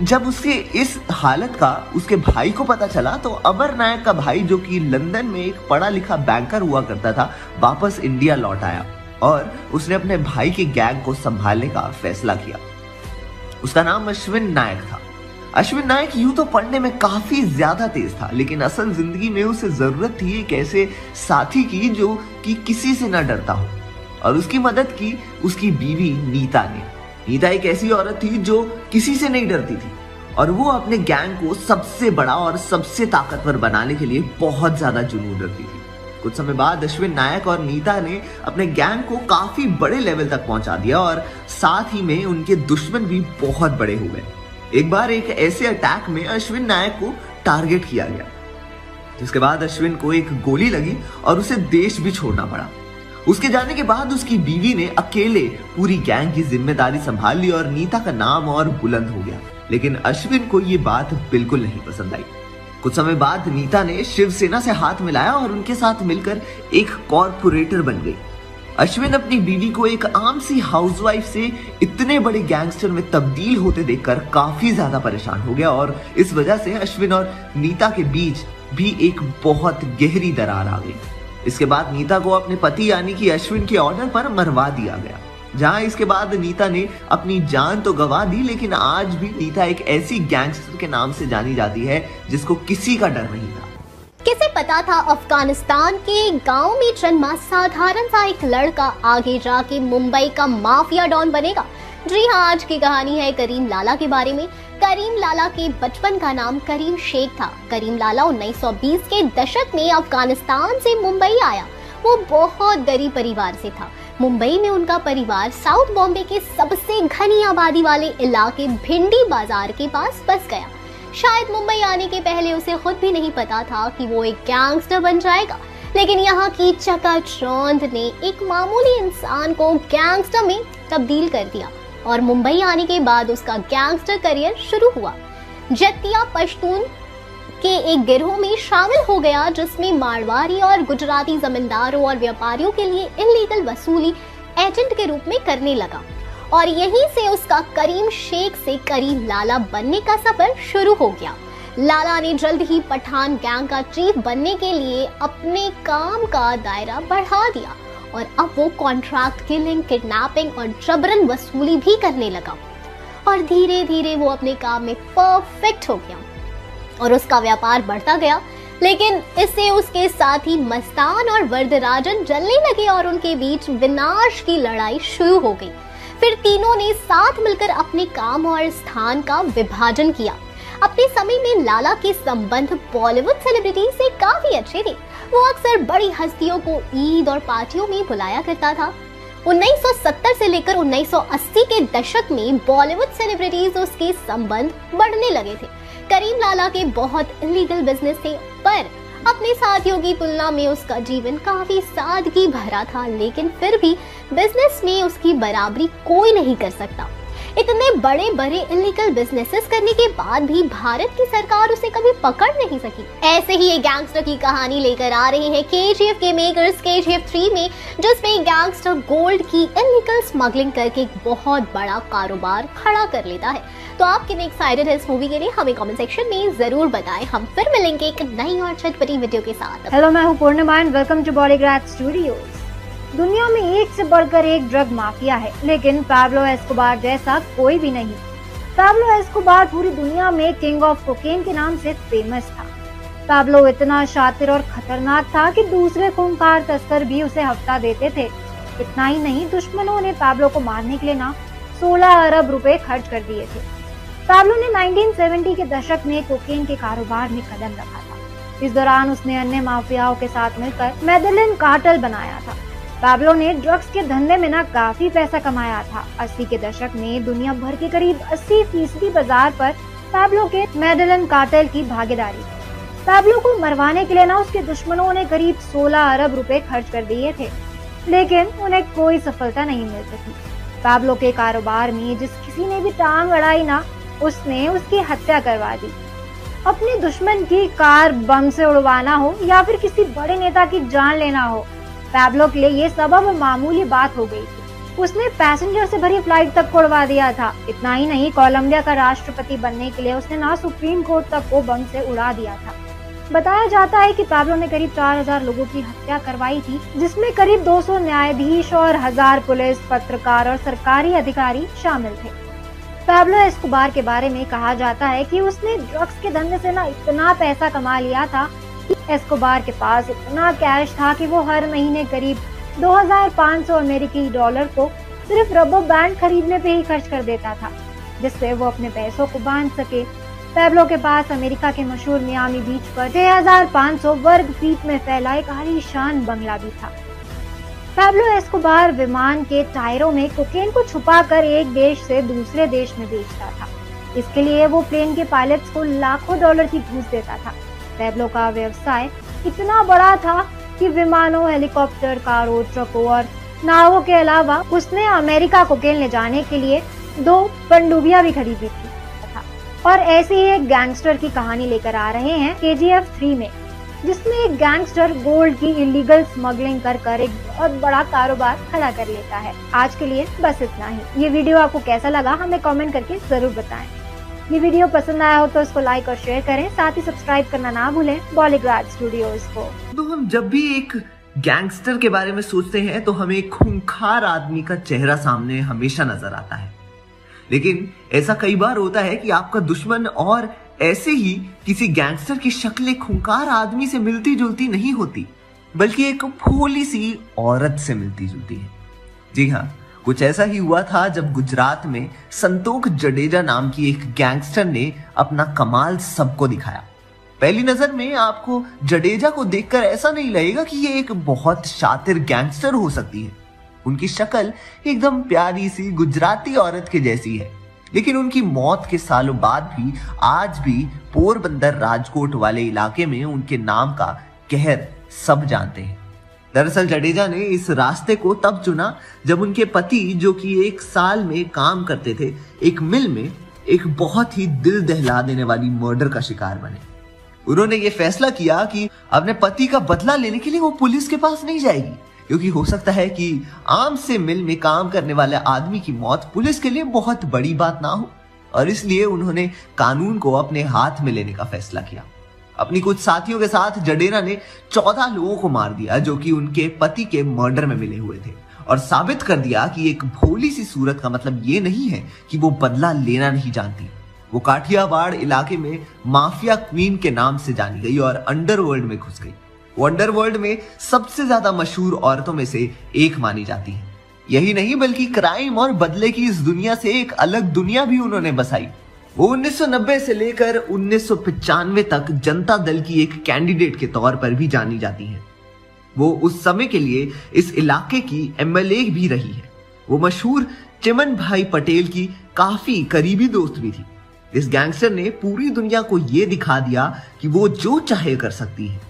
जब उसके इस हालत का उसके भाई को पता चला तो अमर नायक का भाई, जो कि लंदन में एक पढ़ा लिखा बैंकर हुआ करता था, वापस इंडिया लौट आया और उसने अपने भाई के गैंग को संभालने का फैसला किया। उसका नाम अश्विन नायक था। अश्विन नायक, यूँ तो पढ़ने में काफ़ी ज़्यादा तेज था, लेकिन असल ज़िंदगी में उसे ज़रूरत थी एक ऐसे साथी की जो कि किसी से ना डरता हो। और उसकी मदद की उसकी बीवी नीता ने। नीता एक ऐसी औरत थी जो किसी से नहीं डरती थी। और वो अपने गैंग को सबसे बड़ा और सबसे ताकतवर बनाने के लिए बहुत ज़्यादा जुनून रखती थी। कुछ समय बाद अश्विन नायक और नीता ने अपने गैंग को काफ़ी बड़े लेवल तक पहुँचा दिया और साथ ही में उनके दुश्मन भी बहुत बड़े हुए एक बार एक ऐसे अटैक में अश्विन नायक को टारगेट किया गया। जिसके बाद अश्विन को एक गोली लगी और उसे देश भी छोड़ना पड़ा। उसके जाने के बाद उसकी बीवी ने अकेले पूरी गैंग की ज़िम्मेदारी संभाल ली और नीता का नाम और बुलंद हो गया। लेकिन अश्विन को ये बात बिल्कुल नहीं पसंद आई। कुछ समय बाद नीता ने शिवसेना से हाथ मिलाया और उनके साथ मिलकर एक कॉरपोरेटर बन गई। अश्विन अपनी बीवी को एक आम सी हाउसवाइफ से इतने बड़े गैंगस्टर में तब्दील होते देखकर काफ़ी ज़्यादा परेशान हो गया और इस वजह से अश्विन और नीता के बीच भी एक बहुत गहरी दरार आ गई। इसके बाद नीता को अपने पति यानी कि अश्विन के ऑर्डर पर मरवा दिया गया। जहाँ इसके बाद नीता ने अपनी जान तो गवा दी, लेकिन आज भी नीता एक ऐसी गैंगस्टर के नाम से जानी जाती है जिसको किसी का डर नहीं था। किसे पता था अफ़गानिस्तान के गाँव में जन्मा साधारण सा एक लड़का आगे जाके मुंबई का माफिया डॉन बनेगा? जी हाँ आज की कहानी है करीम लाला के बारे में। करीम लाला के बचपन का नाम करीम शेख था। करीम लाला 1920 के दशक में अफ़गानिस्तान से मुंबई आया। वो बहुत गरीब परिवार से था। मुंबई में उनका परिवार साउथ बॉम्बे के सबसे घनी आबादी वाले इलाके भिंडी बाज़ार के पास बस गया। शायद मुंबई आने के पहले उसे खुद भी नहीं पता था कि वो एक गैंगस्टर बन जाएगा। लेकिन यहाँ की चकाचौंध ने एक मामूली इंसान को गैंगस्टर में तब्दील कर दिया और मुंबई आने के बाद उसका गैंगस्टर करियर शुरू हुआ। जतिया पश्तून के एक गिरोह में शामिल हो गया, जिसमें मारवाड़ी और गुजराती जमींदारों और व्यापारियों के लिए इनलीगल वसूली एजेंट के रूप में करने लगा। और यहीं से उसका करीम शेख से करीम लाला बनने का सफ़र शुरू हो गया। लाला ने जल्द ही पठान गैंग का चीफ बनने के लिए अपने काम का दायरा बढ़ा दिया और अब वो कॉन्ट्रैक्ट किलिंग किडनैपिंग और जबरन वसूली भी करने लगा। और धीरे धीरे वो अपने काम में परफेक्ट हो गया और उसका व्यापार बढ़ता गया। लेकिन इससे उसके साथ ही मस्तान और वर्दराजन जलने लगे और उनके बीच विनाश की लड़ाई शुरू हो गई। फिर तीनों ने साथ मिलकर अपने काम और स्थान का विभाजन किया। अपने समय में लाला के संबंध बॉलीवुड सेलिब्रिटी से काफ़ी अच्छे थे। वो अक्सर बड़ी हस्तियों को ईद और पार्टियों में बुलाया करता था। 1970 से लेकर 1980 के दशक में बॉलीवुड सेलिब्रिटीज उसके संबंध बढ़ने लगे थे। करीम लाला के बहुत इलीगल बिज़नेस थे, पर अपने साथियों की तुलना में उसका जीवन काफ़ी सादगी भरा था, लेकिन फिर भी बिज़नेस में उसकी बराबरी कोई नहीं कर सकता। इतने बड़े बड़े इलीगल बिजनेसेस करने के बाद भी भारत की सरकार उसे कभी पकड़ नहीं सकी। ऐसे ही एक गैंगस्टर की कहानी लेकर आ रहे हैं के के मेकर्स के जी थ्री में, जिसमें गैंगस्टर गोल्ड की इलीगल स्मगलिंग करके एक बहुत बड़ा कारोबार खड़ा कर लेता है। तो आप कितने एक्साइटेड है इस मूवी के लिए, हमें कमेंट सेक्शन में ज़रूर बताएँ। हम फिर मिलेंगे एक नई और चटपटी वीडियो के साथ। हेलो मैं हूँ Purnima and welcome to Bollygraph studios दुनिया में एक से बढ़कर एक ड्रग माफिया है, लेकिन पैब्लो एस्कोबार जैसा कोई भी नहीं। पैब्लो एस्कोबार पूरी दुनिया में किंग ऑफ़ कोकेन के नाम से फ़ेमस था। पैब्लो इतना शातिर और खतरनाक था कि दूसरे खूंखार तस्कर भी उसे हफ़्ता देते थे। इतना ही नहीं, दुश्मनों ने पैब्लो को मारने के लिए ना 16 अरब रुपए खर्च कर दिए थे। पैब्लो ने 1970 के दशक में कोकेन के कारोबार में कदम रखा था। इस दौरान उसने अन्य माफियाओं के साथ मिलकर मेदलिन कार्टल बनाया था। पैब्लो ने ड्रग्स के धंधे में ना काफ़ी पैसा कमाया था। 80 के दशक में दुनिया भर के करीब 80 फ़ीसदी बाज़ार पर पैब्लो के मेडलन कार्टेल की भागीदारी। पैब्लो को मरवाने के लिए ना उसके दुश्मनों ने करीब 16 अरब रुपए खर्च कर दिए थे। लेकिन उन्हें कोई सफलता नहीं मिल सकी पैब्लो के कारोबार में जिस किसी ने भी टांग अड़ाई ना उसने उसकी हत्या करवा दी। अपने दुश्मन की कार बम से उड़वाना हो या फिर किसी बड़े नेता की जान लेना हो, पैब्लो के लिए ये सब अब मामूली बात हो गई थी। उसने पैसेंजर से भरी फ़्लाइट तक उड़वा दिया था। इतना ही नहीं, कोलंबिया का राष्ट्रपति बनने के लिए उसने ना सुप्रीम कोर्ट तक को बम से उड़ा दिया था। बताया जाता है कि पैब्लो ने करीब 4000 लोगों की हत्या करवाई थी, जिसमें करीब 200 न्यायाधीश और हज़ार पुलिस पत्रकार और सरकारी अधिकारी शामिल थे। पैब्लो एस्कोबार के बारे में कहा जाता है कि उसने ड्रग्स के धंधे से ना इतना पैसा कमा लिया था कि एस्कोबार के पास इतना कैश था कि वो हर महीने करीब 2500 अमेरिकी डॉलर को सिर्फ़ रबर बैंड खरीदने पे ही खर्च कर देता था, जिससे वो अपने पैसों को बाँध सके। पैब्लो के पास अमेरिका के मशहूर मियामी बीच पर 6500 वर्ग फीट में फैला एक आलीशान बंगला भी था। पैब्लो एस्कोबार विमान के टायरों में कोकेन को छुपाकर एक देश से दूसरे देश में बेचता था। इसके लिए वो प्लेन के पायलट्स को लाखों डॉलर की घूस देता था। पैब्लो का व्यवसाय इतना बड़ा था कि विमानों हेलीकॉप्टर कारों ट्रकों और नावों के अलावा उसने अमेरिका को ले जाने के लिए दो पनडुबियाँ भी खरीदी थी। और ऐसे ही एक गैंगस्टर की कहानी लेकर आ रहे हैं के जी एफ़ थ्री में। जिसमें एक गैंगस्टर गोल्ड की इलीगल स्मगलिंग कर कर एक बहुत बड़ा कारोबार खड़ा कर लेता है। आज के लिए बस इतना ही। ये वीडियो आपको कैसा लगा, हमें कमेंट करके ज़रूर बताएँ। ये वीडियो पसंद आया हो तो इसको लाइक और शेयर करें, साथ ही सब्सक्राइब करना ना भूलें बॉलीग्राड स्टूडियोज को। तो हम जब भी एक गैंगस्टर के बारे में सोचते हैं तो हमें एक खूंखार आदमी का चेहरा सामने हमेशा नज़र आता है। लेकिन ऐसा कई बार होता है कि आपका दुश्मन और ऐसे ही किसी गैंगस्टर की शक्ल खुंकार आदमी से मिलती जुलती नहीं होती, बल्कि एक भोली सी औरत से मिलती जुलती है। जी हाँ कुछ ऐसा ही हुआ था जब गुजरात में संतोख जडेजा नाम की एक गैंगस्टर ने अपना कमाल सबको दिखाया। पहली नज़र में आपको जडेजा को देखकर ऐसा नहीं लगेगा कि ये एक बहुत शातिर गैंगस्टर हो सकती है। उनकी शक्ल एकदम प्यारी सी गुजराती औरत के जैसी है। लेकिन उनकी मौत के सालों बाद भी, आज भी पोरबंदर राजकोट वाले इलाके में उनके नाम का कहर सब जानते हैं। दरअसल जडेजा ने इस रास्ते को तब चुना जब उनके पति, जो कि एक साल में काम करते थे, एक मिल में एक बहुत ही दिल दहला देने वाली मर्डर का शिकार बने। उन्होंने ये फैसला किया कि अपने पति का बदला लेने के लिए वो पुलिस के पास नहीं जाएगी। क्योंकि हो सकता है कि आम से मिल में काम करने वाले आदमी की मौत पुलिस के लिए बहुत बड़ी बात ना हो, और इसलिए उन्होंने कानून को अपने हाथ में लेने का फैसला किया। अपनी कुछ साथियों के साथ जडेरा ने चौदह लोगों को मार दिया, जो कि उनके पति के मर्डर में मिले हुए थे, और साबित कर दिया कि एक भोली सी सूरत का मतलब ये नहीं है कि वो बदला लेना नहीं जानती। वो काठियावाड़ इलाके में माफिया क्वीन के नाम से जानी गई और अंडरवर्ल्ड में घुस गई। वो अंडरवर्ल्ड में सबसे ज़्यादा मशहूर औरतों में से एक मानी जाती है। यही नहीं, बल्कि क्राइम और बदले की इस दुनिया से एक अलग दुनिया भी उन्होंने बसाई। वो 1990 से लेकर उन्नीस तक जनता दल की एक कैंडिडेट के तौर पर भी जानी जाती हैं। वो उस समय के लिए इस इलाके की एमएलए भी रही है। वो मशहूर चिमन भाई पटेल की काफ़ी करीबी दोस्त भी थी। इस गैंगस्टर ने पूरी दुनिया को ये दिखा दिया कि वो जो चाहे कर सकती है।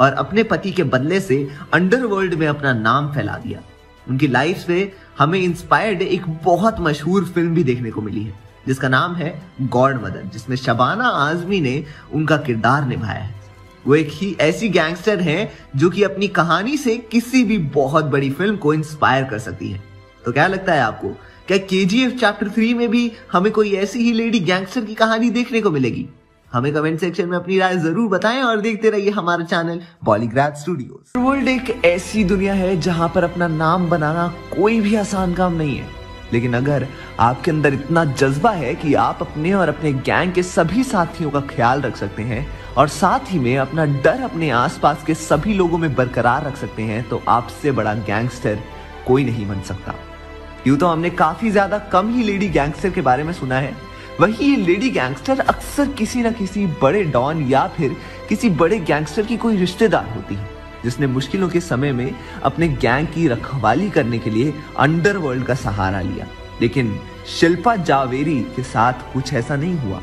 और अपने पति के बदले से अंडरवर्ल्ड में अपना नाम फैला दिया। उनकी लाइफ से हमें इंस्पायर्ड एक बहुत मशहूर फ़िल्म भी देखने को मिली है, जिसका नाम है गॉड मदर जिसमें शबाना आजमी ने उनका किरदार निभाया है। वो एक ही ऐसी गैंगस्टर है जो कि अपनी कहानी से किसी भी बहुत बड़ी फ़िल्म को इंस्पायर कर सकती है। तो क्या लगता है आपको, क्या के चैप्टर थ्री में भी हमें कोई ऐसी ही लेडी गैंगस्टर की कहानी देखने को मिलेगी? हमें कमेंट सेक्शन में अपनी राय ज़रूर बताएँ और देखते रहिए हमारा चैनल पॉलीग्राफ स्टूडियो वर्ल्ड एक ऐसी दुनिया है जहाँ पर अपना नाम बनाना कोई भी आसान काम नहीं है। लेकिन अगर आपके अंदर इतना जज्बा है कि आप अपने और अपने गैंग के सभी साथियों का ख्याल रख सकते हैं और साथ ही में अपना डर अपने आसपास के सभी लोगों में बरकरार रख सकते हैं तो आपसे बड़ा गैंगस्टर कोई नहीं बन सकता। यूँ तो हमने काफ़ी ज़्यादा कम ही लेडी गैंगस्टर के बारे में सुना है। वही ये लेडी गैंगस्टर अक्सर किसी न किसी बड़े डॉन या फिर किसी बड़े गैंगस्टर की कोई रिश्तेदार होती है, जिसने मुश्किलों के समय में अपने गैंग की रखवाली करने के लिए अंडरवर्ल्ड का सहारा लिया। लेकिन शिल्पा जावेरी के साथ कुछ ऐसा नहीं हुआ।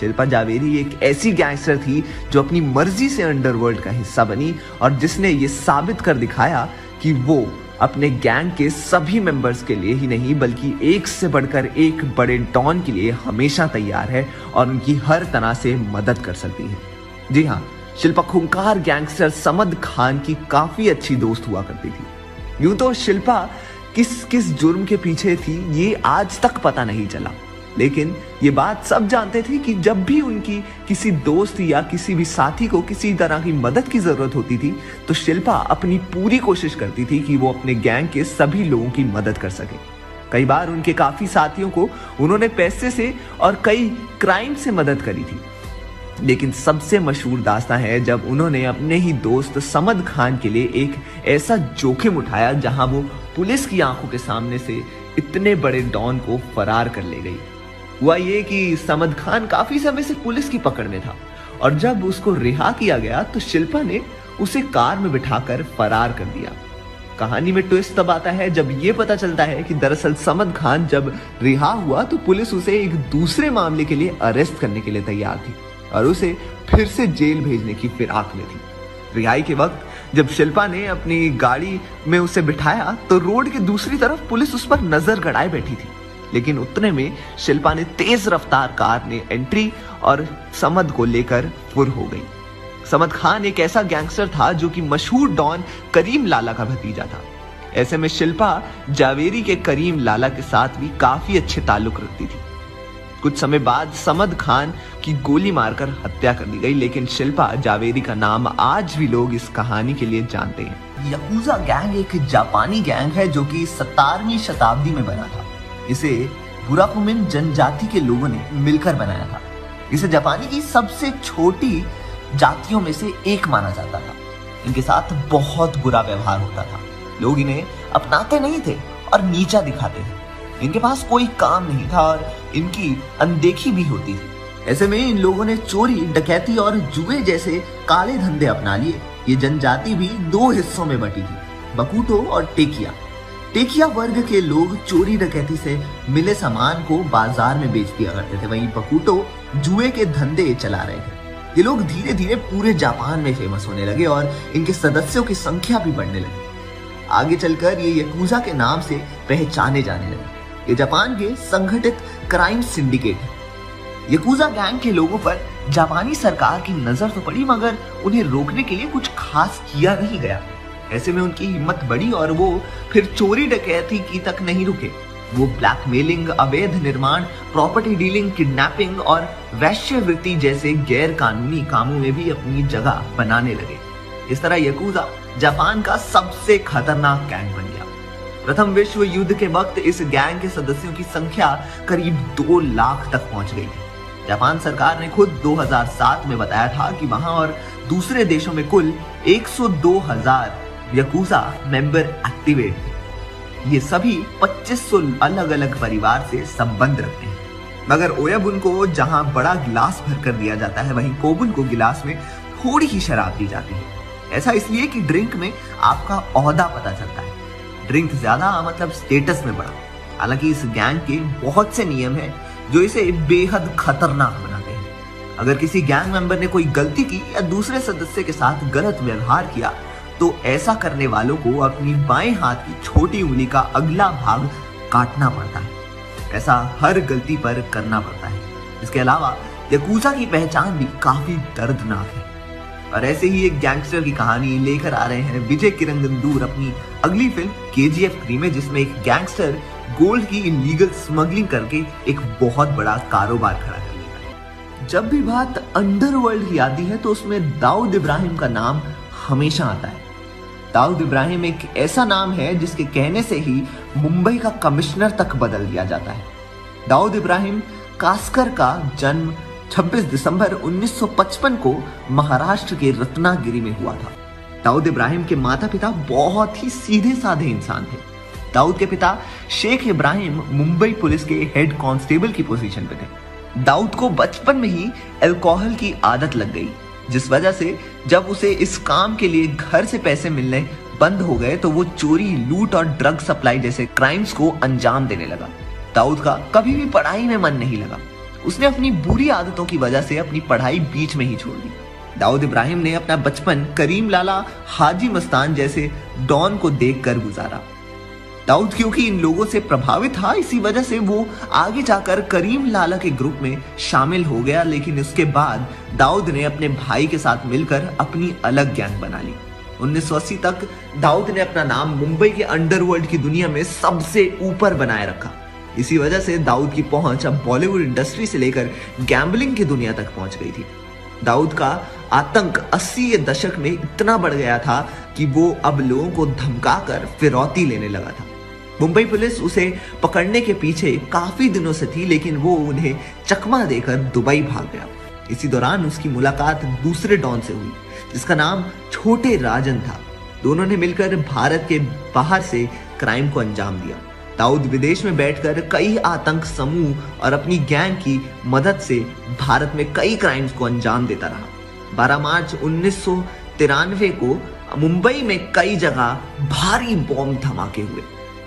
शिल्पा जावेरी एक ऐसी गैंगस्टर थी जो अपनी मर्ज़ी से अंडरवर्ल्ड का हिस्सा बनी और जिसने ये साबित कर दिखाया कि वो अपने गैंग के सभी मेंबर्स के लिए ही नहीं, बल्कि एक से बढ़कर एक बड़े डॉन के लिए हमेशा तैयार है और उनकी हर तरह से मदद कर सकती है। जी हाँ शिल्पा खुंकार गैंगस्टर समद खान की काफ़ी अच्छी दोस्त हुआ करती थी। यूँ तो शिल्पा किस किस जुर्म के पीछे थी, ये आज तक पता नहीं चला। लेकिन ये बात सब जानते थे कि जब भी उनकी किसी दोस्त या किसी भी साथी को किसी तरह की मदद की ज़रूरत होती थी तो शिल्पा अपनी पूरी कोशिश करती थी कि वो अपने गैंग के सभी लोगों की मदद कर सके। कई बार उनके काफ़ी साथियों को उन्होंने पैसे से और कई क्राइम से मदद करी थी। लेकिन सबसे मशहूर दास्ता है जब उन्होंने अपने ही दोस्त समद खान के लिए एक ऐसा जोखिम उठाया जहाँ वो पुलिस की आँखों के सामने से इतने बड़े डॉन को फरार कर ले गई। हुआ ये कि समद खान काफ़ी समय से पुलिस की पकड़ में था और जब उसको रिहा किया गया तो शिल्पा ने उसे कार में बिठाकर फरार कर दिया। कहानी में ट्विस्ट तब आता है जब ये पता चलता है कि दरअसल समद खान जब रिहा हुआ तो पुलिस उसे एक दूसरे मामले के लिए अरेस्ट करने के लिए तैयार थी और उसे फिर से जेल भेजने की फिराक में थी। रिहाई के वक्त जब शिल्पा ने अपनी गाड़ी में उसे बिठाया तो रोड के दूसरी तरफ़ पुलिस उस पर नज़र गड़ाए बैठी थी। लेकिन उतने में शिल्पा ने तेज रफ्तार कार ने एंट्री और समद को लेकर फुर हो गई। समद खान एक ऐसा गैंगस्टर था जो कि मशहूर डॉन करीम लाला का भतीजा था। ऐसे में शिल्पा जावेरी के करीम लाला के साथ भी काफ़ी अच्छे ताल्लुक रखती थी। कुछ समय बाद समद खान की गोली मारकर हत्या कर दी गई, लेकिन शिल्पा जावेरी का नाम आज भी लोग इस कहानी के लिए जानते हैं। यकूजा गैंग एक जापानी गैंग है जो कि सतारवीं शताब्दी में बना था। इसे बुराकुमिन जनजाति के लोगों ने मिलकर बनाया था। इसे जापानी की सबसे छोटी जातियों में से एक माना जाता था। इनके साथ बहुत बुरा व्यवहार होता था। लोग इन्हें अपनाते नहीं थे और नीचा दिखाते थे। इनके पास कोई काम नहीं था और इनकी अनदेखी भी होती थी। ऐसे में इन लोगों ने चोरी, डकैती और जुए जैसे काले धंधे अपना लिए। ये जनजाति भी दो हिस्सों में बटी थी, बकूटो और टेकिया। टेकिया वर्ग के लोग चोरी डकैती से मिले सामान को बाज़ार में बेच दिया करते थे। वहीं पकूटो जुए के धंधे चला रहे थे। ये लोग धीरे धीरे पूरे जापान में फ़ेमस होने लगे और इनके सदस्यों की संख्या भी बढ़ने लगी। आगे चलकर ये यकूजा के नाम से पहचाने जाने लगे। ये जापान के संगठित क्राइम सिंडिकेट है। यकूजा गैंग के लोगों पर जापानी सरकार की नज़र तो पड़ी, मगर उन्हें रोकने के लिए कुछ खास किया नहीं गया। ऐसे में उनकी हिम्मत बढ़ी और वो फिर चोरी डकैती की तक नहीं रुके। वो ब्लैकमेलिंग अवैध निर्माण प्रॉपर्टी डीलिंग किडनैपिंग और वैश्यवृत्ति जैसे गैर कानूनी कामों में भी अपनी जगह बनाने लगे। इस तरह यकूजा जापान का सबसे खतरनाक गैंग बन गया। प्रथम विश्व युद्ध के वक्त इस गैंग के सदस्यों की संख्या करीब दो लाख तक पहुँच गई थी। जापान सरकार ने खुद 2007 में बताया था कि वहाँ और दूसरे देशों में कुल 102 हज़ार यकूजा मेंबर एक्टिवेट ये सभी 2500 अलग अलग परिवार से संबंध रखते हैं। मगर ओयाबुन को जहाँ बड़ा गिलास भर कर दिया जाता है, वहीं कोबुन को गिलास में थोड़ी ही शराब दी जाती है। ऐसा इसलिए कि ड्रिंक में आपका ओहदा पता चलता है। ड्रिंक ज़्यादा मतलब स्टेटस में बढ़ा हालाँकि इस गैंग के बहुत से नियम हैं, जो इसे बेहद खतरनाक बनाते हैं। अगर किसी गैंग मेंबर ने कोई गलती की या दूसरे सदस्य के साथ गलत व्यवहार किया तो ऐसा करने वालों को अपनी बाएँ हाथ की छोटी उंगली का अगला भाग काटना पड़ता है। ऐसा हर गलती पर करना पड़ता है। इसके अलावा यकूजा की पहचान भी काफ़ी दर्दनाक है। और ऐसे ही एक गैंगस्टर की कहानी लेकर आ रहे हैं विजय किरंगंदूर अपनी अगली फ़िल्म के जी एफ़ थ्री में, जिसमें एक गैंगस्टर गोल्ड की इलीगल स्मगलिंग करके एक बहुत बड़ा कारोबार खड़ा कर लेता है। जब भी बात अंडरवर्ल्ड की आती है तो उसमें दाऊद इब्राहिम का नाम हमेशा आता है। दाऊद इब्राहिम एक ऐसा नाम है जिसके कहने से ही मुंबई का कमिश्नर तक बदल दिया जाता है। दाऊद इब्राहिम कास्कर का जन्म 26 दिसंबर 1955 को महाराष्ट्र के रत्नागिरी में हुआ था। दाऊद इब्राहिम के माता पिता बहुत ही सीधे साधे इंसान थे। दाऊद के पिता शेख इब्राहिम मुंबई पुलिस के हेड कांस्टेबल की पोजीशन पे थे। दाऊद को बचपन में ही अल्कोहल की आदत लग गई। जिस वजह से जब उसे इस काम के लिए घर से पैसे मिलने बंद हो गए तो वो चोरी, लूट और ड्रग सप्लाई जैसे क्राइम्स को अंजाम देने लगा। दाऊद का कभी भी पढ़ाई में मन नहीं लगा। उसने अपनी बुरी आदतों की वजह से अपनी पढ़ाई बीच में ही छोड़ दी। दाऊद इब्राहिम ने अपना बचपन करीम लाला हाजी मस्तान जैसे डॉन को देखकर गुजारा। दाऊद, क्योंकि इन लोगों से प्रभावित था, इसी वजह से वो आगे जाकर करीम लाला के ग्रुप में शामिल हो गया। लेकिन उसके बाद दाऊद ने अपने भाई के साथ मिलकर अपनी अलग गैंग बना ली। 1980 तक दाऊद ने अपना नाम मुंबई के अंडरवर्ल्ड की दुनिया में सबसे ऊपर बनाए रखा। इसी वजह से दाऊद की पहुँच अब बॉलीवुड इंडस्ट्री से लेकर गैम्बलिंग की दुनिया तक पहुँच गई थी। दाऊद का आतंक 80 के दशक में इतना बढ़ गया था कि वो अब लोगों को धमकाकर फिरौती लेने लगा था। मुंबई पुलिस उसे पकड़ने के पीछे काफ़ी दिनों से थी, लेकिन वो उन्हें चकमा देकर दुबई भाग गया। इसी दौरान उसकी मुलाकात दूसरे डॉन से हुई, जिसका नाम छोटे राजन था। दोनों ने मिलकर भारत के बाहर से क्राइम को अंजाम दिया। दाऊद विदेश में बैठकर कई आतंक समूह और अपनी गैंग की मदद से भारत में कई क्राइम्स को अंजाम देता रहा। 12 मार्च उन्नीस सौ तिरानवे को मुंबई में कई जगह भारी बॉम्ब धमाके हुए।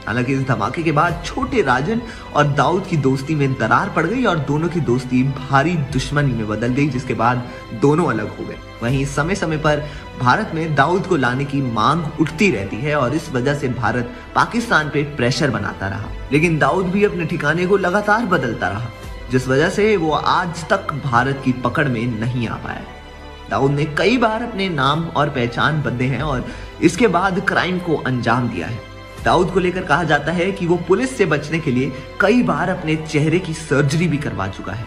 हालाँकि इस धमाके के बाद छोटे राजन और दाऊद की दोस्ती में दरार पड़ गई और दोनों की दोस्ती भारी दुश्मनी में बदल गई, जिसके बाद दोनों अलग हो गए। वहीं समय समय पर भारत में दाऊद को लाने की मांग उठती रहती है और इस वजह से भारत पाकिस्तान पे प्रेशर बनाता रहा। लेकिन दाऊद भी अपने ठिकाने को लगातार बदलता रहा, जिस वजह से वो आज तक भारत की पकड़ में नहीं आ पाया। दाऊद ने कई बार अपने नाम और पहचान बदले हैं और इसके बाद क्राइम को अंजाम दिया है। दाऊद को लेकर कहा जाता है कि वो पुलिस से बचने के लिए कई बार अपने चेहरे की सर्जरी भी करवा चुका है।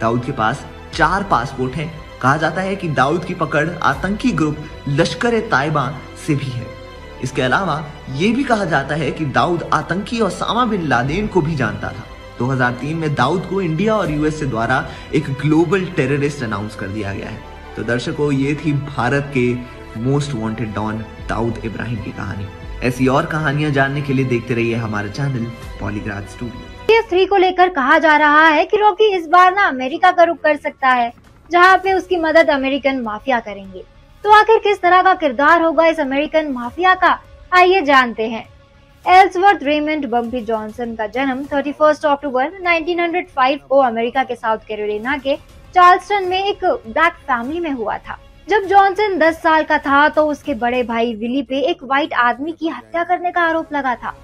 दाऊद के पास चार पासपोर्ट हैं। कहा जाता है कि दाऊद की पकड़ आतंकी ग्रुप लश्कर ताइबा से भी है। इसके अलावा ये भी कहा जाता है कि दाऊद आतंकी और सामा बिन लादेन को भी जानता था। 2003 में दाऊद को इंडिया और यूएसए द्वारा एक ग्लोबल टेररिस्ट अनाउंस कर दिया गया है। तो दर्शकों, ये थी भारत के most wanted don Dawood Ibrahim की कहानी। ऐसी और कहानियाँ जानने के लिए देखते रहिए हमारा चैनल पॉलीग्राफ स्टूडियो। थ्री को लेकर कहा जा रहा है कि रॉकी इस बार ना अमेरिका का रुख कर सकता है, जहाँ पे उसकी मदद अमेरिकन माफिया करेंगे। तो आखिर किस तरह का किरदार होगा इस अमेरिकन माफिया का, आइए जानते हैं। एल्सवर्थ रेमंड बम्पी जॉनसन का जन्म 31 अक्टूबर 1905 को अमेरिका के साउथ कैरोलिना के चार्ल्सटन में एक ब्लैक फैमिली में हुआ था। जब जॉनसन 10 साल का था तो उसके बड़े भाई विली पे एक व्हाइट आदमी की हत्या करने का आरोप लगा था।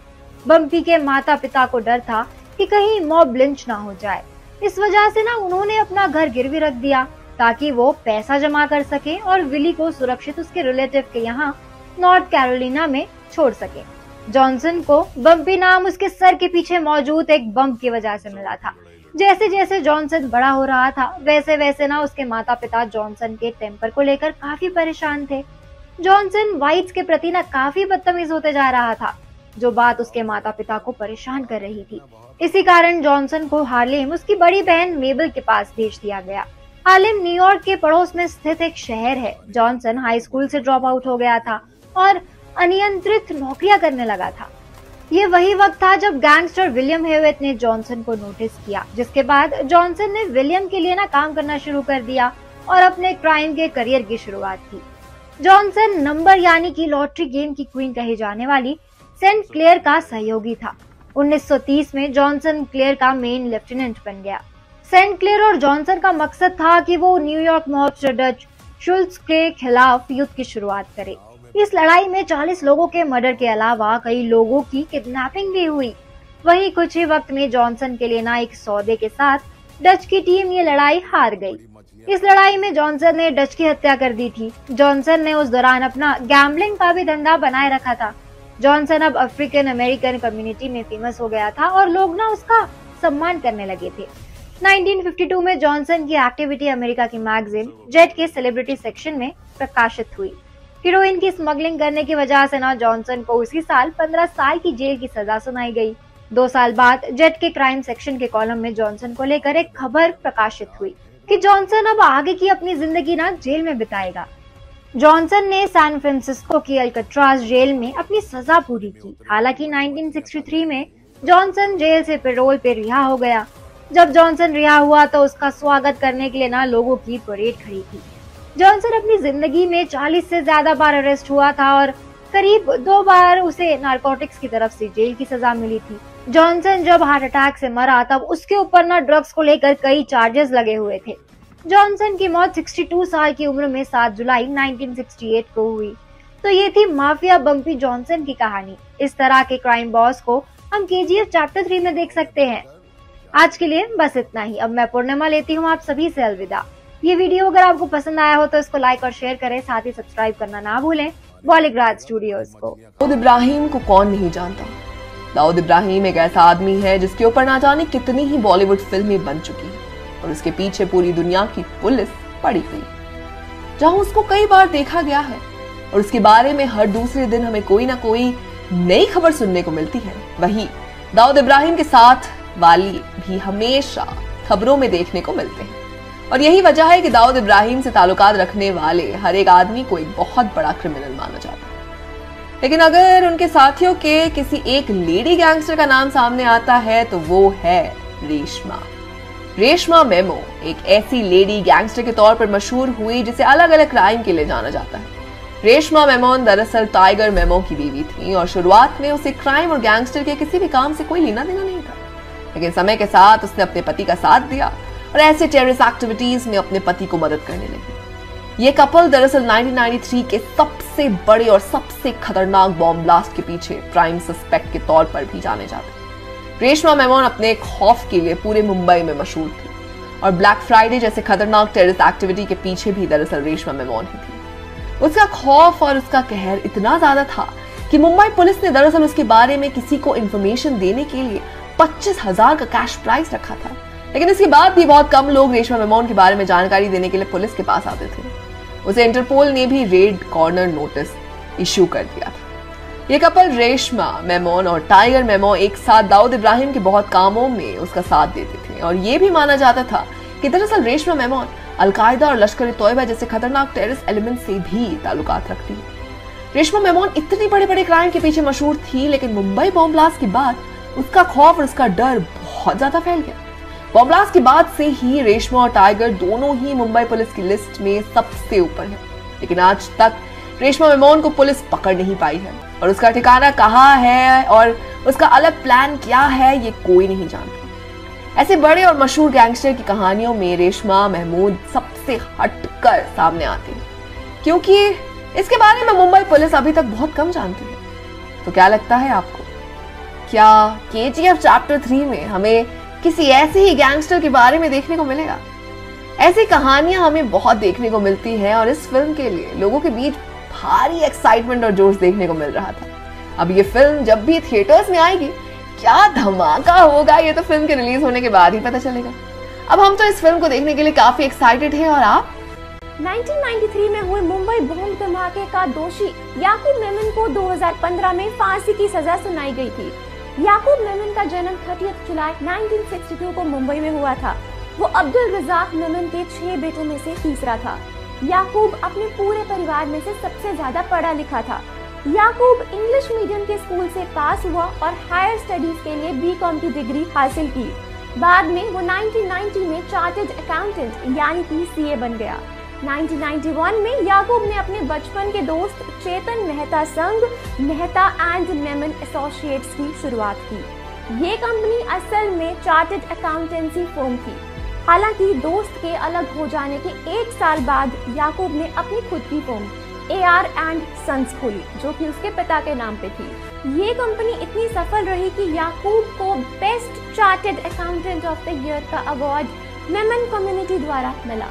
बम्पी के माता पिता को डर था कि कहीं मॉब लिंच ना हो जाए। इस वजह से ना उन्होंने अपना घर गिरवी रख दिया, ताकि वो पैसा जमा कर सके और विली को सुरक्षित उसके रिलेटिव के यहाँ नॉर्थ कैरोलिना में छोड़ सके। जॉनसन को बम्पी नाम उसके सर के पीछे मौजूद एक बम की वजह से मिला था। जैसे जैसे जॉनसन बड़ा हो रहा था वैसे वैसे ना उसके माता पिता जॉनसन के टेम्पर को लेकर काफ़ी परेशान थे। जॉनसन वाइट्स के प्रति ना काफ़ी बदतमीज होते जा रहा था, जो बात उसके माता पिता को परेशान कर रही थी। इसी कारण जॉनसन को हार्लेम उसकी बड़ी बहन मेबल के पास भेज दिया गया। हार्लेम न्यूयॉर्क के पड़ोस में स्थित एक शहर है, जॉनसन हाई स्कूल से ड्रॉप आउट हो गया था और अनियंत्रित नौकरियाँ करने लगा था। ये वही वक्त था जब गैंगस्टर विलियम हेवेट ने जॉनसन को नोटिस किया, जिसके बाद जॉनसन ने विलियम के लिए ना काम करना शुरू कर दिया और अपने क्राइम के करियर की शुरुआत की। जॉनसन नंबर यानी कि लॉटरी गेम की क्वीन कही जाने वाली सेंट क्लेयर का सहयोगी था। 1930 में जॉनसन क्लेयर का मेन लेफ्टिनेंट बन गया। सेंट क्लेयर और जॉनसन का मकसद था कि वो न्यूयॉर्क मॉबस्टर डच शुल्स के खिलाफ युद्ध की शुरुआत करे। इस लड़ाई में 40 लोगों के मर्डर के अलावा कई लोगों की किडनैपिंग भी हुई। वहीं कुछ ही वक्त में जॉनसन के लिए ना एक सौदे के साथ डच की टीम ये लड़ाई हार गई। इस लड़ाई में जॉनसन ने डच की हत्या कर दी थी। जॉनसन ने उस दौरान अपना गैम्बलिंग का भी धंधा बनाए रखा था। जॉनसन अब अफ्रीकन अमेरिकन कम्युनिटी में फ़ेमस हो गया था और लोग ना उसका सम्मान करने लगे थे। 1952 में जॉनसन की एक्टिविटी अमेरिका की मैगजीन जेट के सेलिब्रिटी सेक्शन में प्रकाशित हुई। हीरोइन की स्मगलिंग करने की वजह से ना जॉनसन को उसी साल 15 साल की जेल की सजा सुनाई गई। दो साल बाद जेट के क्राइम सेक्शन के कॉलम में जॉनसन को लेकर एक खबर प्रकाशित हुई कि जॉनसन अब आगे की अपनी ज़िंदगी ना जेल में बिताएगा। जॉनसन ने सैन फ्रांसिस्को की अल्कट्रास जेल में अपनी सजा पूरी की। हालाँकि 1963 में जॉनसन जेल से पेरोल पे रिहा हो गया। जब जॉनसन रिहा हुआ तो उसका स्वागत करने के लिए ना लोगों की परेड खड़ी थी। जॉनसन अपनी ज़िंदगी में 40 से ज़्यादा बार अरेस्ट हुआ था और करीब दो बार उसे नारकोटिक्स की तरफ़ से जेल की सजा मिली थी। जॉनसन जब हार्ट अटैक से मरा, तब उसके ऊपर ना ड्रग्स को लेकर कई चार्जेस लगे हुए थे। जॉनसन की मौत 62 साल की उम्र में 7 जुलाई 1968 को हुई। तो ये थी माफिया बम्पी जॉनसन की कहानी। इस तरह के क्राइम बॉस को हम के चैप्टर थ्री में देख सकते हैं। आज के लिए बस इतना ही। अब मैं पूर्णिमा लेती हूँ आप सभी से अलविदा। ये वीडियो अगर आपको पसंद आया हो तो इसको लाइक और शेयर करें, साथ ही सब्सक्राइब करना ना भूलें बॉलीग्राज स्टूडियोज को। दाऊद इब्राहिम को कौन नहीं जानता? दाऊद इब्राहिम एक ऐसा आदमी है जिसके ऊपर ना जाने कितनी ही बॉलीवुड फ़िल्में बन चुकी हैं और उसके पीछे पूरी दुनिया की पुलिस पड़ी हुई जहाँ उसको कई बार देखा गया है और उसके बारे में हर दूसरे दिन हमें कोई ना कोई नई खबर सुनने को मिलती है। वही दाऊद इब्राहिम के साथ वाली भी हमेशा खबरों में देखने को मिलते हैं। और यही वजह है कि दाऊद इब्राहिम से ताल्लुकात रखने वाले हर एक आदमी को एक बहुत बड़ा क्रिमिनल माना जाता है। लेकिन अगर उनके साथियों के किसी एक लेडी गैंगस्टर का नाम सामने आता है तो वो है रेशमा। रेशमा मेमो, एक ऐसी लेडी गैंगस्टर के तौर पर मशहूर हुई, जिसे अलग अलग क्राइम के लिए जाना जाता है। रेशमा मेमोन दरअसल टाइगर मेमो की बीवी थी, और शुरुआत में उसे क्राइम और गैंगस्टर के किसी भी काम से कोई लेना देना नहीं था। लेकिन समय के साथ उसने अपने पति का साथ दिया। और ऐसे टेररिस्ट एक्टिविटीज़ में अपने पति को मदद करने लगी। ये कपल दरअसल 1993 के सबसे बड़े और सबसे खतरनाक बॉम्ब ब्लास्ट के पीछे प्राइम सस्पेक्ट के तौर पर भी जाने जाते रेशमा मेमोन अपने खौफ के लिए पूरे मुंबई में मशहूर थी और ब्लैक फ्राइडे जैसे खतरनाक टेररिस्ट एक्टिविटी के पीछे भी दरअसल रेशमा मेमोन ही थी। उसका खौफ और उसका कहर इतना ज़्यादा था कि मुंबई पुलिस ने दरअसल उसके बारे में किसी को इंफॉर्मेशन देने के लिए पच्चीस का कैश प्राइस रखा था। लेकिन इसके बाद भी बहुत कम लोग रेशमा मेमोन के बारे में जानकारी देने के लिए पुलिस के पास आते थे। उसे इंटरपोल ने भी रेड कॉर्नर नोटिस इश्यू कर दिया था। ये कपल रेशमा मेमोन और टाइगर मेमो एक साथ दाऊद इब्राहिम के बहुत कामों में उसका साथ देते थे। और ये भी माना जाता था कि दरअसल रेशमा मेमोन अलकायदा और लश्कर तोयबा जैसे खतरनाक टेररिस्ट एलिमेंट से भी ताल्लुकात रखती है। रेशमा मेमोन इतनी बड़े बड़े क्राइम के पीछे मशहूर थी, लेकिन मुंबई बॉम्ब ब्लास्ट के बाद उसका खौफ और उसका डर बहुत ज़्यादा फैल गया। बॉम्ब्लास्ट के बाद से ही रेशमा और टाइगर दोनों ही मुंबई पुलिस की लिस्ट में सबसे ऊपर है। लेकिन आज तक रेशमा मेमोन को पुलिस पकड़ नहीं पाई है। और उसका ठिकाना कहाँ है और उसका अलग प्लान क्या है, ये कोई नहीं जानता। ऐसे बड़े और मशहूर गैंगस्टर की कहानियों में रेशमा, महमूद सबसे हटकर सामने आती है। क्योंकि इसके बारे में मुंबई पुलिस अभी तक बहुत कम जानती है। तो क्या लगता है आपको? क्या के चैप्टर थ्री में हमें किसी ऐसे ही गैंगस्टर के बारे में देखने को मिलेगा। ऐसी कहानियाँ हमें बहुत देखने को मिलती हैं और इस फ़िल्म के लिए लोगों के बीच भारी एक्साइटमेंट और जोश देखने को मिल रहा था। अब ये फ़िल्म जब भी थिएटर्स में आएगी, क्या धमाका होगा? ये तो फ़िल्म के रिलीज़ होने के बाद ही पता चलेगा। अब हम तो इस फ़िल्म को देखने के लिए काफ़ी एक्साइटेड हैं और आप? 1993 में हुए मुंबई बॉम्ब धमाके का दोषी याकूब मेमन को 2015 में फांसी की सजा सुनाई गई थी। याकूब मेमन का जन्म 30 जुलाई 1962 को मुंबई में हुआ था। वो अब्दुल रजाक मेमन के छह बेटों में से तीसरा था। याकूब अपने पूरे परिवार में से सबसे ज़्यादा पढ़ा लिखा था। याकूब इंग्लिश मीडियम के स्कूल से पास हुआ और हायर स्टडीज़ के लिए बीकॉम की डिग्री हासिल की। बाद में वो 1990 में चार्टेड अकाउंटेंट, यानी कि सीए बन गया। 1991 में याकूब ने अपने बचपन के दोस्त चेतन मेहता संग मेहता एंड मेमन एसोसिएट्स की शुरुआत की। ये कंपनी असल में चार्टेड अकाउंटेंसी फर्म थी। हालाँकि दोस्त के अलग हो जाने के एक साल बाद याकूब ने अपनी खुद की firm A R and sons खोली, जो कि उसके पिता के नाम पे थी। ये कंपनी इतनी सफल रही कि याकूब को best chartered accountant of the year का अवार्ड मेमन कम्युनिटी द्वारा मिला।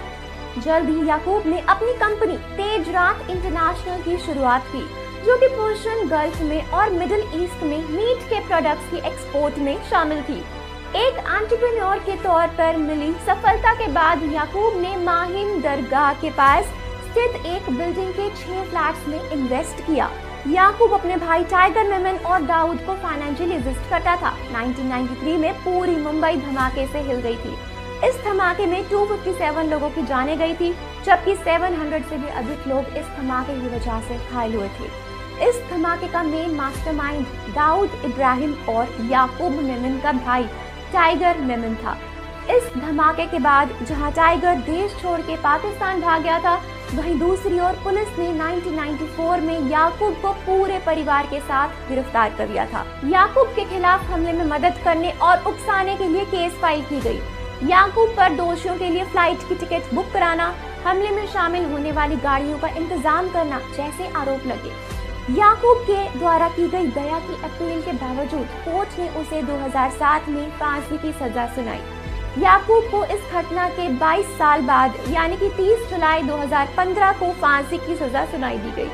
जल्द ही याकूब ने अपनी कंपनी तेज रात इंटरनेशनल की शुरुआत की, जो कि पर्शियन गल्फ में और मिडिल ईस्ट में मीट के प्रोडक्ट्स की एक्सपोर्ट में शामिल थी। एक एंटरप्रेन्योर के तौर पर मिली सफलता के बाद याकूब ने माहिम दरगाह के पास स्थित एक बिल्डिंग के छह फ्लैट्स में इन्वेस्ट किया। याकूब अपने भाई टाइगर मेमन और दाऊद को फाइनेंशियली असिस्ट करता था। 1993 में पूरी मुंबई धमाके से हिल गई थी। इस धमाके में 257 लोगों की जाने गई थी, जबकि 700 से भी अधिक लोग इस धमाके की वजह से घायल हुए थे। इस धमाके का मेन मास्टरमाइंड दाऊद इब्राहिम और याकूब मेमन का भाई टाइगर मेमन था। इस धमाके के बाद जहाँ टाइगर देश छोड़ के पाकिस्तान भाग गया था, वहीं दूसरी ओर पुलिस ने 1994 में याकूब को पूरे परिवार के साथ गिरफ़्तार कर लिया था। याकूब के खिलाफ हमले में मदद करने और उकसाने के लिए केस फ़ाइल की गई। याकूब पर दोषियों के लिए फ़्लाइट की टिकट बुक कराना, हमले में शामिल होने वाली गाड़ियों का इंतज़ाम करना जैसे आरोप लगे। याकूब के द्वारा की गई दया की अपील के बावजूद कोर्ट ने उसे 2007 में फांसी की सजा सुनाई। याकूब को इस घटना के 22 साल बाद, यानी कि 30 जुलाई 2015 को फांसी की सजा सुनाई दी गई।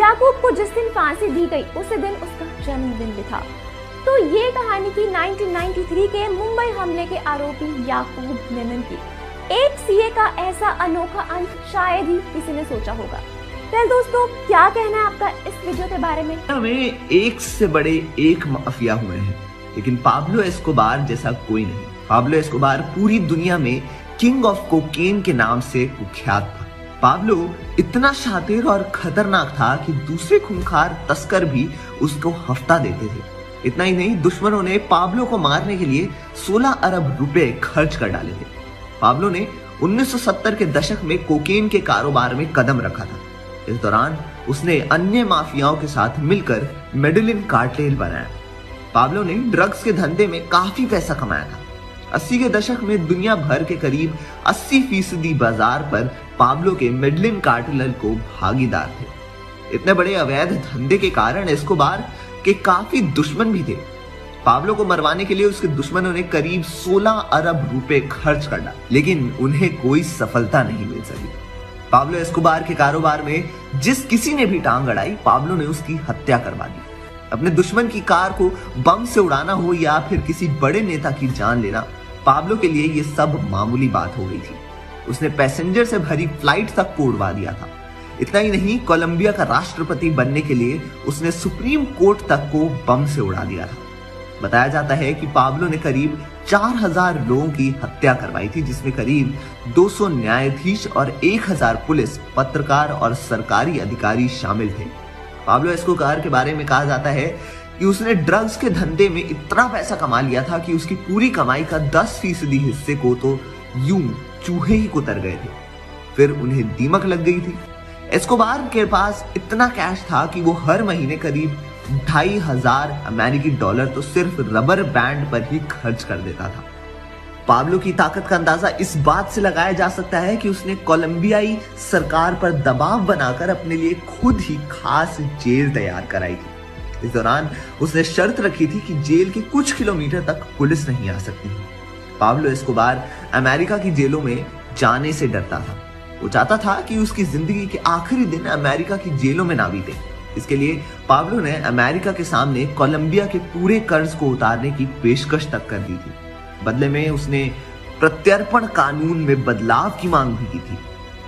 याकूब को जिस दिन फांसी दी गई, उसी दिन उसका जन्मदिन भी था। तो ये कहानी थी 1993 के मुंबई हमले के आरोपी याकूब मेमन की। एक सीए का ऐसा अनोखा अंत शायद ही किसी ने सोचा होगा। फिर दोस्तों, क्या कहना है आपका इस वीडियो के बारे में? में एक से बड़े एक माफिया हुए हैं, लेकिन पाब्लो एस्कोबार जैसा कोई नहीं। पाब्लो एस्कोबार पूरी दुनिया में किंग ऑफ़ कोकेन के नाम से कुख्यात था। पाब्लो इतना शातिर और खतरनाक था कि दूसरे खूंखार तस्कर भी उसको हफ़्ता देते थे। इतना ही नहीं, दुश्मनों ने पाब्लो को मारने के लिए 16 अरब रुपए खर्च कर डाले थे। पाब्लो ने 1970 के दशक में कोकेन के कारोबार में कदम रखा था। इस दौरान उसने अन्य माफियाओं के साथ मिलकर मेडलिन कार्टेल बनाया। पाब्लो ने ड्रग्स के धंधे में काफ़ी पैसा कमाया था। अस्सी के दशक में दुनिया भर के करीब 80 फ़ीसदी बाज़ार पर पाब्लो के मेडलिन कार्टेल को भागीदार थे। इतने बड़े अवैध धंधे के कारण एस्कोबार के काफ़ी दुश्मन भी थे। पाब्लो को मरवाने के लिए उसके दुश्मनों ने करीब 16 अरब रुपए खर्च कर डाले, लेकिन उन्हें कोई सफलता नहीं मिल सकी। पाब्लो एस्कोबार के कारोबार में जिस किसी ने भी टांग अड़ाई पाब्लो ने उसकी हत्या करवा दी। अपने दुश्मन की कार को बम से उड़ाना हो या फिर किसी बड़े नेता की जान लेना पाब्लो के लिए ये सब मामूली बात हो गई थी। उसने पैसेंजर से भरी फ़्लाइट तक को उड़वा दिया था। इतना ही नहीं, कोलंबिया का राष्ट्रपति बनने के लिए उसने सुप्रीम कोर्ट तक को बम से उड़ा दिया था। बताया जाता है कि पाब्लो ने करीब 4000 लोगों की हत्या करवाई थी, जिसमें करीब 200 न्यायाधीश और 1000 पुलिस, पत्रकार और सरकारी अधिकारी शामिल थे। पाब्लो एस्कोकार के बारे में कहा जाता है कि उसने ड्रग्स के धंधे में इतना पैसा कमा लिया था कि उसकी पूरी कमाई का 10 फ़ीसदी हिस्से को तो यूँ चूहे ही कुतर गए थे। फिर उन्हें दीमक लग गई थी। एस्कोबार के पास इतना कैश था कि वो हर महीने करीब ढाई हज़ार अमेरिकी डॉलर तो सिर्फ़ रबर बैंड पर ही खर्च कर देता था। पाब्लो की ताकत का अंदाज़ा इस बात से लगाया जा सकता है कि उसने कोलंबियाई सरकार पर दबाव बनाकर अपने लिए खुद ही खास जेल तैयार कराई थी। इस दौरान उसने शर्त रखी थी कि जेल के कुछ किलोमीटर तक पुलिस नहीं आ सकती। पाब्लो एस्कोबार अमेरिका की जेलों में जाने से डरता था। वो चाहता था कि उसकी ज़िंदगी के आखिरी दिन अमेरिका की जेलों में ना बीते। इसके लिए पाब्लो ने अमेरिका के सामने कोलंबिया के पूरे कर्ज को उतारने की पेशकश तक कर दी थी। बदले में उसने प्रत्यर्पण कानून में बदलाव की मांग भी की थी।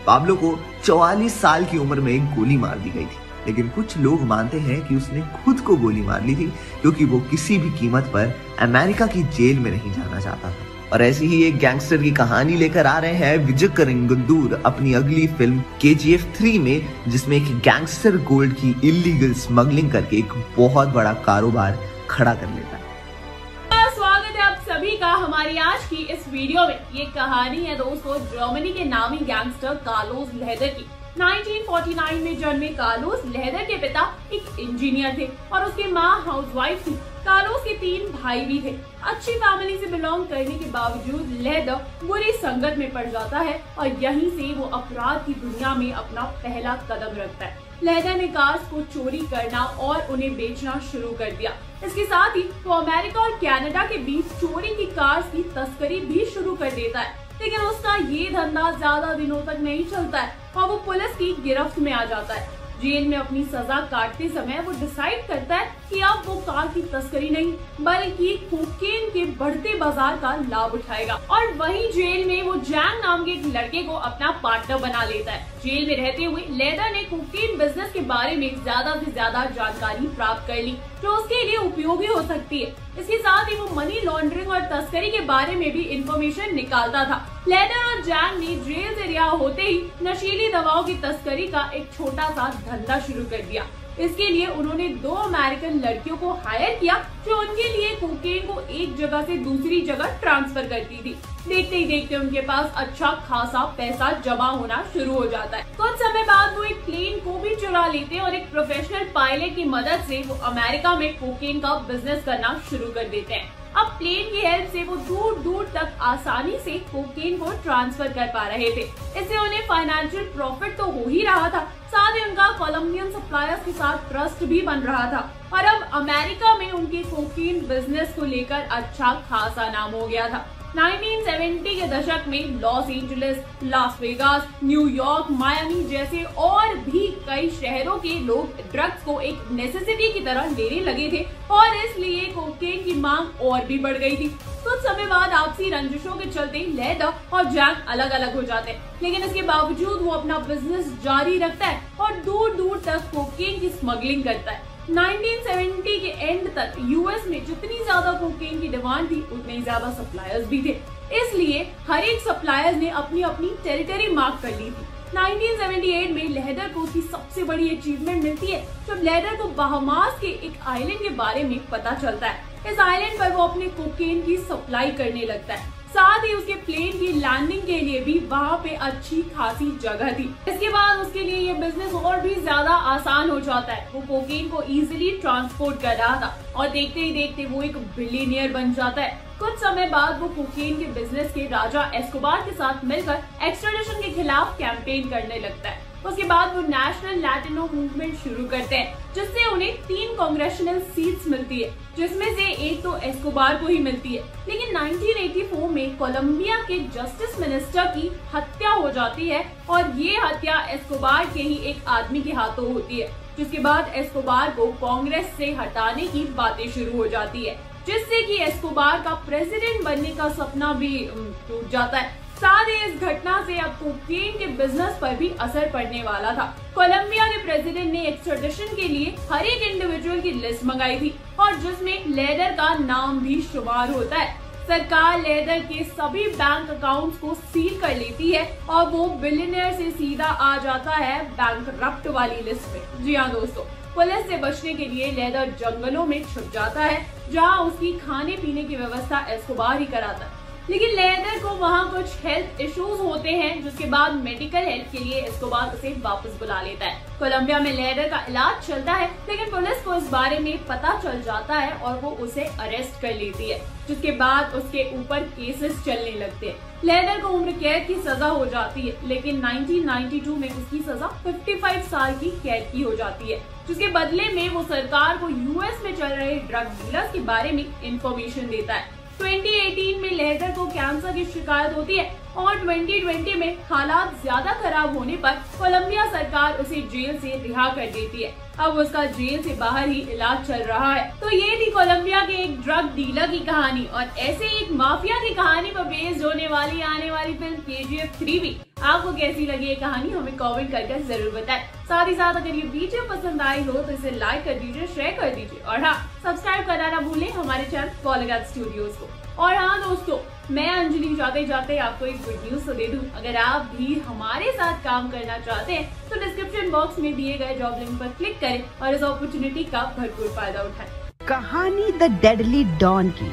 पाब्लो को 44 साल की उम्र में गोली मार दी गई थी। लेकिन कुछ लोग मानते हैं कि उसने खुद को गोली मार ली थी, क्योंकि वो किसी भी कीमत पर अमेरिका की जेल में नहीं जाना चाहता था। और ऐसी ही एक गैंगस्टर की कहानी लेकर आ रहे हैं विजय करिंगंदूर अपनी अगली फ़िल्म के जी एफ़ थ्री में, जिसमें एक गैंगस्टर गोल्ड की इलीगल स्मगलिंग करके एक बहुत बड़ा कारोबार खड़ा कर लेता है। स्वागत है आप सभी का हमारी आज की इस वीडियो में। ये कहानी है दोस्तों जर्मनी के नामी गैंगस्टर कार्लोस लेदर की। 1949 में जन्मे कार्लोस लेदर के पिता एक इंजीनियर थे और उसकी माँ हाउसवाइफ थी। कार्लोस के तीन भाई भी थे। अच्छी फैमिली से बिलोंग करने के बावजूद लेदर बुरी संगत में पड़ जाता है और यहीं से वो अपराध की दुनिया में अपना पहला कदम रखता है। लेदर ने कार्स को चोरी करना और उन्हें बेचना शुरू कर दिया। इसके साथ ही वो अमेरिका और कनाडा के बीच चोरी की कार्स की तस्करी भी शुरू कर देता है। लेकिन उसका ये धंधा ज़्यादा दिनों तक नहीं चलता है और वो पुलिस की गिरफ्त में आ जाता है। जेल में अपनी सजा काटते समय वो डिसाइड करता है कि अब वो कार की तस्करी नहीं, बल्कि कोकेन के बढ़ते बाज़ार का लाभ उठाएगा। और वहीं जेल में वो जैन नाम के एक लड़के को अपना पार्टनर बना लेता है। जेल में रहते हुए लेदर ने कुकीन बिज़नेस के बारे में ज़्यादा से ज़्यादा जानकारी प्राप्त कर ली, जो उसके लिए उपयोगी हो सकती है। इसके साथ ही वो मनी लॉन्ड्रिंग और तस्करी के बारे में भी इंफॉर्मेशन निकालता था। लेदर और जैंग ने जेल से रिहा होते ही नशीली दवाओं की तस्करी का एक छोटा सा धंधा शुरू कर दिया। इसके लिए उन्होंने दो अमेरिकन लड़कियों को हायर किया, जो उनके लिए कोकेन को एक जगह से दूसरी जगह ट्रांसफ़र करती थी। देखते ही देखते उनके पास अच्छा खासा पैसा जमा होना शुरू हो जाता है। कुछ समय बाद वो एक प्लेन को भी चुरा लेते हैं और एक प्रोफेशनल पायलट की मदद से वो अमेरिका में कोकेन का बिज़नेस करना शुरू कर देते हैं। अब प्लेन की हेल्प से वो दूर दूर तक आसानी से कोकेन को ट्रांसफ़र कर पा रहे थे। इससे उन्हें फाइनेंशियल प्रॉफिट तो हो ही रहा था। साथ ही उनका कोलम्बियन सप्लायर्स के साथ ट्रस्ट भी बन रहा था। और अब अमेरिका में उनके कोकेन बिज़नेस को लेकर अच्छा खासा नाम हो गया था। 1970 के दशक में Los Angeles, Las Vegas New York Miami जैसे और भी कई शहरों के लोग ड्रग्स को एक नेसेसिटी की तरह लेने लगे थे और इसलिए कोकेन की मांग और भी बढ़ गई थी। कुछ समय बाद आपसी रंजिशों के चलते लेदर और जैक अलग अलग हो जाते हैं। लेकिन इसके बावजूद वो अपना बिज़नेस जारी रखता है और दूर दूर तक कोकेन की स्मगलिंग करता है। 1970 के एंड तक यूएस में जितनी ज़्यादा कोकेन की डिमांड थी, उतने ही ज़्यादा सप्लायर्स भी थे। इसलिए हर एक सप्लायर्स ने अपनी अपनी टेरिटरी मार्क कर ली थी। 1978 में लेदर को उसकी सबसे बड़ी अचीवमेंट मिलती है, जब लेदर को बहामास के एक आइलैंड के बारे में पता चलता है। इस आइलैंड पर वो अपने कोकेन की सप्लाई करने लगता है। साथ ही उसके प्लेन की लैंडिंग के लिए भी वहाँ पे अच्छी खासी जगह थी। इसके बाद उसके लिए ये बिज़नेस और भी ज़्यादा आसान हो जाता है। वो कोकेन को इजिली ट्रांसपोर्ट कर रहा था और देखते ही देखते वो एक बिलीनियर बन जाता है। कुछ समय बाद वो कोकेन के बिज़नेस के राजा एस्कोबार के साथ मिलकर एक्सट्रेडिशन के खिलाफ कैंपेन करने लगता है। उसके बाद वो नेशनल लैटिनो मूवमेंट शुरू करते हैं, जिससे उन्हें तीन कांग्रेशनल सीट्स मिलती है, जिसमें से एक तो एस्कोबार को ही मिलती है। लेकिन 1984 में कोलंबिया के जस्टिस मिनिस्टर की हत्या हो जाती है और ये हत्या एस्कोबार के ही एक आदमी के हाथों होती है, जिसके बाद एस्कोबार को कांग्रेस से हटाने की बातें शुरू हो जाती है, जिससे कि एस्कोबार का प्रेसिडेंट बनने का सपना भी टूट जाता है। साथ ही इस घटना से अब कोकेन के बिज़नेस पर भी असर पड़ने वाला था। कोलंबिया के प्रेसिडेंट ने एक्सट्रेडिशन के लिए हर एक इंडिविजुअल की लिस्ट मंगाई थी और जिसमें लेदर का नाम भी शुमार होता है। सरकार लेदर के सभी बैंक अकाउंट्स को सील कर लेती है और वो बिलियनियर से सीधा आ जाता है बैंक वाली लिस्ट में। जी हाँ दोस्तों, पुलिस से बचने के लिए लेदर जंगलों में छुप जाता है, जहाँ उसकी खाने पीने की व्यवस्था एस्कोबार ही कराता है। लेकिन लेदर को वहाँ कुछ हेल्थ इश्यूज़ होते हैं, जिसके बाद मेडिकल हेल्प के लिए एस्कोबार उसे वापस बुला लेता है। कोलंबिया में लेदर का इलाज चलता है, लेकिन पुलिस को इस बारे में पता चल जाता है और वो उसे अरेस्ट कर लेती है, जिसके बाद उसके ऊपर केसेस चलने लगते हैं। लेदर को उम्र कैद की सजा हो जाती है, लेकिन 1992 में उसकी सजा 55 साल की कैद की हो जाती है, जिसके बदले में वो सरकार को यूएस में चल रहे ड्रग डीलर्स के बारे में इंफॉर्मेशन देता है। 2018 में लेजर को कैंसर की शिकायत होती है। और 2020 में हालात ज़्यादा खराब होने पर कोलंबिया सरकार उसे जेल से रिहा कर देती है। अब उसका जेल से बाहर ही इलाज चल रहा है। तो ये थी कोलंबिया के एक ड्रग डीलर की कहानी और ऐसे एक माफिया की कहानी पर बेस्ड होने वाली आने वाली फ़िल्म के जी एफ़ थ्री भी। आपको कैसी लगी ये कहानी हमें कमेंट करके ज़रूर बताएँ। साथ ही साथ अगर ये वीडियो पसंद आई हो तो इसे लाइक कर दीजिए शेयर कर दीजिए। और हाँ सब्सक्राइब करना ना भूलें हमारे चैनल बॉलीग्राफ स्टूडियोज को। और हाँ दोस्तों, मैं अंजलि जाते जाते आपको एक गुड न्यूज़ तो दे दूँ। अगर आप भी हमारे साथ काम करना चाहते हैं तो डिस्क्रिप्शन बॉक्स में दिए गए जॉब लिंक पर क्लिक करें और इस अपॉर्चुनिटी का भरपूर फ़ायदा उठाएँ। कहानी द डेडली डॉन की।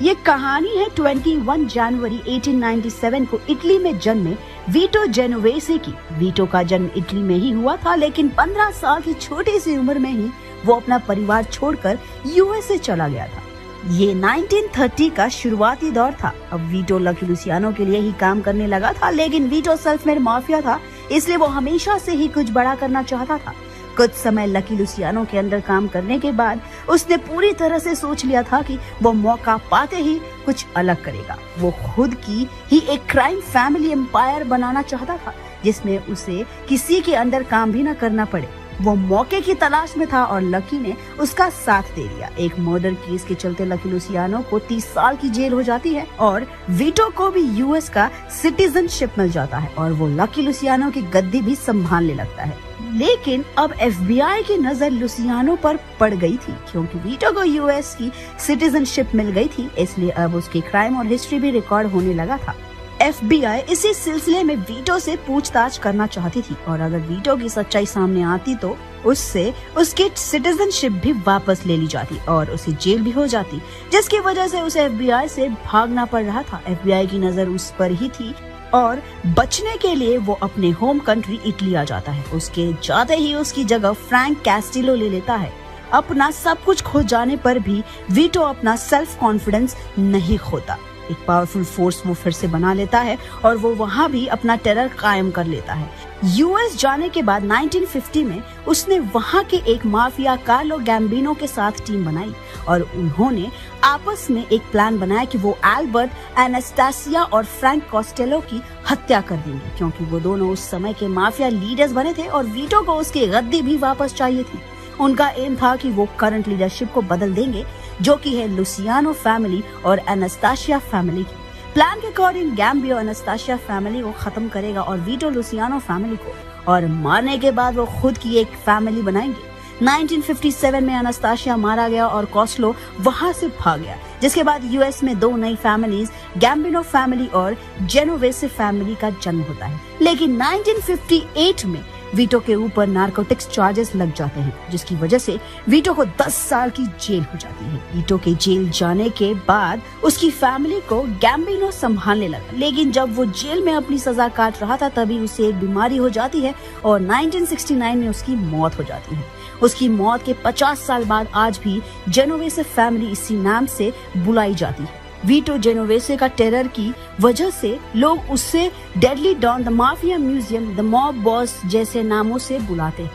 ये कहानी है 21 जनवरी 1897 को इटली में जन्मे वीटो जेनोवेसे की। वीटो का जन्म इटली में ही हुआ था, लेकिन 15 साल की छोटी सी उम्र में ही वो अपना परिवार छोड़कर यूएसए चला गया था। ये 1930 का शुरुआती दौर था। अब वीटो लकी लुसियानो के लिए ही काम करने लगा था, लेकिन वीटो सेल्फ मेड माफिया था, इसलिए वो हमेशा से ही कुछ बड़ा करना चाहता था। कुछ समय लकी लुसियानो के अंदर काम करने के बाद उसने पूरी तरह से सोच लिया था कि वो मौका पाते ही कुछ अलग करेगा। वो खुद की ही एक क्राइम फैमिली एम्पायर बनाना चाहता था, जिसमें उसे किसी के अंदर काम भी न करना पड़े। वो मौके की तलाश में था और लकी ने उसका साथ दे दिया। एक मर्डर केस के चलते लकी लुसियानो को 30 साल की जेल हो जाती है और वीटो को भी यूएस का सिटीजनशिप मिल जाता है और वो लकी लुसियानो की गद्दी भी संभालने लगता है। लेकिन अब एफबीआई की नज़र लुसियानो पर पड़ गई थी, क्योंकि वीटो को यूएस की सिटीजनशिप मिल गई थी, इसलिए अब उसकी क्राइम और हिस्ट्री भी रिकॉर्ड होने लगा था। एफबीआई इसी सिलसिले में वीटो से पूछताछ करना चाहती थी और अगर वीटो की सच्चाई सामने आती तो उससे उसकी सिटीजनशिप भी वापस ले ली जाती और उसे जेल भी हो जाती, जिसकी वजह से उसे एफबीआई से भागना पड़ रहा था। एफबीआई की नज़र उस पर ही थी और बचने के लिए वो अपने होम कंट्री इटली आ जाता है। उसके जाते ही उसकी जगह फ्रैंक कैस्टिलो ले लेता है। अपना सब कुछ खो जाने पर भी वीटो अपना सेल्फ कॉन्फिडेंस नहीं खोता। एक पावरफुल फोर्स वो फिर से बना लेता है और वो वहाँ भी अपना टेरर कायम कर लेता है। यूएस जाने के बाद 1950 में उसने वहाँ के एक माफिया कार्लो गैम्बिनो के साथ टीम बनाई और उन्होंने आपस में एक प्लान बनाया कि वो एल्बर्ट एनास्टासिया और फ्रैंक कॉस्टेलो की हत्या कर देंगे, क्योंकि वो दोनों उस समय के माफिया लीडर्स बने थे और वीटो को उसकी गद्दी भी वापस चाहिए थी। उनका एम था कि वो करंट लीडरशिप को बदल देंगे जो कि है लुसियानो फैमिली और एनास्टाशिया फैमिली की। प्लान के अकॉर्डिंग गैम्बियो एनास्टाशिया फैमिली को खत्म करेगा और वीटो लुसियानो फैमिली को। और मारने के बाद वो खुद की एक फैमिली बनाएँगे। 1957 में अनास्ताशिया मारा गया और कॉस्लो वहाँ से भाग गया। जिसके बाद यूएस में दो नई फैमिलीज़ गैम्बिनो फैमिली और जेनोवेसे फैमिली का जन्म होता है। लेकिन 1958 में वीटो के ऊपर नार्कोटिक्स चार्जेस लग जाते हैं, जिसकी वजह से वीटो को 10 साल की जेल हो जाती है। वीटो के जेल जाने के बाद उसकी फैमिली को गैम्बिनो संभालने लगा। लेकिन जब वो जेल में अपनी सजा काट रहा था, तभी उसे एक बीमारी हो जाती है और 1969 में उसकी मौत हो जाती है। उसकी मौत के 50 साल बाद आज भी जेनोवेसे फैमिली इसी नाम से बुलाई जाती है। वीटो जेनोवेसे का टेरर की वजह से लोग उससे deadly don the mafia museum the mob boss जैसे नामों से बुलाते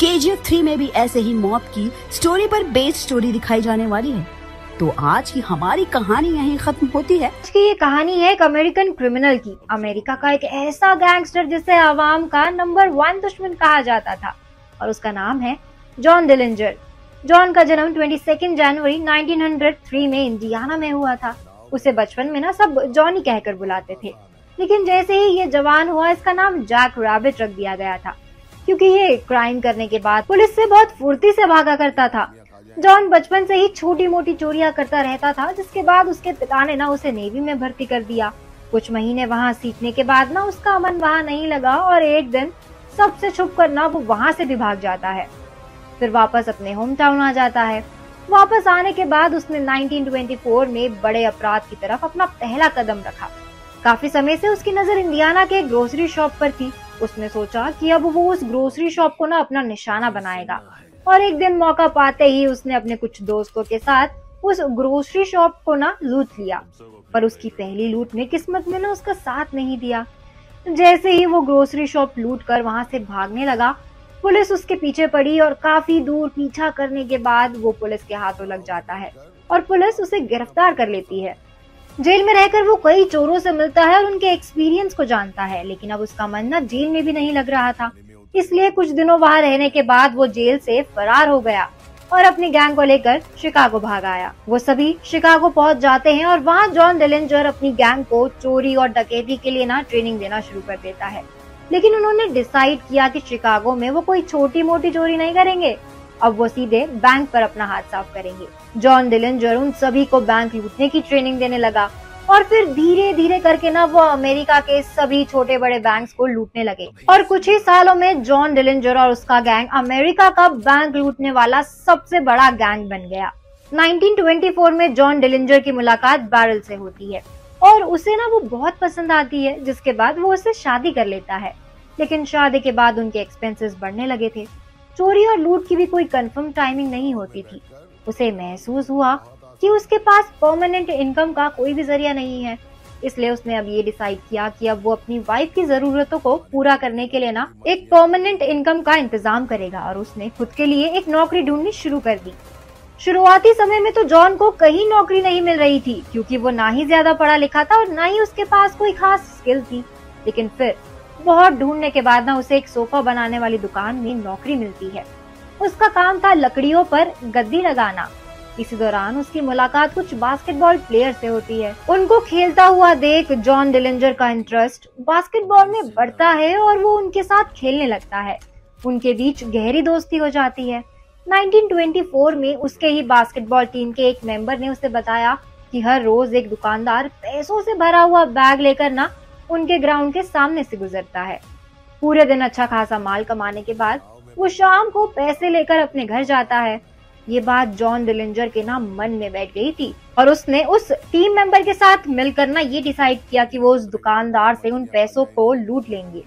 के जी थ्री में भी ऐसे ही मॉब की स्टोरी पर बेस्ड स्टोरी दिखाई जाने वाली है। तो आज की हमारी कहानी यहीं खत्म होती है। आज की ये कहानी है एक अमेरिकन क्रिमिनल की। अमेरिका का एक ऐसा गैंगस्टर जिसे आवाम का नंबर वन दुश्मन कहा जाता था। और उसका नाम है जॉन डिलिंजर जॉन का जन्म 22 जनवरी 1903 में इंडियाना में हुआ था। उसे बचपन में ना सब जॉनी कहकर बुलाते थे। लेकिन जैसे ही ये जवान हुआ, इसका नाम जैक रैबिट रख दिया गया था। क्योंकि ये क्राइम करने के बाद पुलिस से बहुत फुर्ती से भागा करता था। जॉन बचपन से ही छोटी मोटी चोरियाँ करता रहता था, जिसके बाद उसके पिता ने ना उसे नेवी में भर्ती कर दिया। कुछ महीने वहाँ सीखने के बाद ना उसका मन वहाँ नहीं लगा और एक दिन सबसे छुप कर ना वो वहाँ से भी भाग जाता है। फिर वापस अपने होम टाउन आ जाता है। वापस आने के बाद उसने 1924 में बड़े अपराध की तरफ़ अपना पहला कदम रखा। काफ़ी समय से उसकी नज़र इंडियाना के ग्रोसरी शॉप पर थी। उसने सोचा कि अब वो उस ग्रोसरी शॉप को ना अपना निशाना बनाएगा। और एक दिन मौका पाते ही उसने अपने कुछ दोस्तों के साथ उस ग्रोसरी शॉप को ना लूट लिया। पर उसकी पहली लूट में किस्मत में ना उसका साथ नहीं दिया। जैसे ही वो ग्रोसरी शॉप लूट कर वहाँ से भागने लगा पुलिस उसके पीछे पड़ी और काफ़ी दूर पीछा करने के बाद वो पुलिस के हाथों लग जाता है और पुलिस उसे गिरफ़्तार कर लेती है। जेल में रहकर वो कई चोरों से मिलता है और उनके एक्सपीरियंस को जानता है, लेकिन अब उसका मन ना जेल में भी नहीं लग रहा था। इसलिए कुछ दिनों वहाँ रहने के बाद वो जेल से फरार हो गया और अपनी गैंग को लेकर शिकागो भाग आया। वो सभी शिकागो पहुँच जाते हैं और वहाँ जॉन डेलेंजर अपनी गैंग को चोरी और डकैती के लिए ना ट्रेनिंग देना शुरू कर देता है। लेकिन उन्होंने डिसाइड किया कि शिकागो में वो कोई छोटी मोटी चोरी नहीं करेंगे। अब वो सीधे बैंक पर अपना हाथ साफ़ करेंगे। जॉन डिलेंजर उन सभी को बैंक लूटने की ट्रेनिंग देने लगा और फिर धीरे धीरे करके ना वो अमेरिका के सभी छोटे बड़े बैंक्स को लूटने लगे। और कुछ ही सालों में जॉन डिलेंजर और उसका गैंग अमेरिका का बैंक लूटने वाला सबसे बड़ा गैंग बन गया। 1924 में जॉन डिलिंजर की मुलाकात बैरल से होती है। और उसे ना वो बहुत पसंद आती है, जिसके बाद वो उससे शादी कर लेता है। लेकिन शादी के बाद उनके एक्सपेंसेस बढ़ने लगे थे। चोरी और लूट की भी कोई कंफर्म टाइमिंग नहीं होती थी। उसे महसूस हुआ कि उसके पास परमानेंट इनकम का कोई भी ज़रिया नहीं है। इसलिए उसने अब ये डिसाइड किया कि अब वो अपनी वाइफ की जरूरतों को पूरा करने के लिए ना एक परमानेंट इनकम का इंतज़ाम करेगा और उसने खुद के लिए एक नौकरी ढूंढनी शुरू कर दी। शुरुआती समय में तो जॉन को कहीं नौकरी नहीं मिल रही थी, क्योंकि वो ना ही ज़्यादा पढ़ा लिखा था और ना ही उसके पास कोई खास स्किल थी। लेकिन फिर, बहुत ढूँढने के बाद ना उसे एक सोफा बनाने वाली दुकान में नौकरी मिलती है। उसका काम था लकड़ियों पर गद्दी लगाना। इसी दौरान उसकी मुलाकात कुछ बास्केटबॉल प्लेयर से होती है। उनको खेलता हुआ देख जॉन डिलेंजर का इंटरेस्ट बास्केटबॉल में बढ़ता है और वो उनके साथ खेलने लगता है। उनके बीच गहरी दोस्ती हो जाती है। 1924 में उसके ही बास्केटबॉल टीम के एक मेंबर ने उसे बताया कि हर रोज एक दुकानदार पैसों से भरा हुआ बैग लेकर ना उनके ग्राउंड के सामने से गुजरता है। पूरे दिन अच्छा खासा माल कमाने के बाद वो शाम को पैसे लेकर अपने घर जाता है। ये बात जॉन डिलेंजर के ना मन में बैठ गई थी और उसने उस टीम मेंबर के साथ मिलकर ना ये डिसाइड किया कि वो उस दुकानदार से उन पैसों को लूट लेंगे।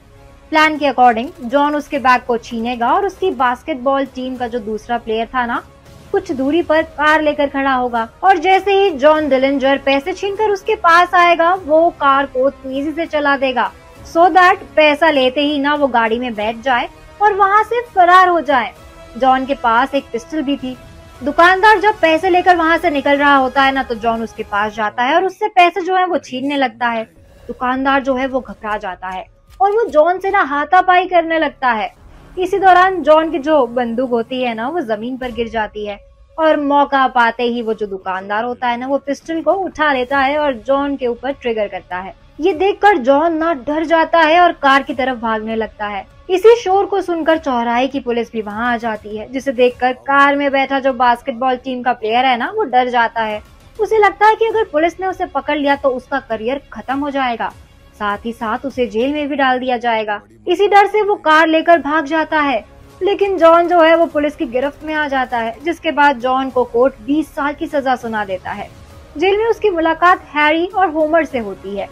प्लान के अकॉर्डिंग जॉन उसके बैग को छीनेगा और उसकी बास्केटबॉल टीम का जो दूसरा प्लेयर था ना, कुछ दूरी पर कार लेकर खड़ा होगा। और जैसे ही जॉन डिलेंजर पैसे छीनकर उसके पास आएगा, वो कार को तेज़ी से चला देगा। सो so दैट पैसा लेते ही ना वो गाड़ी में बैठ जाए और वहाँ से फरार हो जाए। जॉन के पास एक पिस्टल भी थी। दुकानदार जब पैसे लेकर वहाँ से निकल रहा होता है ना तो जॉन उसके पास जाता है और उससे पैसे जो है वो छीनने लगता है। दुकानदार जो है वो घबरा जाता है। और वो जॉन से ना हाथापाई करने लगता है। इसी दौरान जॉन की जो बंदूक होती है ना, वो ज़मीन पर गिर जाती है। और मौका पाते ही वो जो दुकानदार होता है ना, वो पिस्टल को उठा लेता है और जॉन के ऊपर ट्रिगर करता है। ये देखकर जॉन ना डर जाता है और कार की तरफ़ भागने लगता है। इसी शोर को सुनकर चौराहे की पुलिस भी वहाँ आ जाती है, जिसे देखकर कार में बैठा जो बास्केटबॉल टीम का प्लेयर है ना, वो डर जाता है। उसे लगता है कि अगर पुलिस ने उसे पकड़ लिया तो उसका करियर खत्म हो जाएगा। साथ ही साथ उसे जेल में भी डाल दिया जाएगा। इसी डर से वो कार लेकर भाग जाता है। लेकिन जॉन जो है, वो पुलिस की गिरफ्त में आ जाता है, जिसके बाद जॉन को कोर्ट 20 साल की सजा सुना देता है। जेल में उसकी मुलाकात हैरी और होमर से होती है।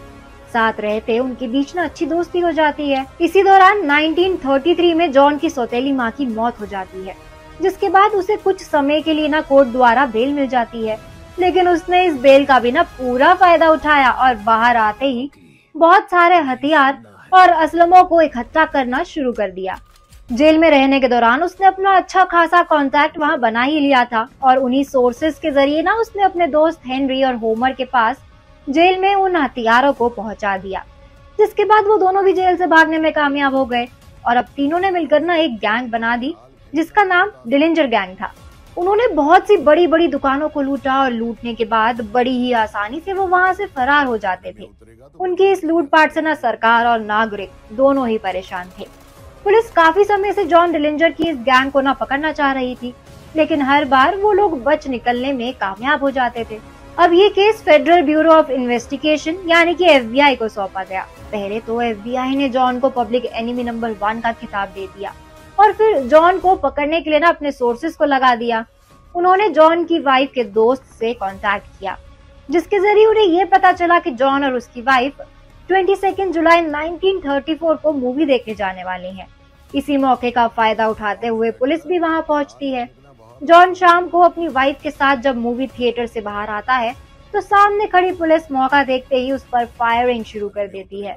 साथ रहते उनके बीच ना अच्छी दोस्ती हो जाती है। इसी दौरान 1933 में जॉन की सौतेली माँ की मौत हो जाती है, जिसके बाद उसे कुछ समय के लिए ना कोर्ट द्वारा बेल मिल जाती है। लेकिन उसने इस बेल का भी ना पूरा फ़ायदा उठाया और बाहर आते ही बहुत सारे हथियार और असलमों को इकट्ठा करना शुरू कर दिया। जेल में रहने के दौरान उसने अपना अच्छा खासा कांटेक्ट वहाँ बना ही लिया था और उन्हीं सोर्सेज के ज़रिए ना उसने अपने दोस्त हेनरी और होमर के पास जेल में उन हथियारों को पहुँचा दिया, जिसके बाद वो दोनों भी जेल से भागने में कामयाब हो गए और अब तीनों ने मिलकर ना एक गैंग बना दी, जिसका नाम डिलेंजर गैंग था। उन्होंने बहुत सी बड़ी बड़ी दुकानों को लूटा और लूटने के बाद बड़ी ही आसानी से वो वहाँ से फरार हो जाते थे। उनकी इस लूटपाट से न सरकार और नागरिक दोनों ही परेशान थे। पुलिस काफ़ी समय से जॉन डिलेंजर की इस गैंग को न पकड़ना चाह रही थी, लेकिन हर बार वो लोग बच निकलने में कामयाब हो जाते थे। अब ये case federal bureau of investigation यानी कि एफबीआई को सौंपा गया। पहले तो एफबीआई ने जॉन को पब्लिक एनिमी नंबर वन का खिताब दे दिया। और फिर जॉन को पकड़ने के लिए ना अपने सोर्सेज को लगा दिया। उन्होंने जॉन की वाइफ के दोस्त से कांटेक्ट किया, जिसके ज़रिए उन्हें ये पता चला कि जॉन और उसकी वाइफ 22 जुलाई 1934 को मूवी देखने जाने वाले हैं। इसी मौके का फ़ायदा उठाते हुए पुलिस भी वहाँ पहुँचती है। जॉन शाम को अपनी वाइफ के साथ जब मूवी थिएटर से बाहर आता है तो सामने खड़ी पुलिस मौका देखते ही उस पर फायरिंग शुरू कर देती है।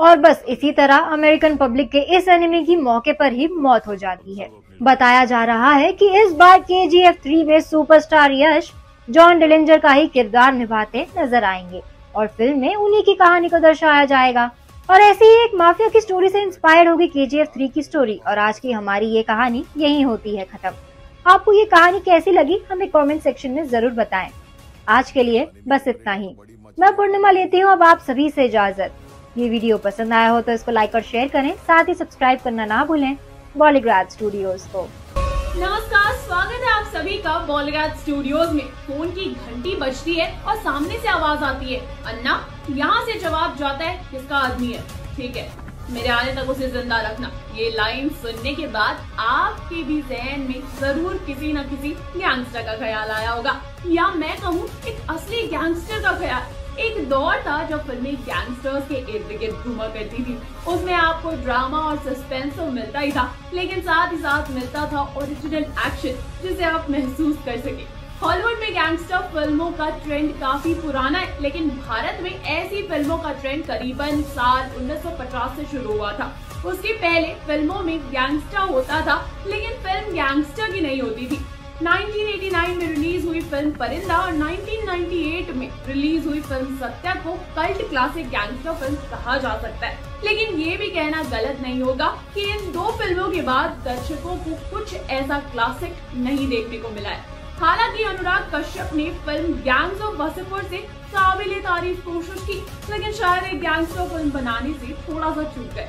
और बस इसी तरह अमेरिकन पब्लिक के इस एनिमी की मौके पर ही मौत हो जाती है। बताया जा रहा है कि इस बार के जी एफ़ थ्री में सुपरस्टार यश, जॉन डिलेंजर का ही किरदार निभाते नज़र आएँगे। और फ़िल्म में उन्हीं की कहानी को दर्शाया जाएगा। और ऐसी ही एक माफिया की स्टोरी से इंस्पायर्ड होगी के जी एफ़ थ्री की स्टोरी और आज की हमारी ये कहानी यही होती है खत्म। आपको ये कहानी कैसी लगी, हमें कमेंट सेक्शन में ज़रूर बताएँ। आज के लिए बस इतना ही। मैं पूर्णिमा लेती हूँ, अब आप सभी से इजाज़त। ये वीडियो पसंद आया हो तो इसको लाइक और शेयर करें, साथ ही सब्सक्राइब करना ना भूलें बॉलीग्राड स्टूडियोज को। नमस्कार, स्वागत है आप सभी का बॉलीवुड स्टूडियोज में। फ़ोन की घंटी बजती है और सामने से आवाज़ आती है। अन्ना, यहाँ से जवाब जाता है, किसका आदमी है? ठीक है। मेरे आने तक उसे ज़िंदा रखना। ये लाइन सुनने के बाद आपके भी जहन में ज़रूर किसी न किसी गैंगस्टर का ख्याल आया होगा। या मैं कहूँ, एक असली गैंगस्टर का ख्याल। एक दौर था जब फ़िल्में गैंगस्टर्स के इर्द गिर्द घूमा करती थी। उसमें आपको ड्रामा और सस्पेंस तो मिलता ही था, लेकिन साथ ही साथ मिलता था ओरिजिनल एक्शन जिसे आप महसूस कर सके। हॉलीवुड में गैंगस्टर फ़िल्मों का ट्रेंड काफ़ी पुराना है, लेकिन भारत में ऐसी फ़िल्मों का ट्रेंड करीबन साल 1950 से शुरू हुआ था। उसके पहले फ़िल्मों में गैंगस्टर होता था, लेकिन फ़िल्म गैंगस्टर की नहीं होती थी। 1989 में रिलीज़ हुई फ़िल्म परिंदा और 1998 में रिलीज़ हुई फ़िल्म सत्या को कल्ट क्लासिक गैंगस्टर फ़िल्म कहा जा सकता है। लेकिन ये भी कहना गलत नहीं होगा कि इन दो फ़िल्मों के बाद दर्शकों को कुछ ऐसा क्लासिक नहीं देखने को मिला है। हालाँकि अनुराग कश्यप ने फ़िल्म गैंग्स ऑफ़ वसीपुर से काबिल तारीफ़ कोशिश की, लेकिन शायद एक गैंगस्टर फ़िल्म बनाने से थोड़ा सा चूक गए।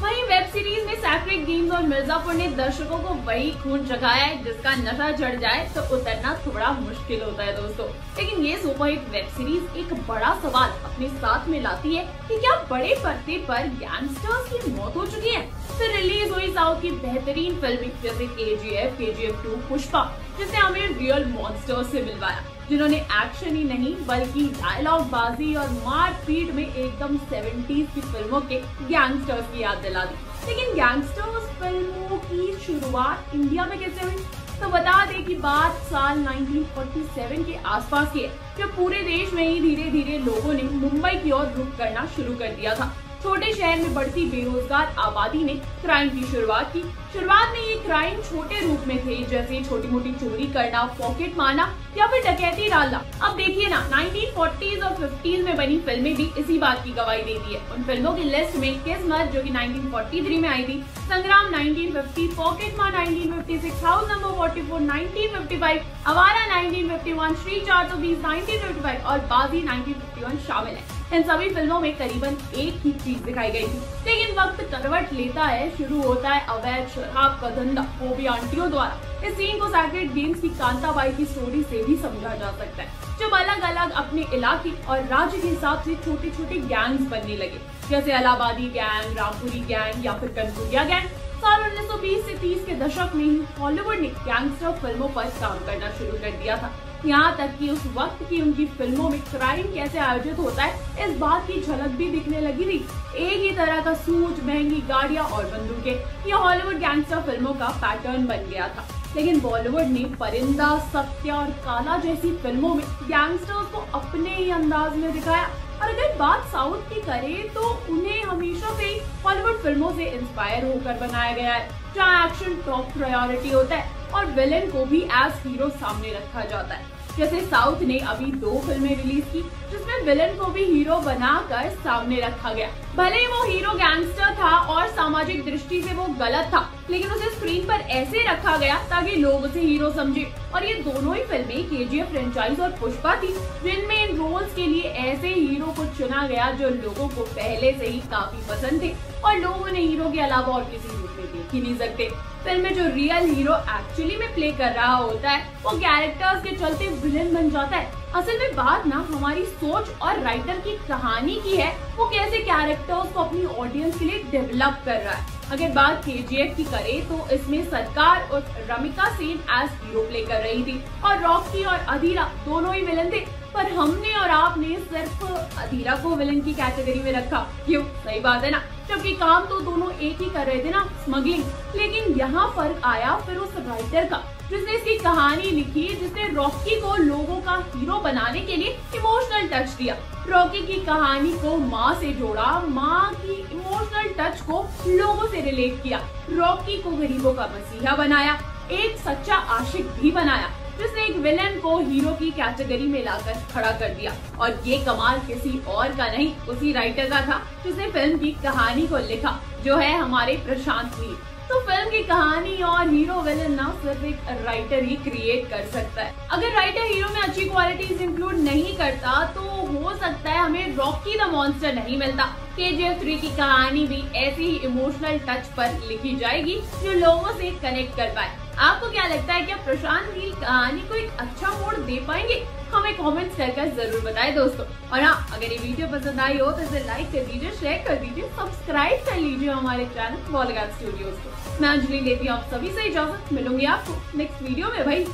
वहीं वेब सीरीज़ में सैक्रेड गेम्स और मिर्जापुर ने दर्शकों को वही खून जगाया है, जिसका नशा चढ़ जाए तो उतरना थोड़ा मुश्किल होता है दोस्तों। लेकिन ये सुपरहिट वेब सीरीज़ एक बड़ा सवाल अपने साथ में लाती है कि क्या बड़े पर्दे पर गैंगस्टर्स की मौत हो चुकी है? फिर रिलीज़ हुई साउथ की बेहतरीन फ़िल्म जैसे के जी एफ़ के जी एफ़ टू पुष्पा, जिसने हमें रियल मॉन्स्टर से मिलवाया, जिन्होंने एक्शन ही नहीं, बल्कि डायलॉग बाजी और मारपीट में एकदम सेवेंटीज की फ़िल्मों के गैंगस्टर्स की याद दिला दी। लेकिन गैंगस्टर्स फ़िल्मों की शुरुआत इंडिया में कैसे हुई? तो बता दें कि बात साल 1947 के आसपास की है, जब पूरे देश में ही धीरे धीरे लोगों ने मुंबई की ओर रुख करना शुरू कर दिया था। छोटे शहर में बढ़ती बेरोजगार आबादी ने क्राइम की शुरुआत की। शुरुआत में ये क्राइम छोटे रूप में थे, जैसे छोटी मोटी चोरी करना पॉकेट मारना या फिर डकैती डालना। अब देखिए ना 1940s और 50s में बनी फ़िल्में भी इसी बात की गवाही देती है। उन फ़िल्मों की लिस्ट में किस्मत, जो कि 1943 में आई थी, संग्राम 1950 पॉकेट मार 1956 हाउस नंबर 44 1955 अवारा 1951 श्री 420 1955 और बाजी 1951 शामिल है। इन सभी फ़िल्मों में करीबन एक ही चीज़ दिखाई गई थी। लेकिन वक्त करवट लेता है, शुरू होता है अवैध शराब का धंधा, वो भी आंटियों द्वारा। इस सीन को सैक्रेड गेम्स की कांताबाई की स्टोरी से भी समझा जा सकता है, जब अलग अलग अपने इलाके और राज्य के हिसाब से छोटे छोटे गैंग्स बनने लगे, जैसे अलाहाबादी गैंग रामपुरी गैंग या फिर कनपुरिया गैंग साल 1920 से 30 के दशक में ही हॉलीवुड ने गैंगस्टर फ़िल्मों पर काम करना शुरू कर दिया था। यहाँ तक कि उस वक्त की उनकी फ़िल्मों में क्राइम कैसे आयोजित होता है, इस बात की झलक भी दिखने लगी थी। एक ही तरह का सूट महँगी गाड़ियाँ और बंदूकें, ये हॉलीवुड गैंगस्टर फ़िल्मों का पैटर्न बन गया था। लेकिन बॉलीवुड ने परिंदा, सत्या और काला जैसी फ़िल्मों में गैंगस्टर्स को अपने ही अंदाज में दिखाया। और अगर बात साउथ की करें तो उन्हें हमेशा से हॉलीवुड फ़िल्मों से इंस्पायर होकर बनाया गया है, जहाँ एक्शन टॉप प्रायोरिटी होता है और विलेन को भी एज हीरो सामने रखा जाता है। जैसे साउथ ने अभी दो फ़िल्में रिलीज़ की, जिसमें विलन को भी हीरो बनाकर सामने रखा गया। भले ही वो हीरो गैंगस्टर था और सामाजिक दृष्टि से वो गलत था लेकिन उसे स्क्रीन पर ऐसे रखा गया ताकि लोग उसे हीरो समझे। और ये दोनों ही फ़िल्में के फ्रेंचाइज और पुष्पा थी, जिनमें इन रोल्स के लिए ऐसे हीरो को चुना गया जो लोगों को पहले से ही काफ़ी पसंद थे और लोग उन्हें हीरो के अलावा और किसी रूप में देख ही नहीं सकते। फ़िल्म में जो रियल हीरो एक्चुअली में प्ले कर रहा होता है, वो कैरेक्टर्स के चलते विलन बन जाता है। असल में बात ना हमारी सोच और राइटर की कहानी की है, वो कैसे कैरेक्टर्स को अपनी ऑडियंस के लिए डेवलप कर रहा है। अगर बात के की करें तो इसमें सरकार और Ramika Sen as hero play कर रही थी। और रॉकी और अधीरा दोनों ही विलन थे। पर हमने और आपने सिर्फ़ अधीरा को विलन की कैटेगरी में रखा। क्यों? सही बात है ना? जबकि काम तो दोनों एक ही कर रहे थे ना स्मगलिंग लेकिन यहाँ फ़र्क आया फिर उस राइटर का। जिसने इसकी कहानी लिखी, जिसने रॉकी को लोगों का हीरो बनाने के लिए इमोशनल टच दिया। रॉकी की कहानी को माँ से जोड़ा, माँ की इमोशनल टच को लोगों से रिलेट किया। रॉकी को गरीबों का मसीहा बनाया, एक सच्चा आशिक भी बनाया, जिसने एक विलन को हीरो की कैटेगरी में लाकर खड़ा कर दिया। और ये कमाल किसी और का नहीं, उसी राइटर का था, जिसने फ़िल्म की कहानी को लिखा, जो है हमारे प्रशांत वीर। तो फ़िल्म की कहानी और हीरो विलन ना सिर्फ़ एक राइटर ही क्रिएट कर सकता है। अगर राइटर हीरो में अच्छी क्वालिटीज इंक्लूड नहीं करता तो हो सकता है हमें रॉकी द मॉन्स्टर नहीं मिलता। के जी थ्री की कहानी भी ऐसी ही इमोशनल टच पर लिखी जाएगी जो लोगों से कनेक्ट कर पाए। आपको क्या लगता है, क्या प्रशांत नील कहानी को एक अच्छा मोड़ दे पाएँगे? हमें कमेंट्स कर ज़रूर बताएँ दोस्तों। और हाँ अगर ये वीडियो पसंद आई हो तो इसे लाइक कर दीजिए शेयर कर दीजिए सब्सक्राइब कर लीजिए हमारे चैनल बॉलीगार्ड स्टूडियोज को। मैं अंजलि लेती हूँ आप सभी से इजाज़त, मिलूँगी आपको नेक्स्ट वीडियो में भाई।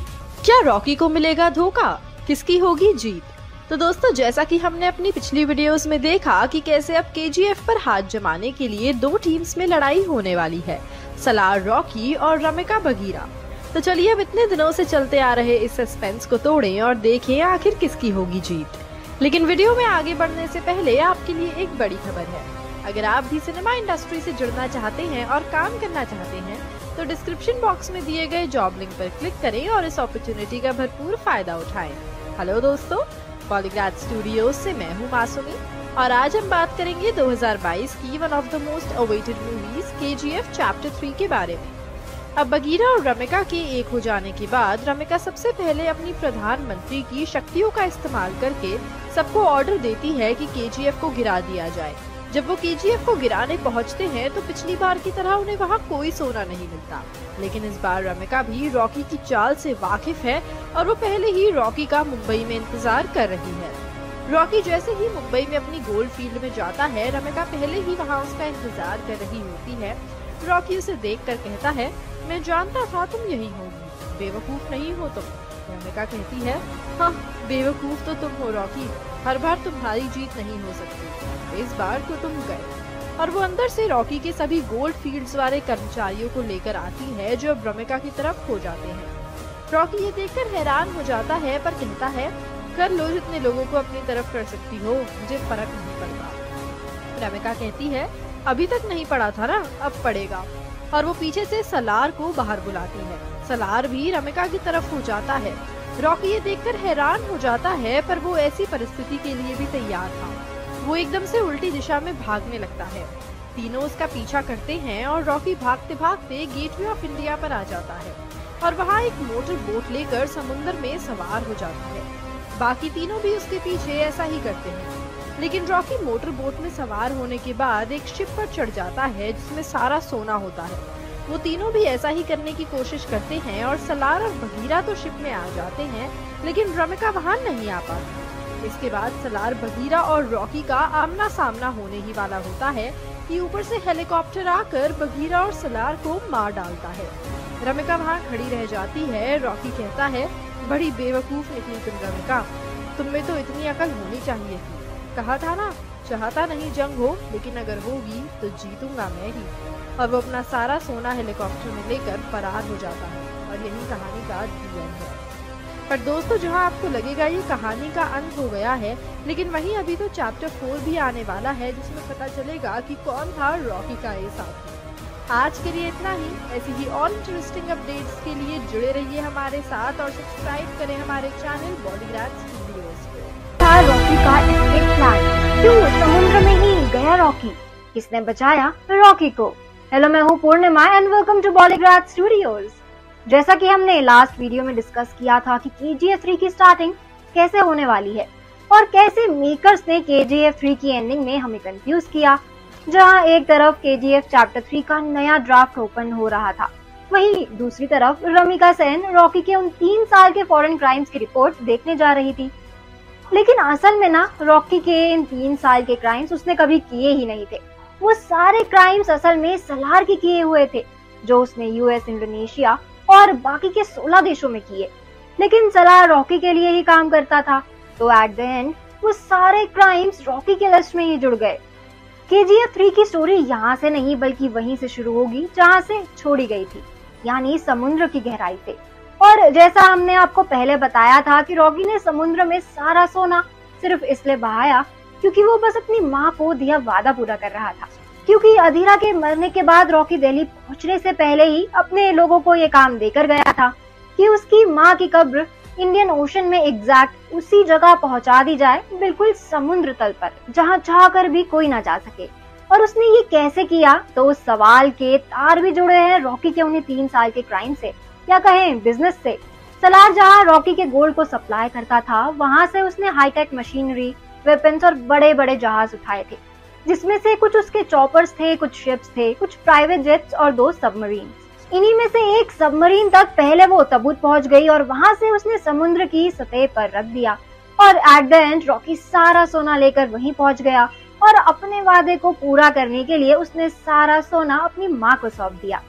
क्या रॉकी को मिलेगा धोखा? किसकी होगी जीत? तो दोस्तों, जैसा कि हमने अपनी पिछली वीडियोस में देखा कि कैसे अब के पर हाथ जमाने के लिए दो टीम्स में लड़ाई होने वाली है, सलार रॉकी और रमिका बगीरा। तो चलिए अब इतने दिनों से चलते आ रहे इस सस्पेंस को तोड़ें और देखें आखिर किसकी होगी जीत। लेकिन वीडियो में आगे बढ़ने से पहले आपके लिए एक बड़ी खबर है। अगर आप भी सिनेमा इंडस्ट्री से जुड़ना चाहते हैं और काम करना चाहते हैं तो डिस्क्रिप्शन बॉक्स में दिए गए जॉब लिंक पर क्लिक करें और इस अपॉर्चुनिटी का भरपूर फ़ायदा उठाएँ। हेलो दोस्तों पॉलीग्राफ स्टूडियो से मैं हूँ मासूमी और आज हम बात करेंगे 2022 की one of the most awaited movies के चैप्टर थ्री के बारे में। अब बगीरा और रमिका के एक हो जाने के बाद रमिका सबसे पहले अपनी प्रधानमंत्री की शक्तियों का इस्तेमाल करके सबको ऑर्डर देती है कि के को गिरा दिया जाए। जब वो के को गिराने पहुँचते हैं तो पिछली बार की तरह उन्हें वहाँ कोई सोना नहीं मिलता। लेकिन इस बार रमिका भी रॉकी की चाल से वाकिफ है और वो पहले ही रॉकी का मुंबई में इंतज़ार कर रही है। रॉकी जैसे ही मुंबई में अपनी गोल्ड फ़ील्ड में जाता है, रमिका पहले ही वहाँ उसका इंतज़ार कर रही होती है। रॉकी उसे देख कर कहता है, मैं जानता था तुम यही होगी। बेवकूफ़ नहीं हो तुम। रमिका कहती है हाँ बेवकूफ़ तो तुम हो रॉकी। हर बार तुम्हारी जीत नहीं हो सकती। इस बार तुम गए। और वो अंदर से रॉकी के सभी गोल्ड फील्ड्स वाले कर्मचारियों को लेकर आती है जो अब रमिका की तरफ़ हो जाते हैं। रॉकी ये देखकर हैरान हो जाता है, पर कहता है कर लो जितने लोगों को अपनी तरफ़ कर सकती हो, मुझे फ़र्क नहीं पड़ता। रमिका कहती है, अभी तक नहीं पड़ा था ना, अब पड़ेगा। और वो पीछे से सलार को बाहर बुलाती है। सलार भी रमिका की तरफ़ हो जाता है। रॉकी ये देखकर हैरान हो जाता है, पर वो ऐसी परिस्थिति के लिए भी तैयार था। वो एकदम से उल्टी दिशा में भागने लगता है। तीनों उसका पीछा करते हैं और रॉकी भागते भागते गेटवे ऑफ़ इंडिया पर आ जाता है और वहाँ एक मोटर बोट लेकर समुन्द्र में सवार हो जाता है। बाकी तीनों भी उसके पीछे ऐसा ही करते हैं। लेकिन रॉकी मोटर बोट में सवार होने के बाद एक शिप पर चढ़ जाता है, जिसमें सारा सोना होता है। वो तीनों भी ऐसा ही करने की कोशिश करते हैं और सलार और बगीरा तो शिप में आ जाते हैं, लेकिन रमिका वहाँ नहीं आ पाती। इसके बाद सलार बगीरा और रॉकी का आमना सामना होने ही वाला होता है कि ऊपर से हेलीकॉप्टर आकर बगीरा और सलार को मार डालता है। रमिका वहाँ खड़ी रह जाती है। रॉकी कहता है, बड़ी बेवकूफ़ निकली तुम रमिका। तुम में तो इतनी अकल होनी चाहिए थी। कहा था ना, चाहता नहीं जंग हो, लेकिन अगर होगी तो जीतूँगा मैं ही। और वो अपना सारा सोना हेलीकॉप्टर में लेकर फरार हो जाता है। और यही कहानी का एंड है। पर दोस्तों, जहाँ आपको लगेगा ये कहानी का अंत हो गया है, लेकिन वहीं अभी तो चैप्टर फोर भी आने वाला है, जिसमें पता चलेगा कि कौन था रॉकी का ये साथी। आज के लिए इतना ही। ऐसी ही और इंटरेस्टिंग अपडेट्स के लिए जुड़े रहिए हमारे साथ और सब्सक्राइब करें हमारे चैनल बॉडीग्राफ स्टूडियोज को। रॉकी का प्लान क्यों? समुद्र में ही गया रॉकी। किसने बचाया? रॉकी को। हेलो मैं हूँ Purnima and welcome to Bollygraph studios जैसा कि हमने लास्ट वीडियो में डिस्कस किया था कि के थ्री की स्टार्टिंग कैसे होने वाली है और कैसे मेकर्स ने के थ्री की एंडिंग में हमें कंफ्यूज किया, जहाँ एक तरफ़ के चैप्टर थ्री का नया ड्राफ्ट ओपन हो रहा था। वहीं दूसरी तरफ़ रमिका सेन रॉकी के उन तीन साल के फॉरेन क्राइम्स की रिपोर्ट देखने जा रही थी। लेकिन असल में ना रॉकी के इन तीन साल के क्राइम्स उसने कभी किए ही नहीं थे। वो सारे क्राइम्स असल में सलार के किए हुए थे, जो उसने यूएस इंडोनेशिया और बाकी के 16 देशों में किए। लेकिन सलार रॉकी के लिए ही काम करता था। तो एट द एंड वो सारे क्राइम्स रॉकी के लिस्ट में ही जुड़ गए। के जी एफ़ थ्री की स्टोरी यहाँ से नहीं, बल्कि वहीं से शुरू होगी, जहाँ से छोड़ी गई थी। यानी समुद्र की गहराई से। और जैसा हमने आपको पहले बताया था कि रॉकी ने समुद्र में सारा सोना सिर्फ़ इसलिए बहाया, क्योंकि वो बस अपनी माँ को दिया वादा पूरा कर रहा था। क्योंकि अधीरा के मरने के बाद रॉकी दिल्ली पहुँचने से पहले ही अपने लोगों को ये काम देकर गया था कि उसकी माँ की कब्र इंडियन ओशन में एग्जैक्ट उसी जगह पहुँचा दी जाए, बिल्कुल समुद्र तल पर, जहाँ चाह कर भी कोई ना जा सके। और उसने ये कैसे किया? तो उस सवाल के तार भी जुड़े हैं रॉकी के उन्हें तीन साल के क्राइम से, या कहें बिज़नेस से। सलार जहाँ रॉकी के गोल्ड को सप्लाई करता था, वहाँ से उसने हाईटेक मशीनरी वेपन्स और बड़े बड़े जहाज़ उठाए थे। जिसमें से कुछ उसके चॉपर्स थे, कुछ शिप्स थे, कुछ प्राइवेट जेट्स और दो सबमरीन इन्हीं में से एक सबमरीन तक पहले वो तबूत पहुँच गई और वहाँ से उसने समुद्र की सतह पर रख दिया। और एट द एंड रॉकी सारा सोना लेकर वहीं पहुँच गया और अपने वादे को पूरा करने के लिए उसने सारा सोना अपनी माँ को सौंप दिया।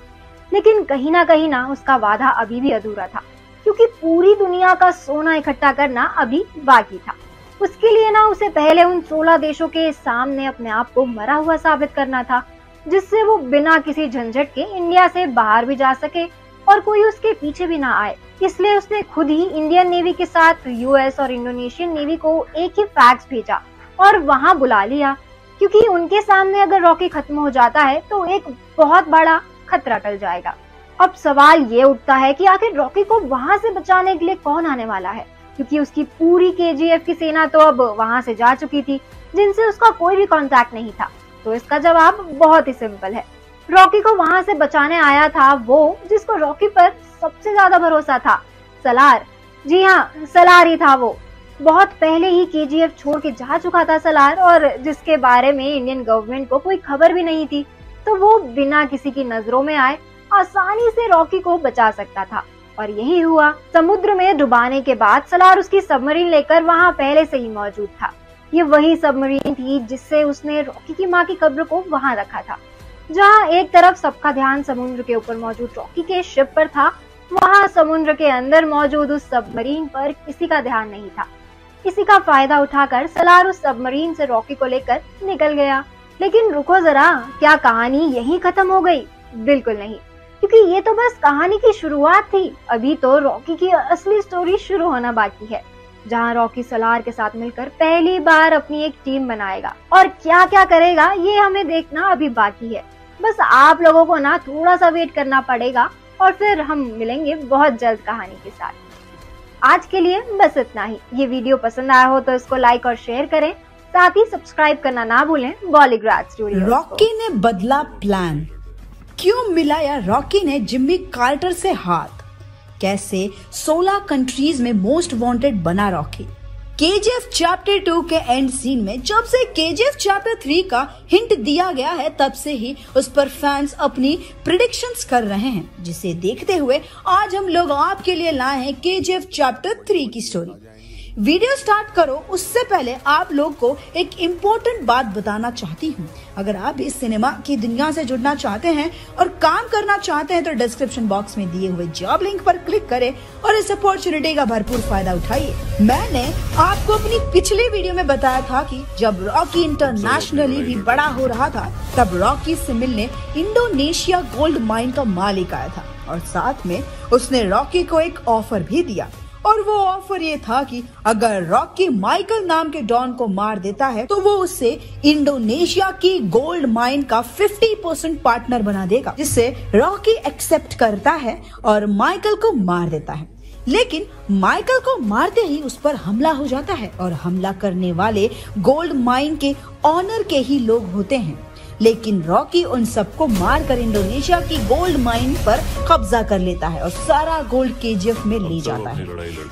लेकिन कहीं ना कहीं ना उसका वादा अभी भी अधूरा था, क्योंकि पूरी दुनिया का सोना इकट्ठा करना अभी बाकी था। उसके लिए ना उसे पहले उन 16 देशों के सामने अपने आप को मरा हुआ साबित करना था, जिससे वो बिना किसी झंझट के इंडिया से बाहर भी जा सके और कोई उसके पीछे भी ना आए। इसलिए उसने खुद ही इंडियन नेवी के साथ यूएस और इंडोनेशियन नेवी को एक ही फैक्स भेजा और वहाँ बुला लिया, क्योंकि उनके सामने अगर रॉकी खत्म हो जाता है तो एक बहुत बड़ा खतरा टल जाएगा। अब सवाल ये उठता है कि आखिर रॉकी को वहाँ से बचाने के लिए कौन आने वाला है? क्योंकि उसकी पूरी के की सेना तो अब वहाँ से जा चुकी थी, जिनसे उसका कोई भी कांटेक्ट नहीं था। तो इसका जवाब बहुत ही सिंपल है। रॉकी को वहाँ से बचाने आया था वो, जिसको रॉकी पर सबसे ज़्यादा भरोसा था। सलार। जी हाँ सलार ही था वो। बहुत पहले ही के छोड़ के जा चुका था सलार, और जिसके बारे में इंडियन गवर्नमेंट को कोई खबर भी नहीं थी तो वो बिना किसी की नज़रों में आए, आसानी से रॉकी को बचा सकता था। और यही हुआ। समुद्र में डुबाने के बाद सलार उसकी सबमरीन लेकर वहाँ पहले से ही मौजूद था। ये वही सबमरीन थी जिससे उसने रॉकी की माँ की कब्र को वहाँ रखा था। जहाँ एक तरफ़ सबका ध्यान समुद्र के ऊपर मौजूद रॉकी के शिप पर था, वहाँ समुद्र के अंदर मौजूद उस सबमरीन पर किसी का ध्यान नहीं था। इसी का फ़ायदा उठाकर सलार उस सबमरीन से रॉकी को लेकर निकल गया। लेकिन रुको जरा, क्या कहानी यही खत्म हो गई? बिल्कुल नहीं। क्योंकि ये तो बस कहानी की शुरुआत थी। अभी तो रॉकी की असली स्टोरी शुरू होना बाकी है, जहाँ रॉकी सलार के साथ मिलकर पहली बार अपनी एक टीम बनाएगा। और क्या क्या करेगा, ये हमें देखना अभी बाकी है। बस आप लोगों को ना थोड़ा सा वेट करना पड़ेगा, और फिर हम मिलेंगे बहुत जल्द कहानी के साथ। आज के लिए बस इतना ही। ये वीडियो पसंद आया हो तो इसको लाइक और शेयर करें। साथ ही सब्सक्राइब करना ना भूलें बॉलीग्राज स्टूडियो रॉकी ने बदला प्लान क्यों मिलाया रॉकी ने जिम्मी कार्टर से हाथ? कैसे 16 कंट्रीज़ में मोस्ट वांटेड बना रॉकी? केजीएफ चैप्टर टू के एंड सीन में जब से केजीएफ चैप्टर थ्री का हिंट दिया गया है, तब से ही उस पर फैंस अपनी प्रिडिक्शंस कर रहे हैं, जिसे देखते हुए आज हम लोग आपके लिए लाए हैं केजीएफ चैप्टर थ्री की स्टोरी वीडियो स्टार्ट करो, उससे पहले आप लोग को एक इम्पोर्टेंट बात बताना चाहती हूँ। अगर आप इस सिनेमा की दुनिया से जुड़ना चाहते हैं और काम करना चाहते हैं तो डिस्क्रिप्शन बॉक्स में दिए हुए जॉब लिंक पर क्लिक करें और इस अपॉर्चुनिटी का भरपूर फ़ायदा उठाइए। मैंने आपको अपनी पिछले वीडियो में बताया था कि जब रॉकी इंटरनेशनली भी बड़ा हो रहा था, तब रॉकी से मिलने इंडोनेशिया गोल्ड माइन का मालिक आया था और साथ में उसने रॉकी को एक ऑफ़र भी दिया। और वो ऑफ़र ये था कि अगर रॉकी माइकल नाम के डॉन को मार देता है तो वो उससे इंडोनेशिया की गोल्ड माइन का 50 परसेंट पार्टनर बना देगा, जिससे रॉकी एक्सेप्ट करता है और माइकल को मार देता है। लेकिन माइकल को मारते ही उस पर हमला हो जाता है और हमला करने वाले गोल्ड माइन के ऑनर के ही लोग होते हैं। लेकिन रॉकी उन सबको मारकर इंडोनेशिया की गोल्ड माइन पर कब्जा कर लेता है और सारा गोल्ड केजीएफ में ले जाता है।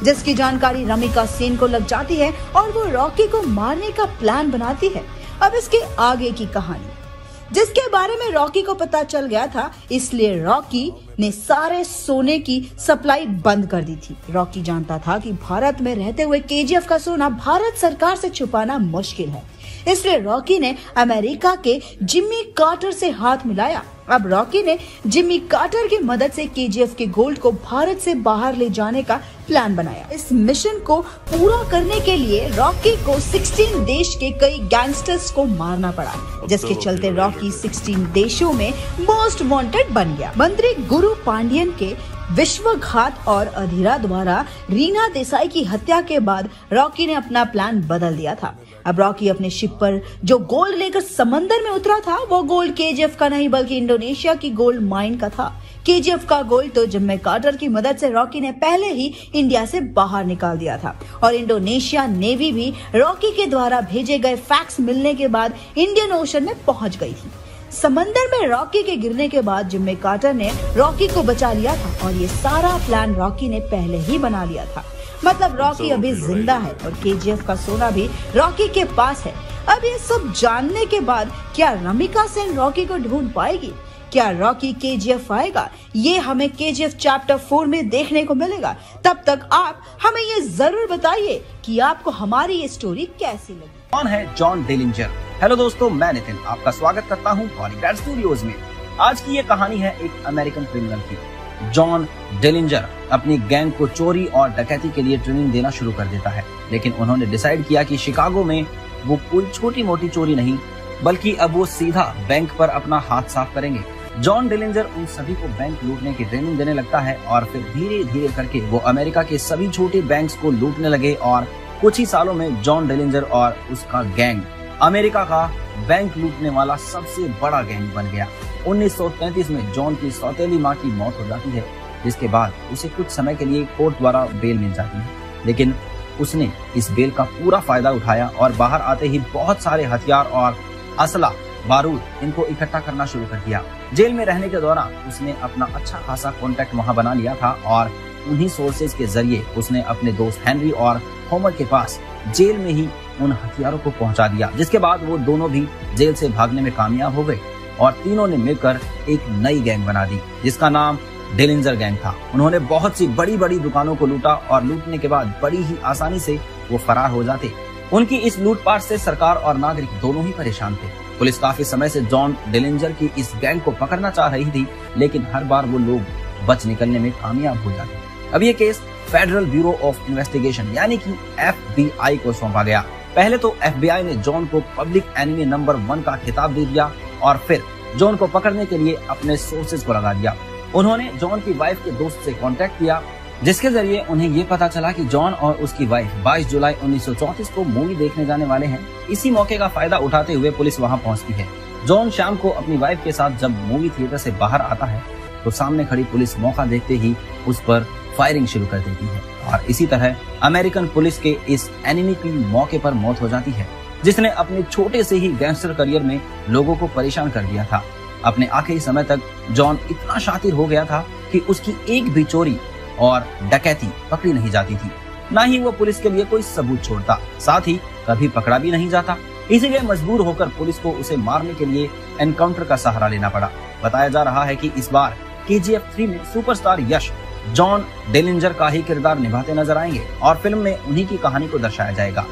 जिसकी जानकारी रमिका सेन को लग जाती है और वो रॉकी को मारने का प्लान बनाती है। अब इसके आगे की कहानी। जिसके बारे में रॉकी को पता चल गया था इसलिए रॉकी ने सारे सोने की सप्लाई बंद कर दी थी। रॉकी जानता था कि भारत में रहते हुए केजीएफ का सोना भारत सरकार से छुपाना मुश्किल है। इसलिए रॉकी ने अमेरिका के जिम्मी कार्टर से हाथ मिलाया। अब रॉकी ने जिम्मी कार्टर की मदद से केजीएफ के गोल्ड को भारत से बाहर ले जाने का प्लान बनाया। इस मिशन को पूरा करने के लिए रॉकी को 16 देश के कई गैंगस्टर्स को मारना पड़ा जिसके चलते रॉकी 16 देशों में मोस्ट वांटेड बन गया। मंत्री गुरु पांडियन के विश्वघात और अधीरा द्वारा रीना देसाई की हत्या के बाद रॉकी ने अपना प्लान बदल दिया था। अब रॉकी अपने शिप पर जो गोल्ड लेकर समंदर में उतरा था, वो गोल्ड केजीएफ का नहीं, बल्कि इंडोनेशिया की गोल्ड माइन का था। केजीएफ का गोल्ड तो जिम्मे कार्टर की मदद से रॉकी ने पहले ही इंडिया से बाहर निकाल दिया था। और इंडोनेशिया नेवी भी रॉकी के द्वारा भेजे गए फैक्स मिलने के बाद इंडियन ओशन में पहुँच गई थी। समंदर में रॉकी के गिरने के बाद जिम्मे कार्टर ने रॉकी को बचा लिया था और ये सारा प्लान रॉकी ने पहले ही बना लिया था। मतलब रॉकी अभी ज़िंदा है और केजीएफ का सोना भी रॉकी के पास है। अब ये सब जानने के बाद क्या रमिका सेन रॉकी को ढूंढ पाएगी? क्या रॉकी के आएगा? ये हमें के चैप्टर फोर में देखने को मिलेगा। तब तक आप हमें ये ज़रूर बताइए कि आपको हमारी ये स्टोरी कैसी लगी। कौन है जॉन डेलिंजर? हेलो दोस्तों, मैं नितिन आपका स्वागत करता हूँ बॉलीवुड स्टूडियोज में। आज की ये कहानी है एक अमेरिकन क्रिमिनल की। जॉन डेलिंजर अपनी गैंग को चोरी और डकैती के लिए ट्रेनिंग देना शुरू कर देता है। लेकिन उन्होंने डिसाइड किया कि शिकागो में वो कोई छोटी मोटी चोरी नहीं, बल्कि अब वो सीधा बैंक पर अपना हाथ साफ़ करेंगे। जॉन डिलेंजर उन सभी को बैंक लूटने की ट्रेनिंग देने लगता है और फिर धीरे धीरे करके वो अमेरिका के सभी छोटे बैंक्स को लूटने लगे और कुछ ही सालों में जॉन डिलेंजर और उसका गैंग अमेरिका का बैंक लूटने वाला सबसे बड़ा गैंग बन गया। 1933 में जॉन की सौतेली माँ की मौत हो जाती है, जिसके बाद उसे कुछ समय के लिए कोर्ट द्वारा बेल मिल जाती है। लेकिन उसने इस बेल का पूरा फ़ायदा उठाया और बाहर आते ही बहुत सारे हथियार और असला बारूद इनको इकट्ठा करना शुरू कर दिया। जेल में रहने के दौरान उसने अपना अच्छा खासा कॉन्टेक्ट वहाँ बना लिया था और उन्हीं सोर्सेज के ज़रिए उसने अपने दोस्त हेनरी और होमर के पास जेल में ही उन हथियारों को पहुँचा दिया, जिसके बाद वो दोनों भी जेल से भागने में कामयाब हो गए और तीनों ने मिलकर एक नई गैंग बना दी, जिसका नाम डेलिंजर गैंग था। उन्होंने बहुत सी बड़ी बड़ी दुकानों को लूटा और लूटने के बाद बड़ी ही आसानी से वो फरार हो जाते। उनकी इस लूटपाट से सरकार और नागरिक दोनों ही परेशान थे। पुलिस काफ़ी समय से जॉन डेलिंजर की इस गैंग को पकड़ना चाह रही थी, लेकिन हर बार वो लोग बच निकलने में कामयाब हो जाते। अब ये case federal bureau of investigation यानी कि एफबीआई को सौंपा गया। पहले तो एफबीआई ने जॉन को पब्लिक एनिमी नंबर वन का खिताब दे दिया और फिर जॉन को पकड़ने के लिए अपने सोर्सेज को लगा दिया। उन्होंने जॉन की वाइफ के दोस्त से कांटेक्ट किया, जिसके ज़रिए उन्हें ये पता चला कि जॉन और उसकी वाइफ 22 जुलाई 1934 को मूवी देखने जाने वाले हैं। इसी मौके का फ़ायदा उठाते हुए पुलिस वहाँ पहुँचती है। जॉन शाम को अपनी वाइफ के साथ जब मूवी थिएटर से बाहर आता है तो सामने खड़ी पुलिस मौका देखते ही उस पर फायरिंग शुरू कर देती है और इसी तरह अमेरिकन पुलिस के इस एनिमी की मौके पर मौत हो जाती है, जिसने अपने छोटे से ही गैंगस्टर करियर में लोगों को परेशान कर दिया था। अपने आखिरी समय तक जॉन इतना शातिर हो गया था कि उसकी एक भी चोरी और डकैती पकड़ी नहीं जाती थी। न ही वो पुलिस के लिए कोई सबूत छोड़ता, साथ ही कभी पकड़ा भी नहीं जाता। इसीलिए मजबूर होकर पुलिस को उसे मारने के लिए एनकाउंटर का सहारा लेना पड़ा। बताया जा रहा है कि इस बार के जी में सुपरस्टार यश जॉन डेलिंजर का ही किरदार निभाते नज़र आएँगे और फ़िल्म में उन्हीं की कहानी को दर्शाया जाएगा।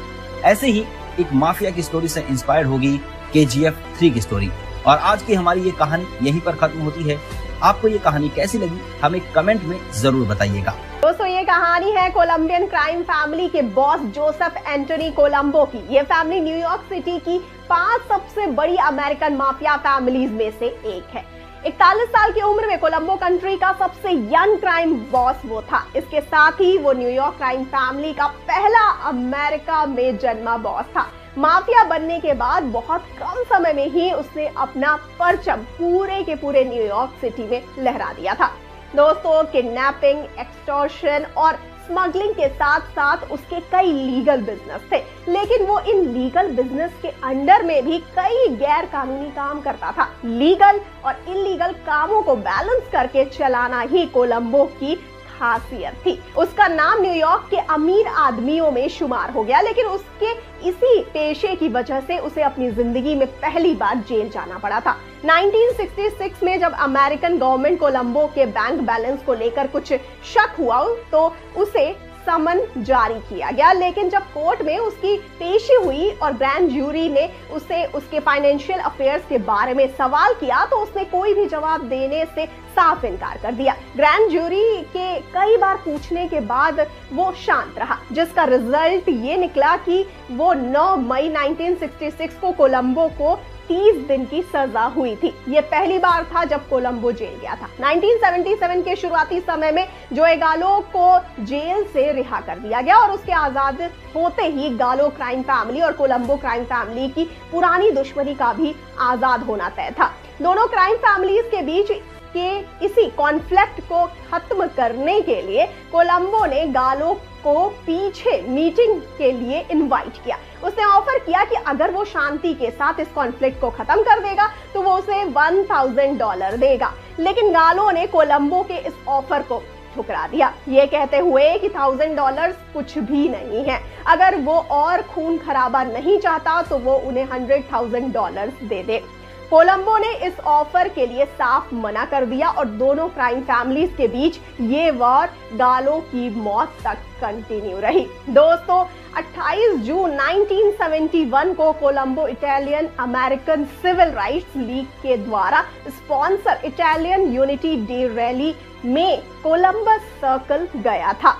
ऐसे ही एक माफिया की स्टोरी से इंस्पायर्ड होगी के जी एफ़ थ्री की स्टोरी। और आज की हमारी ये कहानी यहीं पर खत्म होती है। आपको ये कहानी कैसी लगी, हमें कमेंट में ज़रूर बताइएगा। दोस्तों, ये कहानी है कोलंबियन क्राइम फैमिली के बॉस जोसेफ एंटोनी कोलंबो की। ये फैमिली न्यूयॉर्क सिटी की पाँच सबसे बड़ी अमेरिकन माफिया फैमिलीज़ में से एक है। इकतालीस साल की उम्र में कोलंबो कंट्री का सबसे यंग क्राइम बॉस वो था। इसके साथ ही वो न्यूयॉर्क क्राइम फैमिली का पहला अमेरिका में जन्मा बॉस था। माफिया बनने के बाद बहुत कम समय में ही उसने अपना परचम पूरे के पूरे न्यूयॉर्क सिटी में लहरा दिया था। दोस्तों, किडनैपिंग, एक्सटॉर्शन और स्मगलिंग के साथ साथ उसके कई लीगल बिज़नेस थे। लेकिन वो इन लीगल बिज़नेस के अंडर में भी कई गैर कानूनी काम करता था। लीगल और इलीगल कामों को बैलेंस करके चलाना ही कोलंबो की खासियत थी। उसका नाम न्यूयॉर्क के अमीर आदमियों में शुमार हो गया, लेकिन उसके इसी पेशे की वजह से उसे अपनी ज़िंदगी में पहली बार जेल जाना पड़ा था। 1966 में जब अमेरिकन गवर्नमेंट कोलंबो के बैंक बैलेंस को लेकर कुछ शक हुआ तो उसे समन जारी किया गया, लेकिन जब कोर्ट में उसकी पेशी हुई और ग्रैंड जूरी ने उसे, उसके फाइनेंशियल अफेयर्स के बारे में सवाल किया तो उसने कोई भी जवाब देने से साफ़ इनकार कर दिया। ग्रैंड जूरी के कई बार पूछने के बाद वो शांत रहा, जिसका रिज़ल्ट ये निकला कि वो 9 मई 1966 को कोलंबो को 30 दिन की सजा हुई थी। ये पहली बार था जब कोलंबो जेल गया था। 1977 के शुरुआती समय में जोए गालो को जेल से रिहा कर दिया गया और उसके आज़ाद होते ही गालो क्राइम फैमिली और कोलंबो क्राइम फैमिली की पुरानी दुश्मनी का भी आज़ाद होना तय था। दोनों क्राइम फैमिलीज़ के बीच के इसी कॉन्फ्लिक्ट को खत्म करने के लिए कोलंबो ने गालो को पीछे मीटिंग के लिए इनवाइट किया। उसने ऑफ़र किया कि अगर वो शांति के साथ इस कॉन्फ्लिक्ट को खत्म कर देगा तो वो उसे 1000 डॉलर देगा। लेकिन गालो ने कोलंबो के इस ऑफ़र को ठुकरा दिया। ये कहते हुए कि थाउज़ेंड डॉलर कुछ भी नहीं है। अगर वो और खून खराबा नहीं चाहता तो वो उन्हें हंड्रेड थाउज़ेंड डॉलर दे दे। कोलंबो ने इस ऑफ़र के लिए साफ़ मना कर दिया और दोनों क्राइम फैमिलीज़ के बीच ये वॉर गालो की मौत तक कंटिन्यू रही। दोस्तों 28 जून 1971 को Colombo Italian American civil rights league के द्वारा sponsor Italian unity day rally में कोलंबस सर्कल गया था।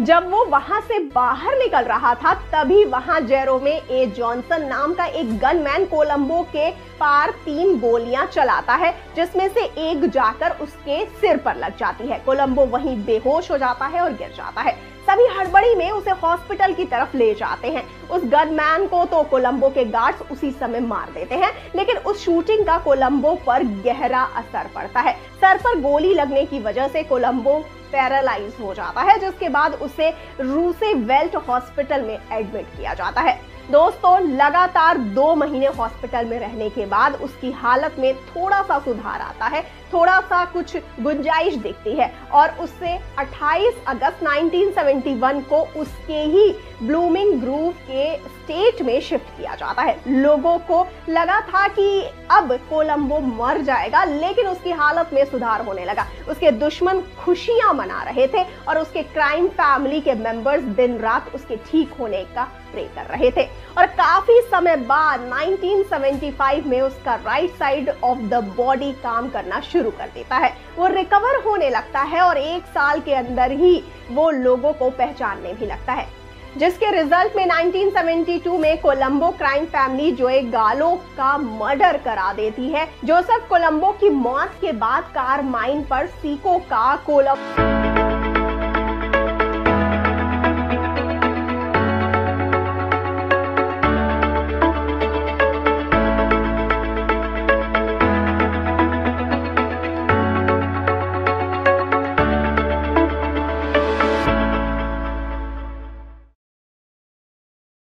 जब वो वहाँ से बाहर निकल रहा था, तभी वहाँ जेरोमे ए जॉनसन नाम का एक गनमैन कोलंबो के पार तीन गोलियाँ चलाता है, जिसमें से एक जाकर उसके सिर पर लग जाती है। कोलंबो वहीं बेहोश हो जाता है और गिर जाता है। सभी हड़बड़ी में उसे हॉस्पिटल की तरफ़ ले जाते हैं। उस गनमैन को तो कोलंबो के गार्ड्स उसी समय मार देते हैं, लेकिन उस शूटिंग का कोलंबो पर गहरा असर पड़ता है। सर पर गोली लगने की वजह से कोलंबो पैरालाइज हो जाता है, जिसके बाद उसे रूसे वेल्ट हॉस्पिटल में एडमिट किया जाता है। दोस्तों, लगातार दो महीने हॉस्पिटल में रहने के बाद उसकी हालत में थोड़ा सा सुधार आता है थोड़ा सा कुछ गुंजाइश दिखती है और उससे 28 अगस्त 1971 को उसके ही ब्लूमिंग ग्रूव के स्टेट में शिफ्ट किया जाता है। लोगों को लगा था कि अब कोलंबो मर जाएगा, लेकिन उसकी हालत में सुधार होने लगा। उसके दुश्मन खुशियाँ मना रहे थे और उसके क्राइम फैमिली के मेंबर्स दिन रात उसके ठीक होने का प्रे कर रहे थे। और काफ़ी समय बाद 1975 में उसका right side of the body काम करना शुरू कर देता है। वो रिकवर होने लगता है और एक साल के अंदर ही वो लोगों को पहचानने भी लगता है। जिसके रिज़ल्ट में 1972 में कोलंबो क्राइम फैमिली जो एक गालो का मर्डर करा देती है। जोसेफ कोलंबो की मौत के बाद कार माइन पर सीको का कोलंबो